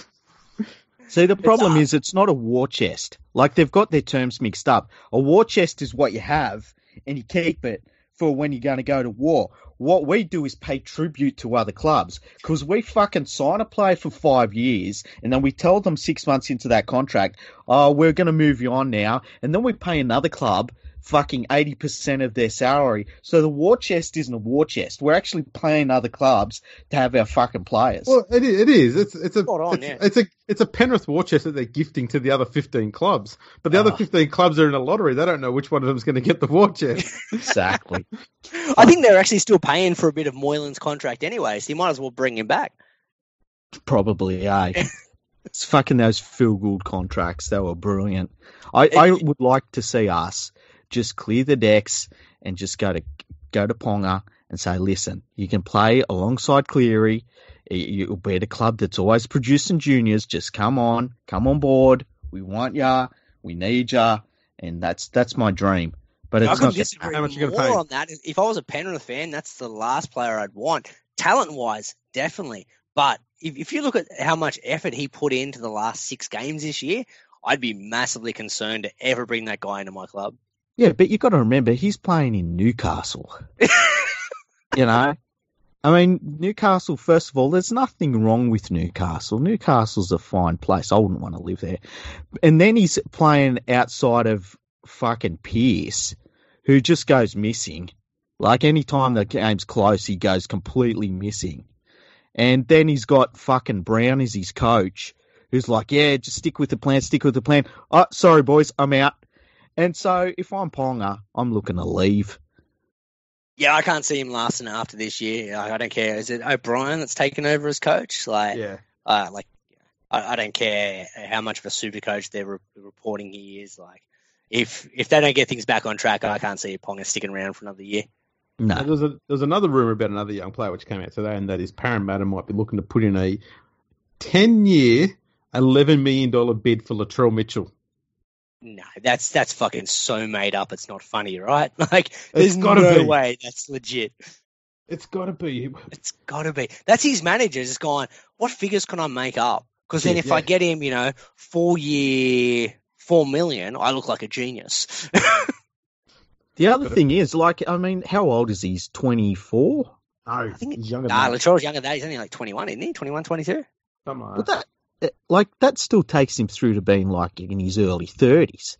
See, the problem uh, is it's not a war chest. Like they've got their terms mixed up. A war chest is what you have and you keep it for when you're going to go to war. What we do is pay tribute to other clubs because we fucking sign a player for five years and then we tell them six months into that contract, oh, we're going to move you on now. And then we pay another club fucking 80% of their salary. So the war chest isn't a war chest. We're actually paying other clubs to have our fucking players. Well, it is. It is. It's it's a Spot on, it's, yeah. it's a it's a Penrith war chest that they're gifting to the other fifteen clubs. But the other Ah. fifteen clubs are in a lottery. They don't know which one of them is going to get the war chest. exactly. I think they're actually still paying for a bit of Moylan's contract anyway, so you might as well bring him back. Probably, eh? it's fucking those feel good contracts. They were brilliant. I, I would like to see us just clear the decks and just go to go to Ponga and say, listen, you can play alongside Cleary. You- You'll be at a club that's always producing juniors. Just come on, come on board. We want ya. We need ya, and that's that's my dream. But I it's couldn't not. disagree how much you more pay? on that. If I was a Penrith fan, that's the last player I'd want. Talent wise, definitely. But if, if you look at how much effort he put into the last six games this year, I'd be massively concerned to ever bring that guy into my club. Yeah, but you've got to remember he's playing in Newcastle. you know, I mean Newcastle. First of all, there's nothing wrong with Newcastle. Newcastle's a fine place. I wouldn't want to live there. And then he's playing outside of fucking Pearce, who just goes missing. Like any time the game's close, he goes completely missing. And then he's got fucking Brown as his coach, who's like, "Yeah, just stick with the plan. Stick with the plan." Oh, sorry, boys, I'm out. And so if I'm Ponga, I'm looking to leave. Yeah, I can't see him lasting after this year. I, I don't care. Is it O'Brien that's taken over as coach? Like, yeah. uh, like I, I don't care how much of a super coach they're re- reporting he is. Like, if if they don't get things back on track, I can't see Ponga sticking around for another year. No. There's a there's another rumor about another young player which came out today, and that is Parramatta might be looking to put in a ten year, eleven million dollar bid for Latrell Mitchell. No, that's that's fucking so made up. It's not funny, right? Like, there's gotta no be. way that's legit. It's got to be. It's got to be. That's his manager just going, what figures can I make up? Because then Yeah, if I get him, you know, four year, four million, I look like a genius. The other But- thing is, like, I mean, how old is he? He's 24? No, I think he's younger nah, than that. Latrell's younger than that. He's only like 21, isn't he? 21, 22? Something like But that. Like, that still takes him through to being, like, in his early 30s.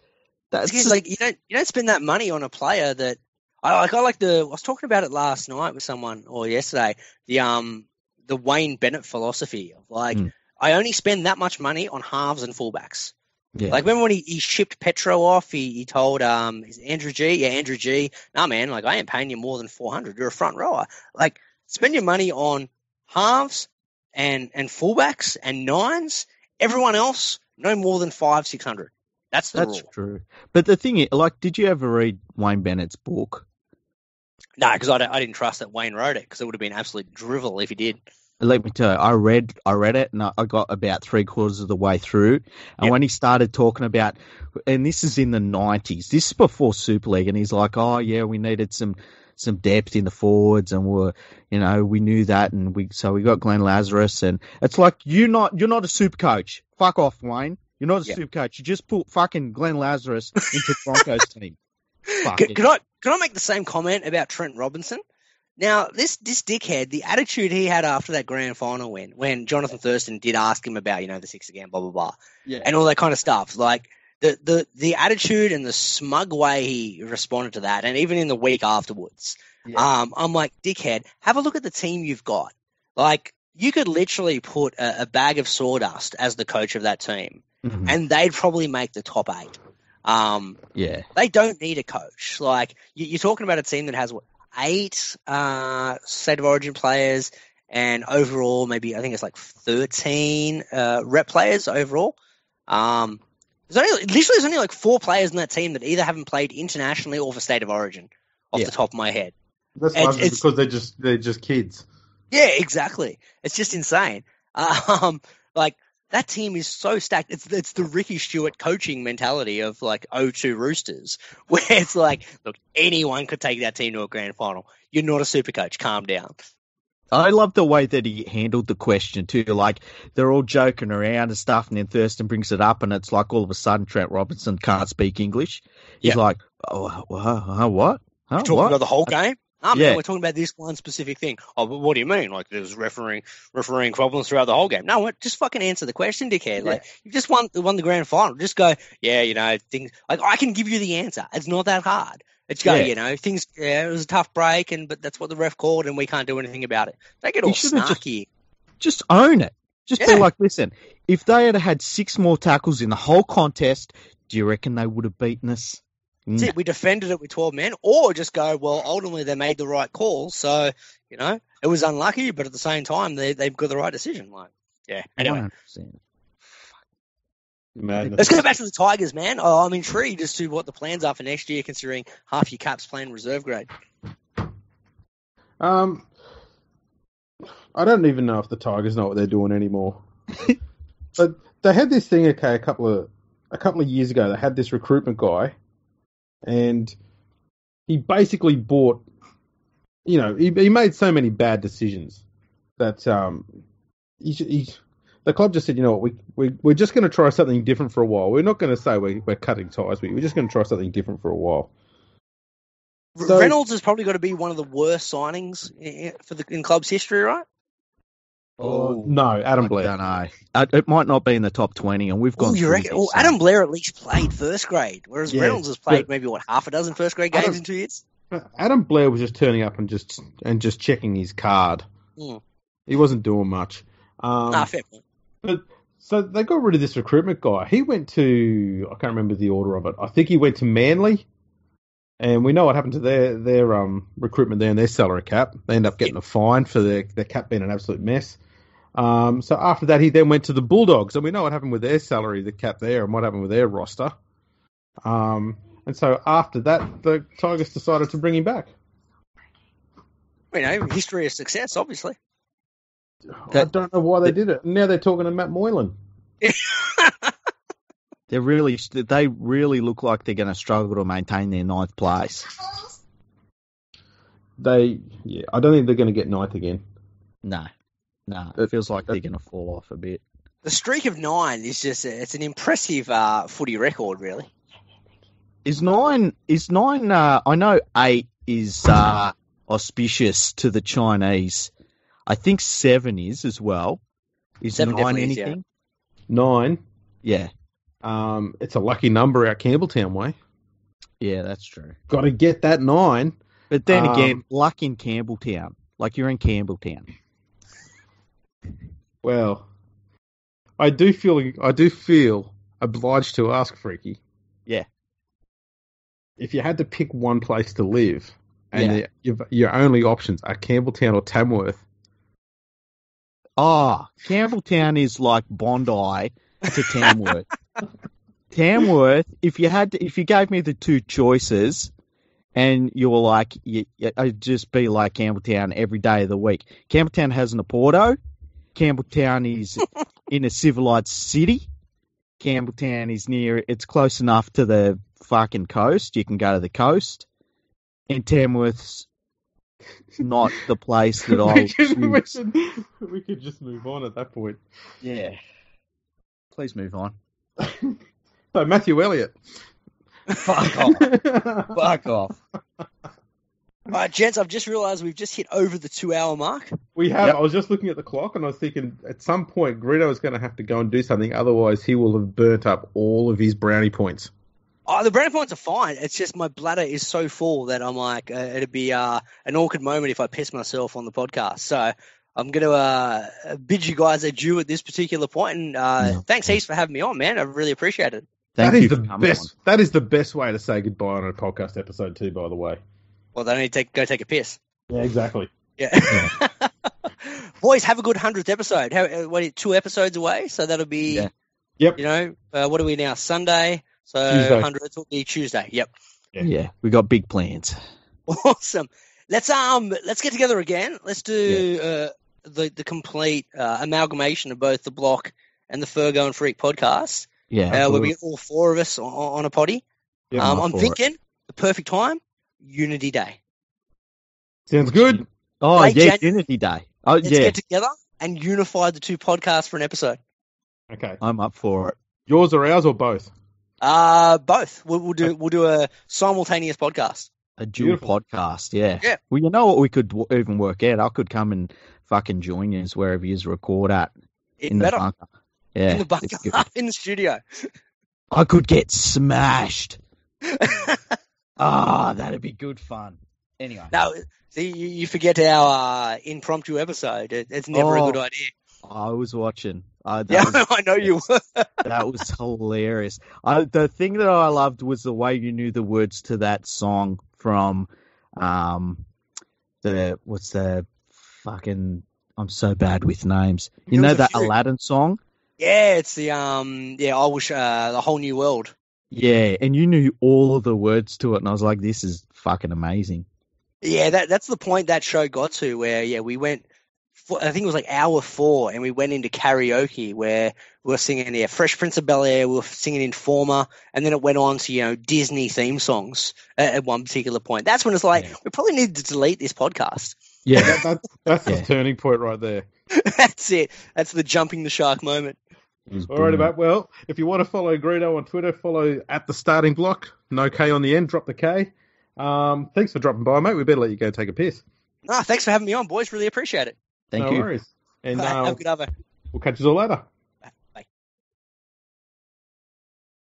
That's just- like you don't you don't spend that money on a player that I like. I like the. I was talking about it last night with someone or yesterday. The um the Wayne Bennett philosophy of like Mm. I only spend that much money on halves and fullbacks. yeah. Like remember when he, he shipped Petro off? He, he told um Andrew G. Yeah, Andrew G. Nah, man, like I ain't paying you more than four hundred. You're a front rower. Like spend your money on halves and and fullbacks and nines. Everyone else, no more than five six hundred. That's the That's rule. true. But the thing is, like, did you ever read Wayne Bennett's book? No, because I, I didn't trust that Wayne wrote it because it would have been absolute drivel if he did. Let me tell you, I read, I read it, and I got about three quarters of the way through. And Yep. when he started talking about, and this is in the nineties, this is before Super League, and he's like, "Oh yeah, we needed some some depth in the forwards, and we're, you know, we knew that, and we so we got Glenn Lazarus, and it's like you're not you're not a super coach. Fuck off, Wayne. You're not a Yeah. super coach. You just put fucking Glenn Lazarus into Broncos team. Fuck Can, can I can I make the same comment about Trent Robinson? Now, this this dickhead, the attitude he had after that grand final win, when Jonathan Thurston did ask him about, you know, the six again, blah blah blah, Yeah. and all that kind of stuff, like the the the attitude and the smug way he responded to that, and even in the week afterwards, Yeah. um, I'm like, dickhead, have a look at the team you've got. Like, you could literally put a, a bag of sawdust as the coach of that team, Mhm. and they'd probably make the top eight. Um, yeah. they don't need a coach. Like you, you're talking about a team that has what eight uh, state of origin players, and overall maybe I think it's like thirteen uh, rep players overall. Um, there's only literally there's only like four players in that team that either haven't played internationally or for state of origin, off Yeah. the top of my head. That's It's- largely it's- because they're just they're just kids. Yeah, exactly. It's just insane. Um, like that team is so stacked. It's it's the Ricky Stuart coaching mentality of like 0-2 Roosters, where it's like, look, anyone could take that team to a grand final. You're not a super coach. Calm down. I love the way that he handled the question too. Like they're all joking around and stuff, and then Thurston brings it up, and it's like all of a sudden Trent Robinson can't speak English. He's Yeah. like, "Oh, wha- huh, what? Huh, Talking what?" about the whole game. Ah, man, Yeah. we're talking about this one specific thing. Oh, but what do you mean? Like there's refereeing refereeing problems throughout the whole game? No, what? Just fucking answer the question, dickhead. Like you just won won the grand final. Just go, yeah, you know, things like I can give you the answer. It's not that hard. It's go, Yeah. you know, things. Yeah, it was a tough break, and but that's what the ref called, and we can't do anything about it. Don't get all should've just- Just own it. Just Yeah. be like, listen, if they had had six more tackles in the whole contest, do you reckon they would have beaten us? That's it. We defended it with 12 men, or just go, well, ultimately they made the right call. So, you know, it was unlucky, but at the same time, they, they've got the right decision. Like, yeah. Anyway, 100%. Madness. let's go back to the Tigers, man. Oh, I'm intrigued as to what the plans are for next year, considering half your caps playing reserve grade. Um, I don't even know if the Tigers know what they're doing anymore. but they had this thing, okay, a couple of a couple of years ago. They had this recruitment guy, and he basically bought. You know, he, he made so many bad decisions that um, he, he, the club just said, you know what, we, we we're just going to try something different for a while. We're not going to say we're, we're cutting ties, but we're just going to try something different for a while. So- Reynolds is probably got to be one of the worst signings i- i- for the in club's history, right? Oh, no, Adam I Blair. don't know. Uh, It might not be in the top 20, and we've Oh, gone you reckon? this, Well, Adam Blair at least played first grade, whereas Yeah, Reynolds has played but- maybe what half a dozen first grade Adam- games in two years. Adam Blair was just turning up and just and just checking his card. Mm. He wasn't doing much. Um, nah, fair point. So they got rid of this recruitment guy. He went to I can't remember the order of it. I think he went to Manly, and we know what happened to their their um recruitment there and their salary cap. They end up getting a fine for their their cap being an absolute mess. Um, so after that, he then went to the Bulldogs, and we know what happened with their salary, the cap there, and what happened with their roster. Um, and so after that, the Tigers decided to bring him back. You know, history of success, obviously. I don't know why they did it. Now they're talking to Matt Moylan. They're really, they really look like they're going to struggle to maintain their ninth place. They, yeah, I don't think they're going to get ninth again. No, no, That- it feels like that- they're going to fall off a bit. The streak of nine is just, it's an impressive uh, footy record, really. Is nine? Is nine? Uh, I know eight is uh, auspicious to the Chinese. I think seven is as well. Is Seven nine definitely is, yeah. Nine. Yeah, Um, it's a lucky number out Campbelltown way. yeah, that's true. Got to get that nine. But then Um, again, luck in Campbelltown. Like you're in Campbelltown. Well, I do feel I do feel obliged to ask Freaky. Yeah. If you had to pick one place to live, and Yeah. your, your only options are Campbelltown or Tamworth, Ah, Campbelltown is like Bondi to Tamworth. Tamworth, if you had to, if you gave me the two choices and you were like, you, I'd just be like Campbelltown every day of the week. Campbelltown has an Porto. Campbelltown is in a civilized city. Campbelltown is near, it's close enough to the fucking coast. You can go to the coast. And Tamworth's not the place that I we, could, we, should, we could just move on at that point. Yeah. Please move on. So Matthew Elliott. Fuck off. Fuck off. All right, gents, I've just realised we've just hit over the two hour mark. We have. Yep. I was just looking at the clock, and I was thinking at some point Greeno is going to have to go and do something. Otherwise, he will have burnt up all of his brownie points. Oh, the brand points are fine. It's just my bladder is so full that I'm like, uh, it'd be uh, an awkward moment if I piss myself on the podcast. So I'm going to uh, bid you guys adieu at this particular point. And uh, No. thanks, Heath, for having me on, man. I really appreciate it. Thank that is you the for coming best. That is the best way to say goodbye on a podcast episode, too. By the way. Well, then I need to take, go take a piss. Yeah, exactly. Yeah. Boys, have a good 100th episode. How, uh, what, two episodes away? So that'll be, Yeah. Yep. you know, uh, what are we now? Sunday. So Tuesday. 100th will be Tuesday. Yep. on. Yeah, we got big plans. Awesome. Let's um let's get together again. Let's do uh, the the complete uh, amalgamation of both the Bloc and the Fergo and Freak podcast. Yeah. Uh, we'll- be all four of us on, on a potty. Yep. um, I'm I'm it. thinking the perfect time, Unity Day. Sounds good. oh, late yeah, Jan- Unity Day. Oh, Let's yeah. get together and unify the two podcasts for an episode. Okay. I'm up for it. Yours or ours or both? Uh both. We'll, we'll do we'll do a simultaneous podcast. A dual Beautiful. podcast, yeah. Yeah. Well, you know what we could w- even work out? I could come and fucking join you wherever you record at It in the better bunker. Yeah. in the bunker it's good. in the studio. I could get smashed. Ah, that'd be good fun. Anyway. now, see, you, you forget our uh, impromptu episode. It, it's never a Oh. good idea. I was watching. Uh, that Yeah, was I know you were. that was hilarious. I, the thing that I loved was the way you knew the words to that song from um the what's the fucking I'm so bad with names. You know that. Aladdin song? Yeah, it's the um yeah, I wish uh the whole new world. Yeah, and you knew all of the words to it and I was like this is fucking amazing. Yeah, that that's the point that show got to where yeah, we went I think it was like hour 4 and we went into karaoke where we were singing yeah, Fresh Prince of Bel-Air, we were singing Informer and then it went on to, you know, Disney theme songs at, at one particular point. That's when it's like Yeah. we probably need to delete this podcast. Yeah. That, that, that's Yeah. the turning point right there. that's it. That's the jumping the shark moment. All right, was Alrighty, brilliant. mate. Well, if you want to follow Greeno on Twitter, follow at the Starting Bloc. No K on the end. Drop the K. Um, thanks for dropping by, mate. We better let you go take a piss. Ah, thanks for having me on, boys. Really appreciate it. Thank no you. worries. And Have a uh, good other. we'll catch you all later.